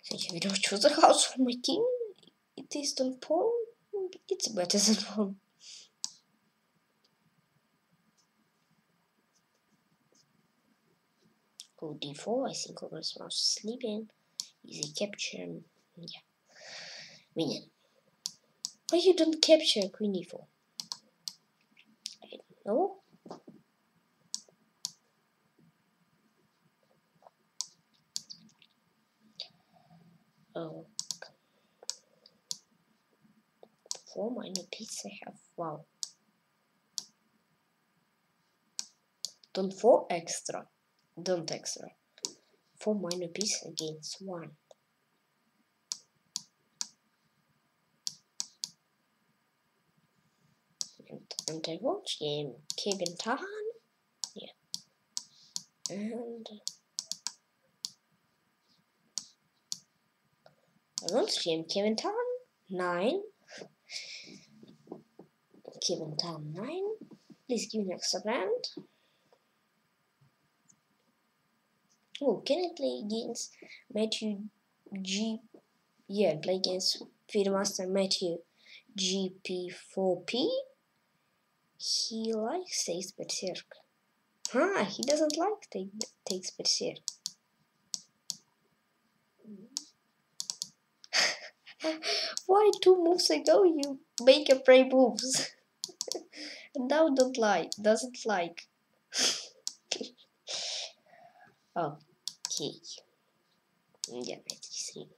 Since we don't choose the house for my king, it is the pawn. It's better than pawn. Oh, d4, I think Ogre's mouse sleeping. Easy capture. Yeah. Winning. Why you don't capture queen e4? I don't know. Oh. Four minor pieces have. Wow. Don't four extra. Don't extra. Four minor pieces against one. And, I watch game Kevin Tahan. Yeah. And uh, I want stream Kevin Tan 9. Kevin Tan 9. Please give me extra brand. Oh, can I play against Matthew G? Yeah, play against FIDE Master Matthew GP4P. He likes takes berserk. Huh, he doesn't like take, takes berserk. Why two moves ago you make a pre-moves? and now don't like, doesn't like. okay. Yeah, 93.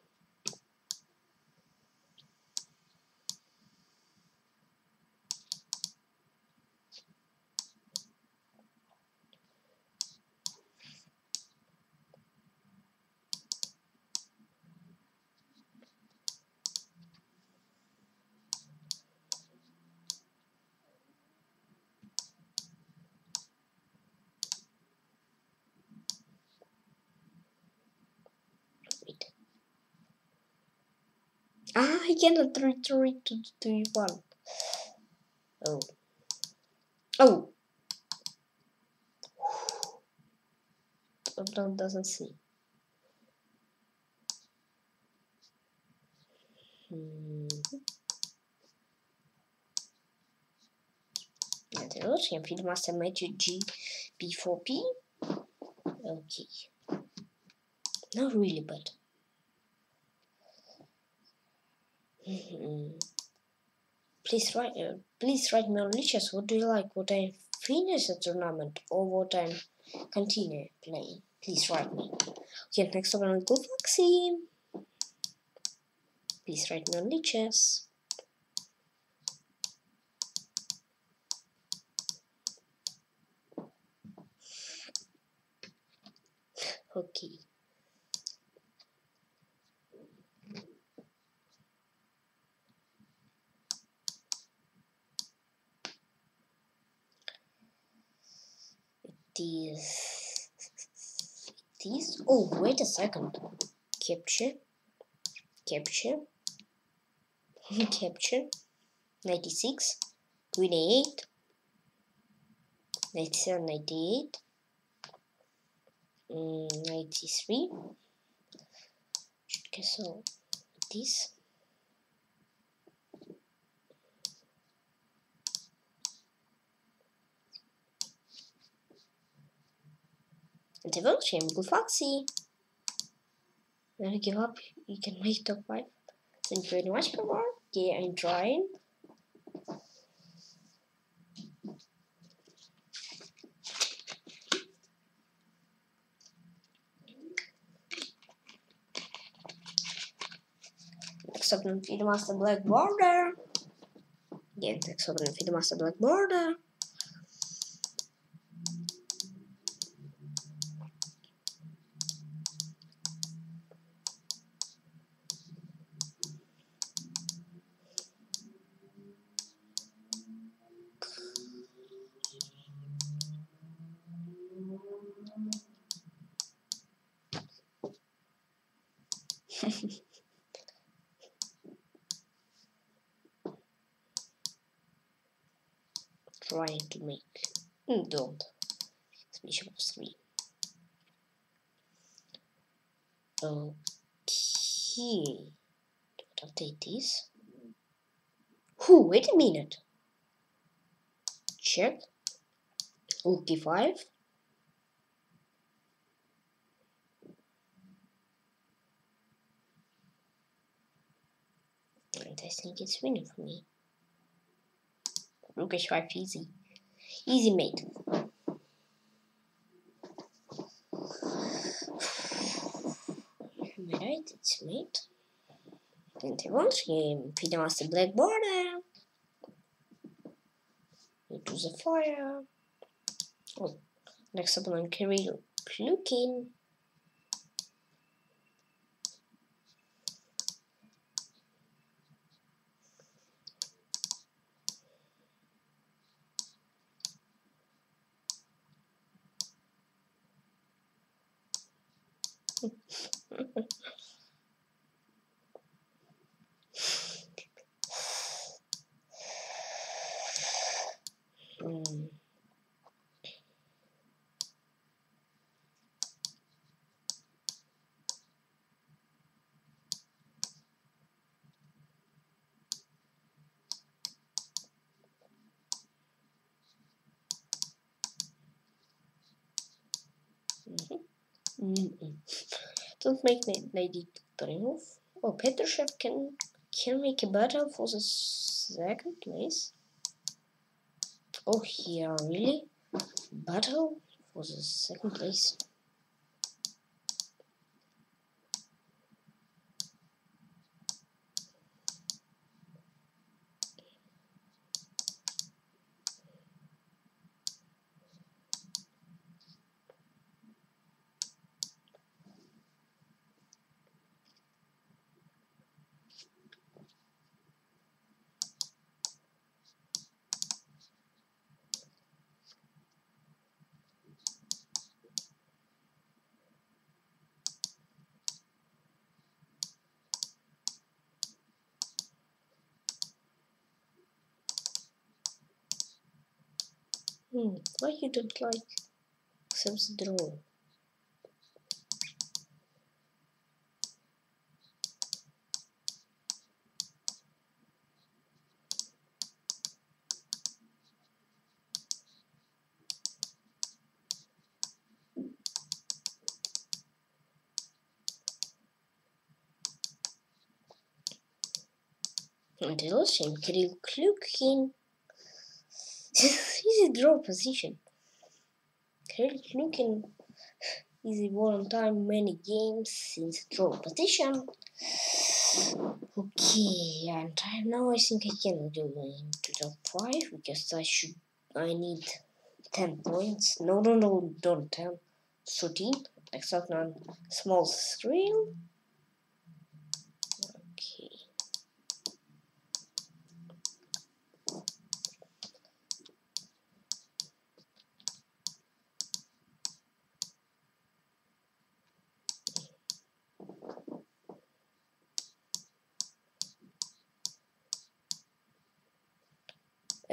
Cannot retreat to the one. Oh. Oh. Opponent doesn't see. Hmm. Must have made you G B4P. Okay. Not really, but. Please write. Uh, please write me on Lichess. What do you like? What I finish the tournament or what I continue playing? Please write me. Okay, next one go Foxy. Please write me on Lichess. Okay. These. These. Oh, wait a second. Capture. Capture. Capture. 96. 28. 97, 98. Mm, 93. Should cancel this. I'm good foxy. I give up, you can make top 5. Thank you very much more. Yeah, I'm trying. Up on FIDE Master Black Border. Yeah, up on FIDE Master Black Border. trying to make. Mm, don't. Bishop of three okay. Update this Who? wait a minute. Check. Rook d5 and I think it's winning for me. Rook h5 easy. Easy mate. Right, it's mate. 21 game. Pinasta black border. Into the fire. Oh, next opponent Kirill Klukin. Mm. Mm -mm. Don't make Lady Drinov. Oh, Petrushev can can make a battle for the second place. Oh, here really battle for the second place. Hmm, why you don't like Sam's draw? Until shame Kirill Klukin easy draw position. Kirill Klukin easy one time many games since draw position. Okay, and now I think I can into top five because I should I need ten points. No no no don't ten. Thirteen. Except on um, small screen.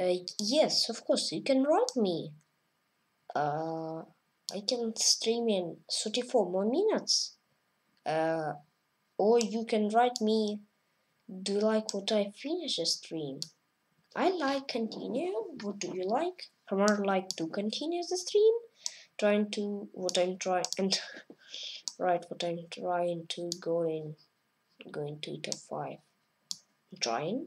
Uh, yes, of course, you can write me. Uh, I can stream in 34 more minutes. Uh, or you can write me, do you like what I finish a stream? I like continue. What do you like? Hammer like to continue the stream? Trying to, what I'm trying, and right, what I'm trying to go in, going to top 5. I'm trying.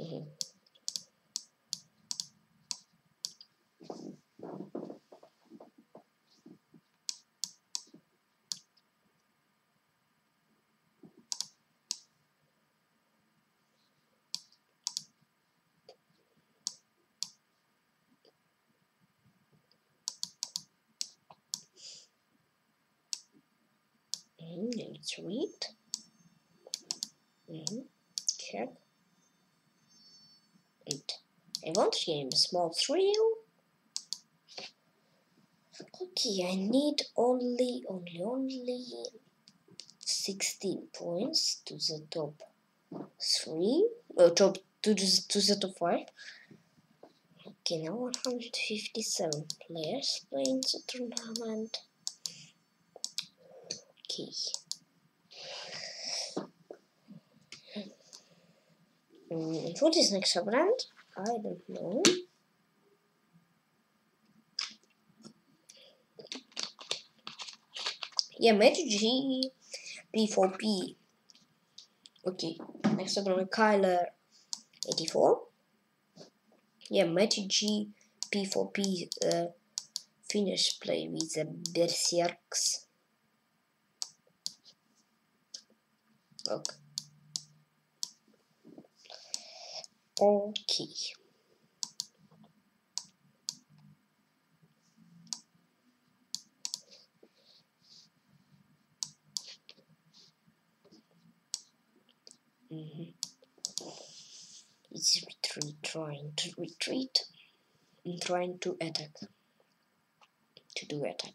Mhm. Mhm, Let's read. Mhm, Check. And I want game small thrill. Okay, I need only, only, only 16 points to the top three, uh, top to the, to the top five. Okay, now 157 players playing the tournament. Okay. Mm, what is next brand? I don't know. Yeah, Magic G P4P. Okay, next up one Kyler 84. Yeah, Magic G P4P uh, finish play with the Berserks. Okay. Okay. Mhm. It's retreat, trying to retreat and trying to attack. To do attack.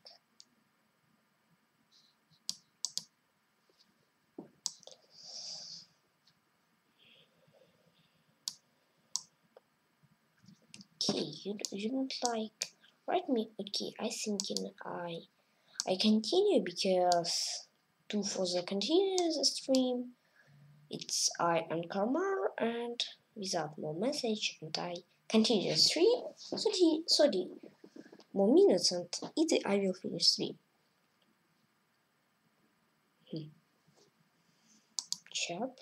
Okay, you, you don't like write me okay I thinking I I continue because to for the continuous stream it's I and Karmar and without more message and I continue the stream 30 30 more minutes and either I will finish stream. Hmm. Chop.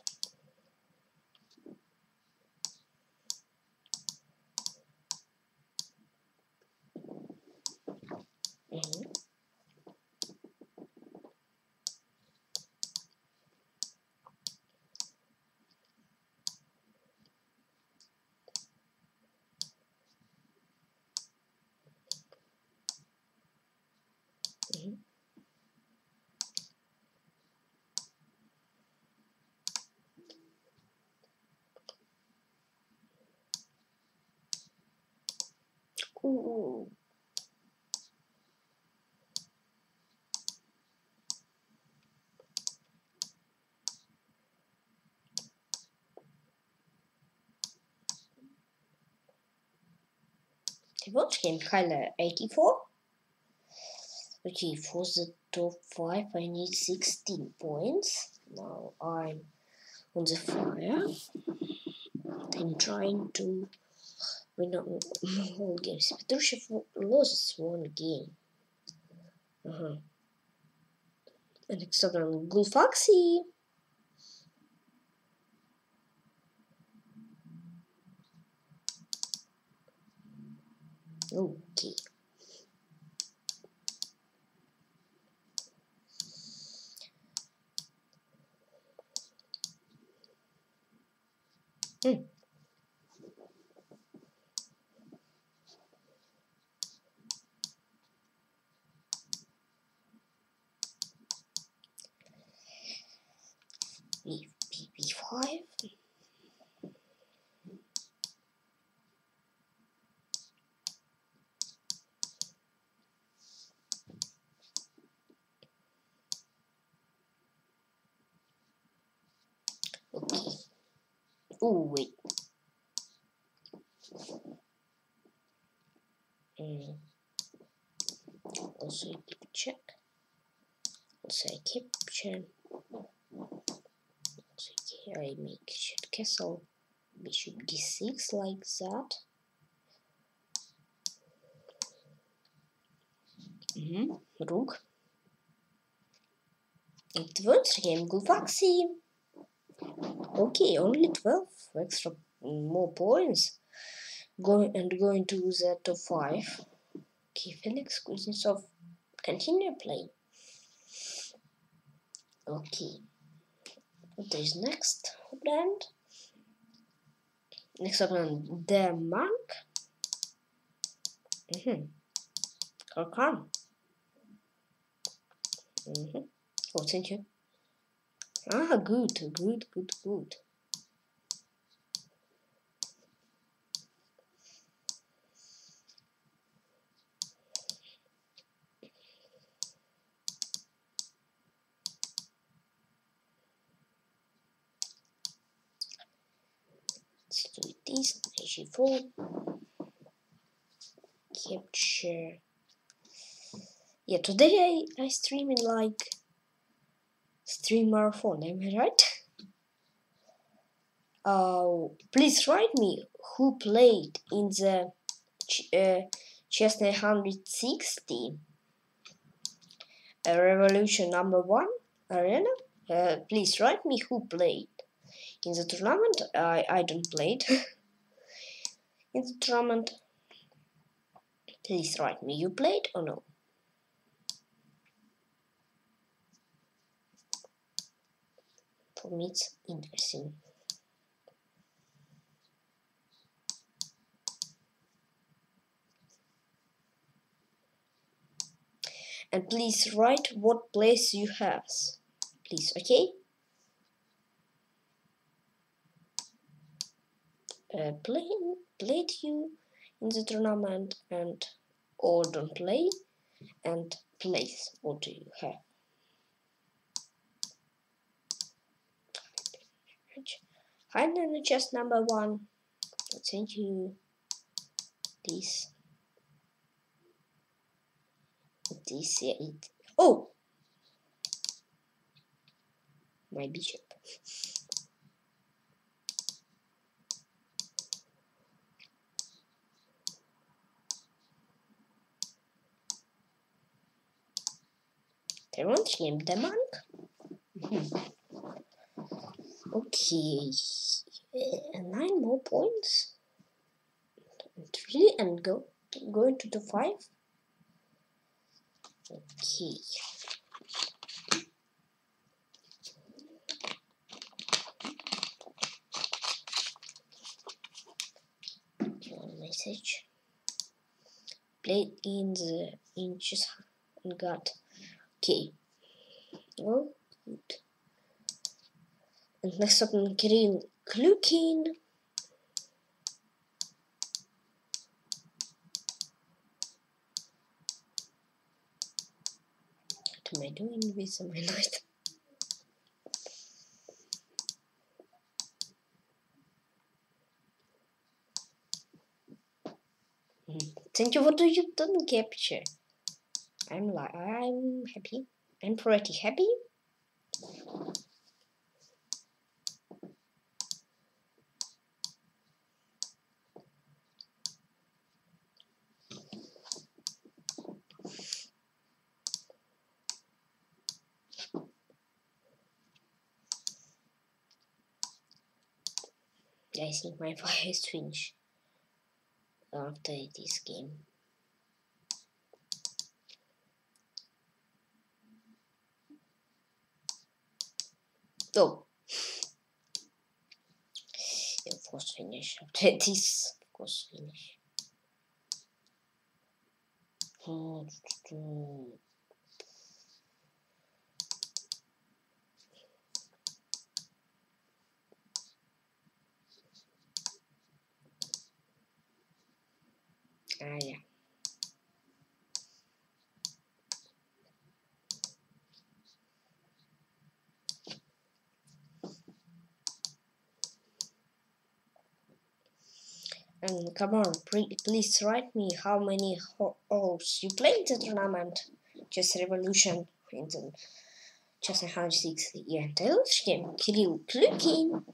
Mhm. Mhm. Ooh. Game color 84. Okay, for the top 5 I need 16 points. Now I'm on the fire. I'm trying to win all games. Petrushev loses one game. Uh-huh. And on Gulfaxi. Okay. Hmm. B, B, B5. Okay. Oh, wait. Mm. Also, keep check. Also, I keep check. Also, here I make shit castle bishop d6 like that. Mhm. Rook. And once again, Gulfaxi. Okay, only 12 extra more points. Going and going to the top five. Okay, Felix Kuznetsov continue playing. Okay. What is next opponent? Next opponent, the monk. Mm-hmm. Korkan. Mm-hmm. Oh, thank you. Ah, good, good, good, good. Let's do this. H4. Capture. Yeah, today I, I stream in like stream marathon, am I right? Uh, please write me who played in the uh, chess 960 uh, revolution number one arena. Uh, please write me who played in the tournament. I I don't played in the tournament. Please write me you played or no. For me, it's interesting. And please write what place you have. Please, okay? Uh, play, played you in the tournament and or don't play and place what do you have Hide in the chest number one. I'll send you this. This yeah, it. Oh, my bishop. Everyone came the monk. Okay, nine more points. Three and go going to the five. Okay. Message. Played in the inches and got okay. Oh, good. And next up, Kirill Klukin. What am I doing with my knight? Hmm. Thank you. What do you capture? I'm like I'm happy. I'm pretty happy. I think my is finished after this game. Oh, of course finish after this. Of course finish. Hmm. And come on, please write me how many holes you played the tournament. Just Revolution, for instance. Chess and House 6, yeah, Taylor's game, Kirill Klukin.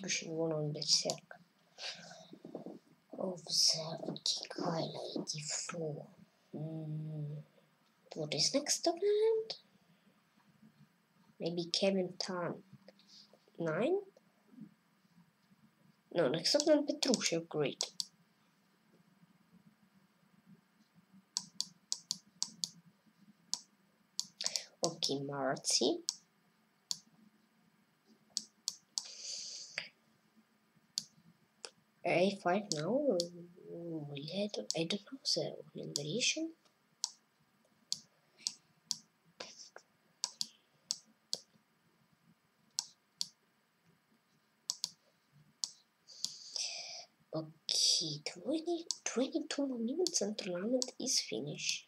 2015 Observed Kyle 84. Mm. What is next opponent? Maybe Kevin Tan 9? No, next opponent Petrushio, great. Okay, Marcy. A5 now? Mm, I don't, I don't know the numeration. Okay, 20, 22 more minutes and tournament is finished.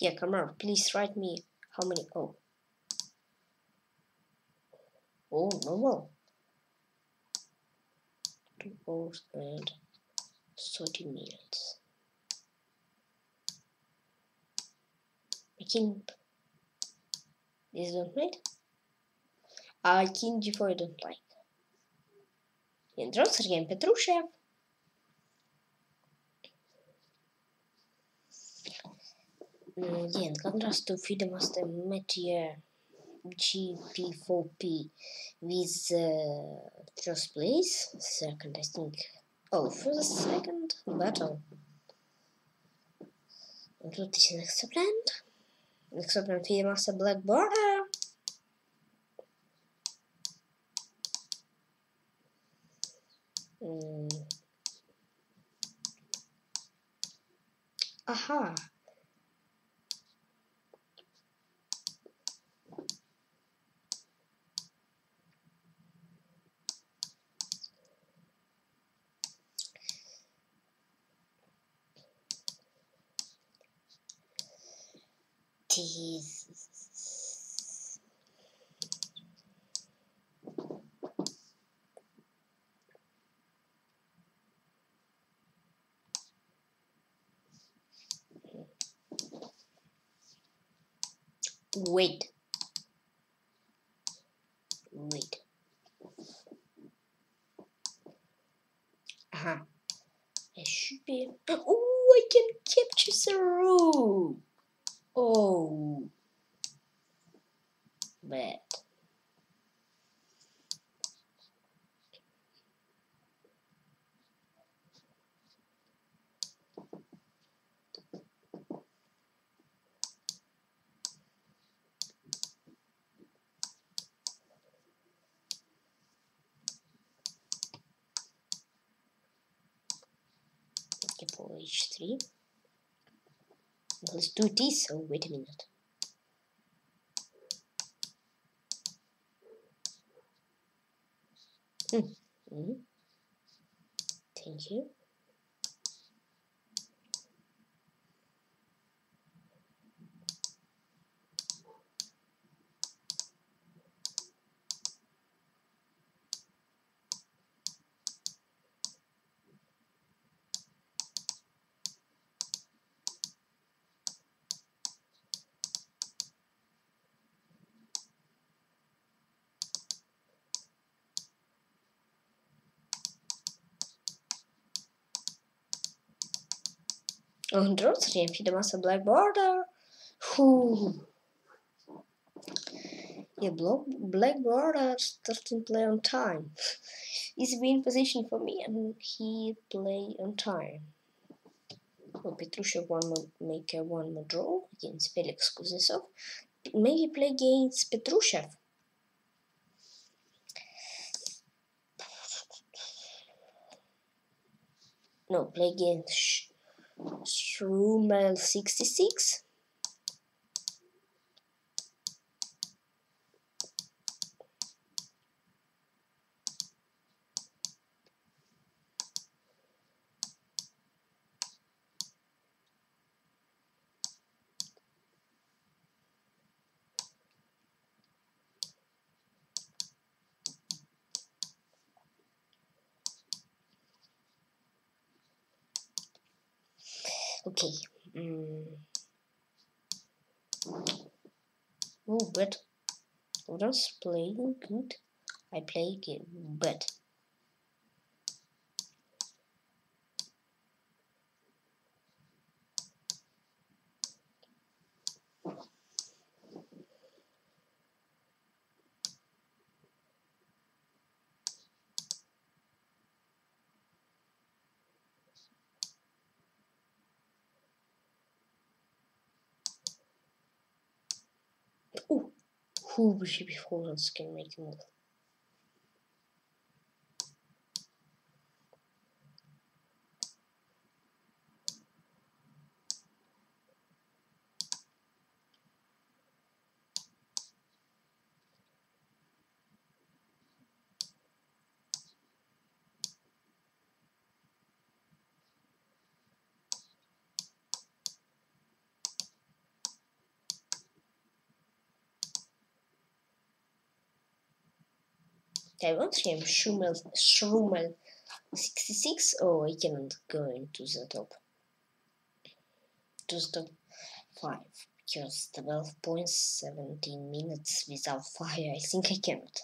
Yeah, come on, please write me how many. Oh. Oh, no more. Two hours and 30 minutes. King. This don't right? А King G4 I don't like. And draw Sergei Petrushev. Igen, contrastul FIDE Master de Metier GP4P with uh, first place, second I think. Oh, for the second battle. And what is next brand? Next brand FIDE Master Black Border. Mm. Aha. Wait. Wait. Uh-huh. I should be. Oh, I can capture the room. Oh. Bad. For h3. Let's do this. Oh, wait a minute. Hmm. Hmm. Thank you. Oh, draws riempie the massa black border. Whew. Yeah, black border starting play on time. He's been position for me and he play on time. Oh, Petrushev one more, make a one more draw against Felix Kuznetsov. Maybe play against Petrushev. No, play against Shroomel66 But Others playing good. I play game, but Ooh, who should be Horns can make I want him Schumel, Schrummel 66 oh I cannot go into the top. To the top 5 because 12 points 17 minutes without fire. I think I cannot.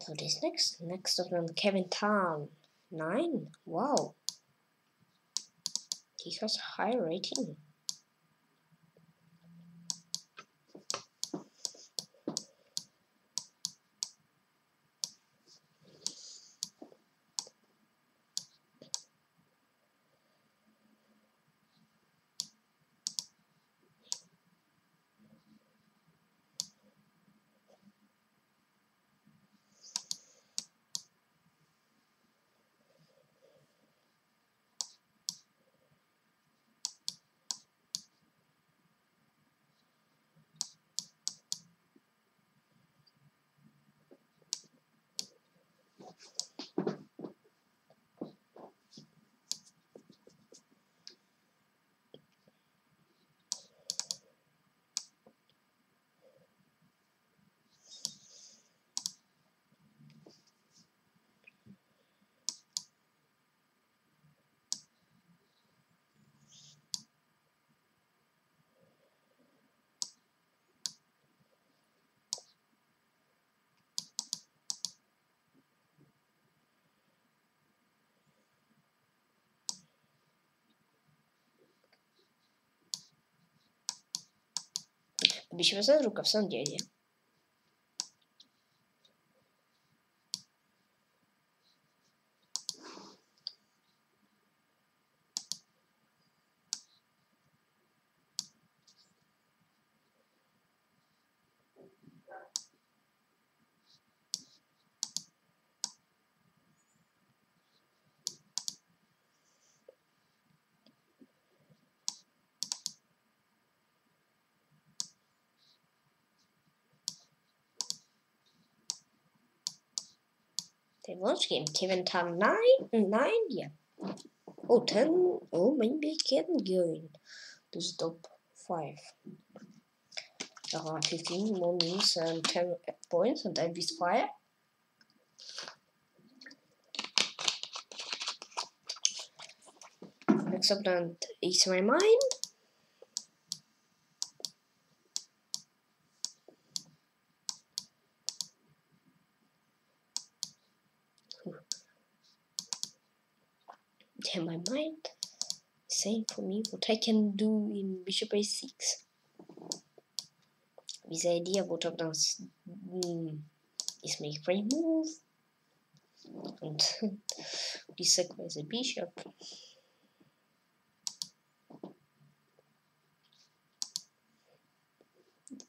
So this next? Next up on Kevin Town. 9 wow. He has high rating Обещаю рука в самом деле. They launch game. Kevin Tom 9? 9? Yeah. Oh, 10. Oh, maybe I can go in to the top 5. Uh, 15 more minutes and 10 points and then with fire. Then, Ease My Mind. Damn, my mind. Saying for me what I can do in bishop a6 with the idea what I've done is make free move. And sacrifice the bishop.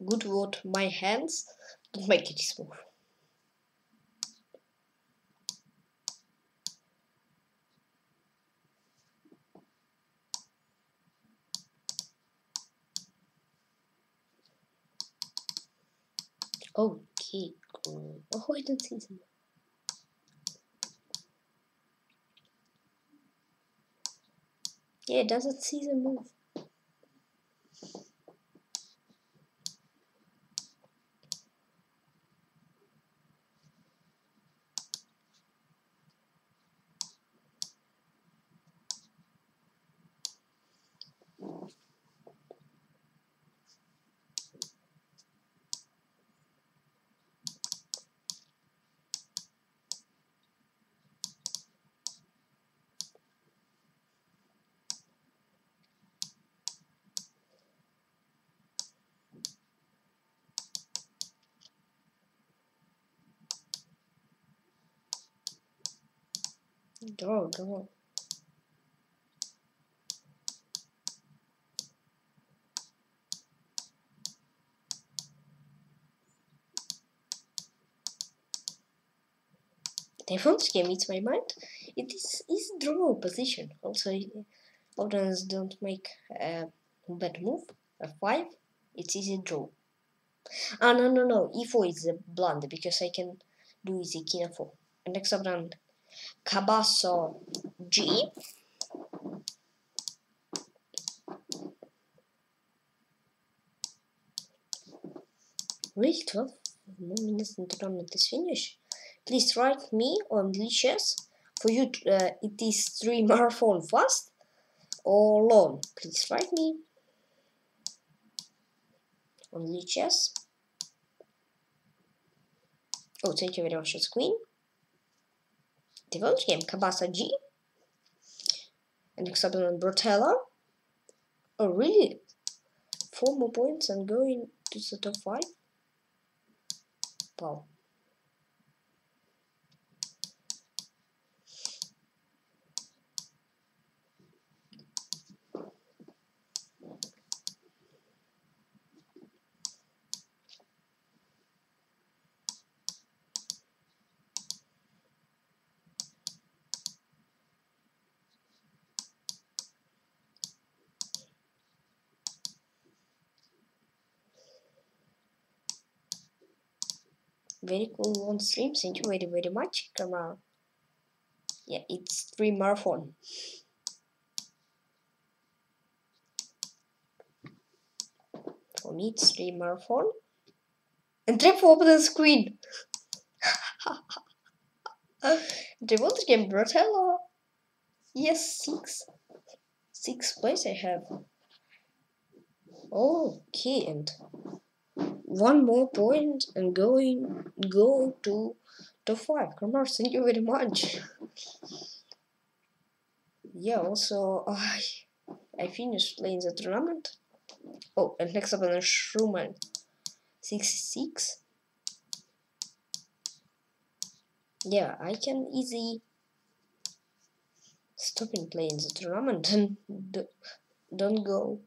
Good what my hands. Don't make it this Okay, cool. Oh, I don't see them. Yeah, it doesn't see the move. Draw, draw. The first game meets my mind. It is is draw position. Also, opponents don't make a bad move. A five, it's easy draw. Ah no no no. E4 is a blunder because I can do easy king f4. And next then Cabasso G. Really 12 more minutes the tournament is finished. Please write me on lichess. For you, uh, it is three marathon fast or long. Please write me on lichess. Oh, thank you very much, Queen. Devote game Cabasa G. And Examen Brotella. Oh, really? Four more points and going to the top five? Wow. Very cool on stream thank you very very much on. Yeah it's stream marathon. For me it's stream marathon. And trip open the screen. The game Brotella yes six six place I have. Okay and one more point and going go to top five. Kamar, thank you very much. yeah, also I I finished playing the tournament. Oh, and next up the Schumann 66. Yeah, I can easy stop and play in the tournament and don't go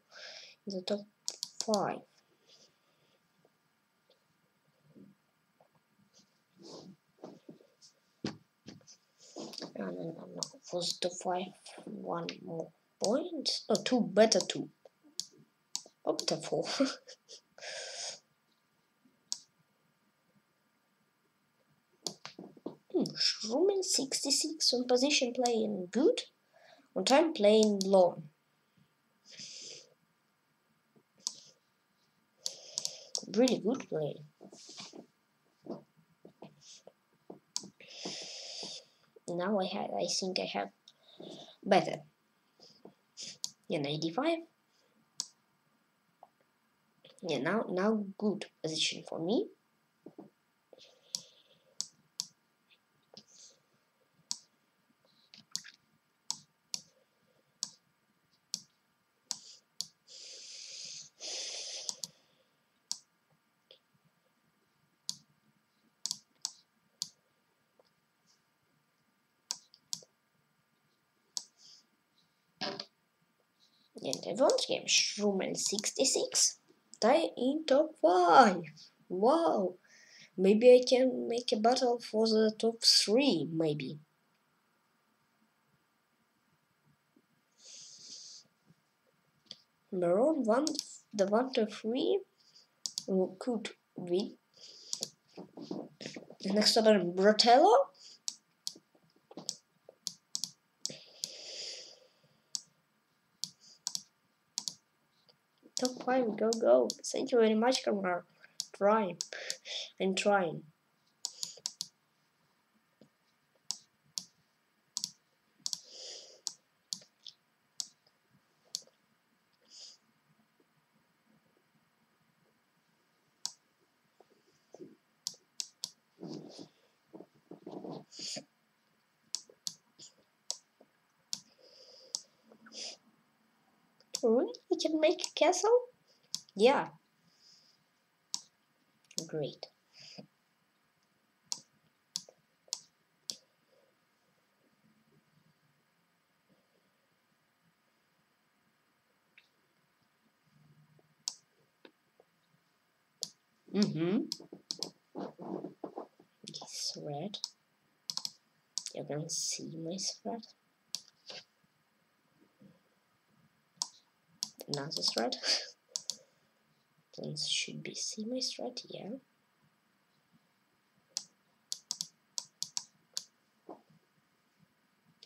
in the top five. No, no, no, no. Was the five one more point? No, two better two. Up to four. hmm, Schrumen 66 on position playing good. On time playing long. Really good play. Now I have I think I have better yeah 95 yeah now now good position for me in the advanced game Schrummel 66 die in top 5 wow. Maybe I can make a battle for the top 3 maybe. Baron one the one to three could win. Next one Bratello Top 5, go, go. Thank you very much, Kamar. Trying and trying. castle? Yeah. Great. Mm-hmm. You're You can see my sweat. Another thread. This should be see my thread, yeah.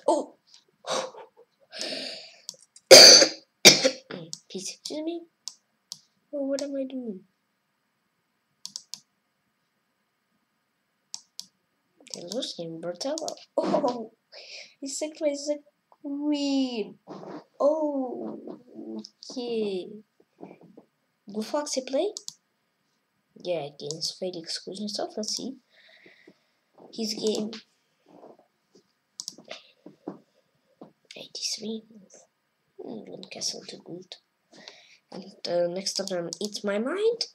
Oh! Please excuse me. Oh, what am I doing? There's in Bertella. Oh, it's a crazy queen. Oh, okay. Will Foxy play? Yeah, against Felix Kuznetsov. Let's see. His game 83. Mm, Castle to good. And uh, next of them, Eats My Mind.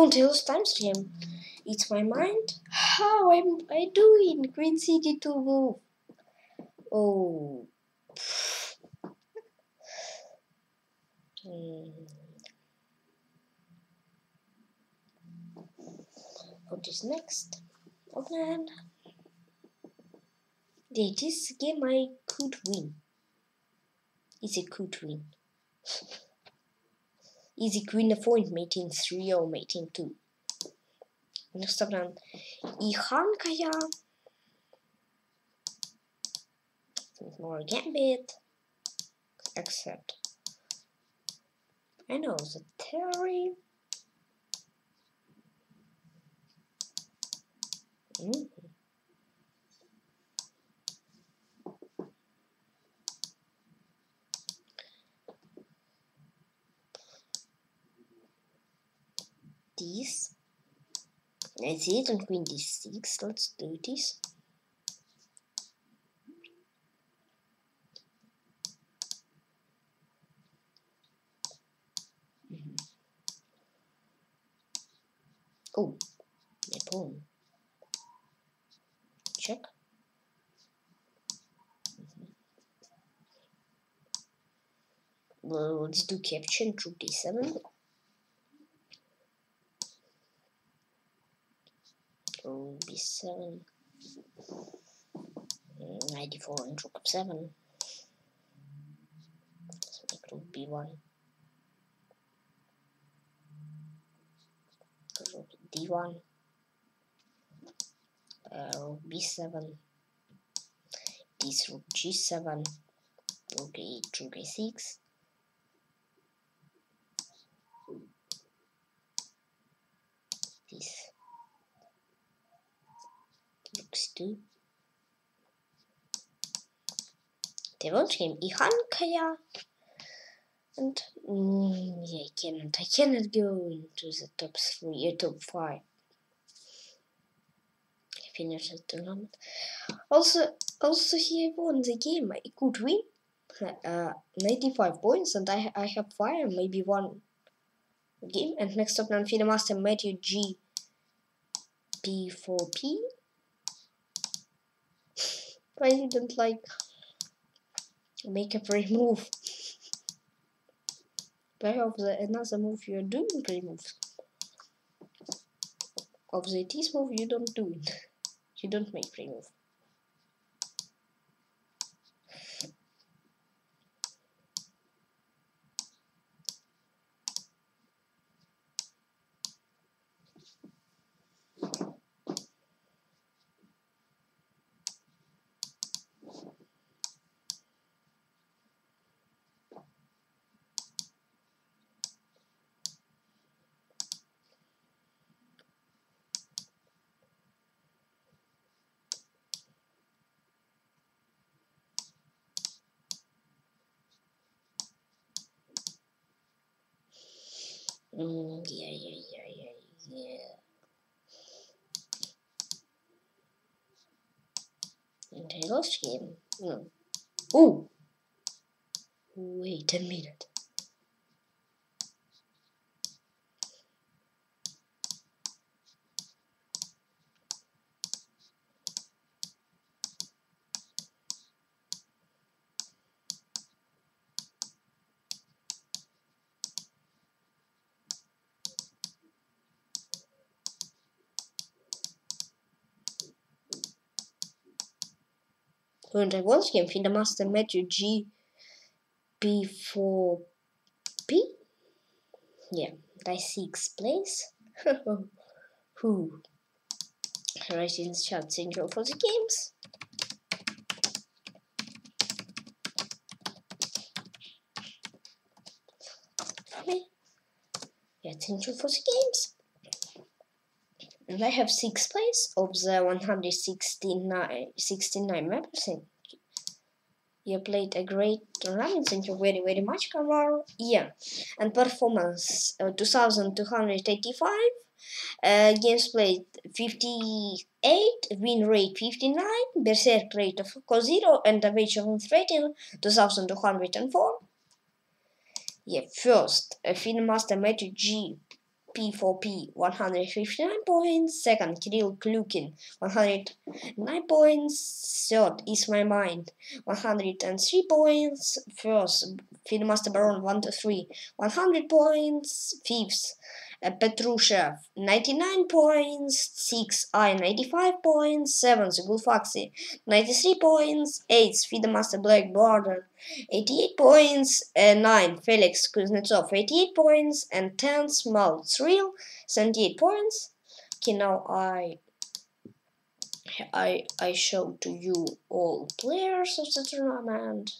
Until it's time stream. Eats my mind. How am I doing? Green City to move. Oh. Hmm. What is next? Oh man. Yeah, this game I could win. It's a could win. easy queen na foint mate 3 or mate 2. Next Instagram. И ханка я. Morra gambit. Except. I know the theory. Mm -hmm. This. That's it on queen d6. Let's do this. Mhm. Oh, my pawn. Check. Mhm. Well, let's do capture rook d7. Rook b7. Mm, Knight d4 and rook f7. Let's make rook b1. Rook d1. Uh, rook b7. this rook g7 rook a8 rook a6 this rook c2 der Wunschgame Ihankaya. And mm, yeah, I cannot I cannot go into the top three uh, top five. Finish the tournament also also he won the game I could win uh, 95 points and I I have fire maybe one. Game and next up FIDE Master Matthew G. P4P I didn't like make a pre move? Play of the another move you're doing pre moves of the this move you don't do. It you don't make pre move Mm, yeah, yeah, yeah, yeah, yeah. And I lost game. No. Oh! Wait a minute. Und I once again FIDE Master Matthew G B4 P. Yeah, die sixth place. Who? Right in the chat syndrome for the games. Me. Yeah, syndrome for the games. And I have sixth place of the 169 69 members. You played a great tournament. Thank you very, very much, Kamar. Yeah. And performance uh, 2285. Uh, games played 58, win rate 59, berserk rate of 0, and average of rating 2204. Yeah, first, uh, FIDE Master Matthew G P4P 159 points, second Kirill Klukin 109 points, third is my mind 103 points, first FIDE Master Baron 1 to 3 100 points, fifth Petrushev 99 points, 6 I 95 points, 7th Gulfaxi 93 points, 8th FIDE Master Black Border 88 points, uh, 9 Felix Kuznetsov 88 points, and 10th Mal Thrill 78 points. Okay, now I I I show to you all players of the tournament.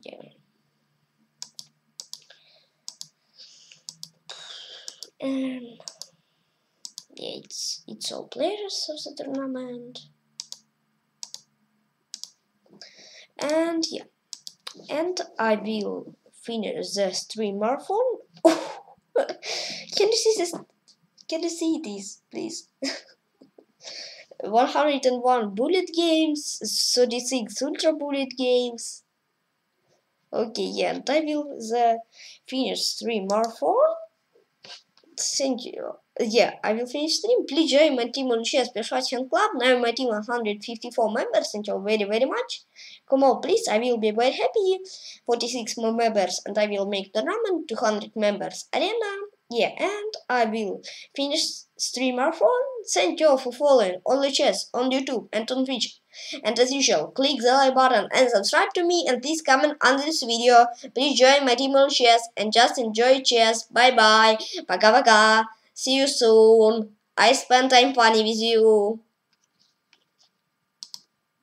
Yeah. And yeah, it's it's all players of the tournament. And yeah. And I will finish the stream marathon. Can you see this? Can you see this please? 101 bullet games 36 ultra bullet games. Okay yeah and I will the finish stream marathon thank you. Yeah, I will finish stream. Please join my team on Chess Persuasion Club. Now my team 154 members. Thank you very very much. Come on, please. I will be very happy. 46 more members, and I will make the tournament 200 members arena. Yeah, and I will finish stream marathon. Thank you for following on the chess on YouTube and on Twitch. And as usual, click the like button and subscribe to me and please comment under this video. Please join my team on chess and just enjoy chess. Bye bye. Пока-пока. See you soon. I spent time funny with you.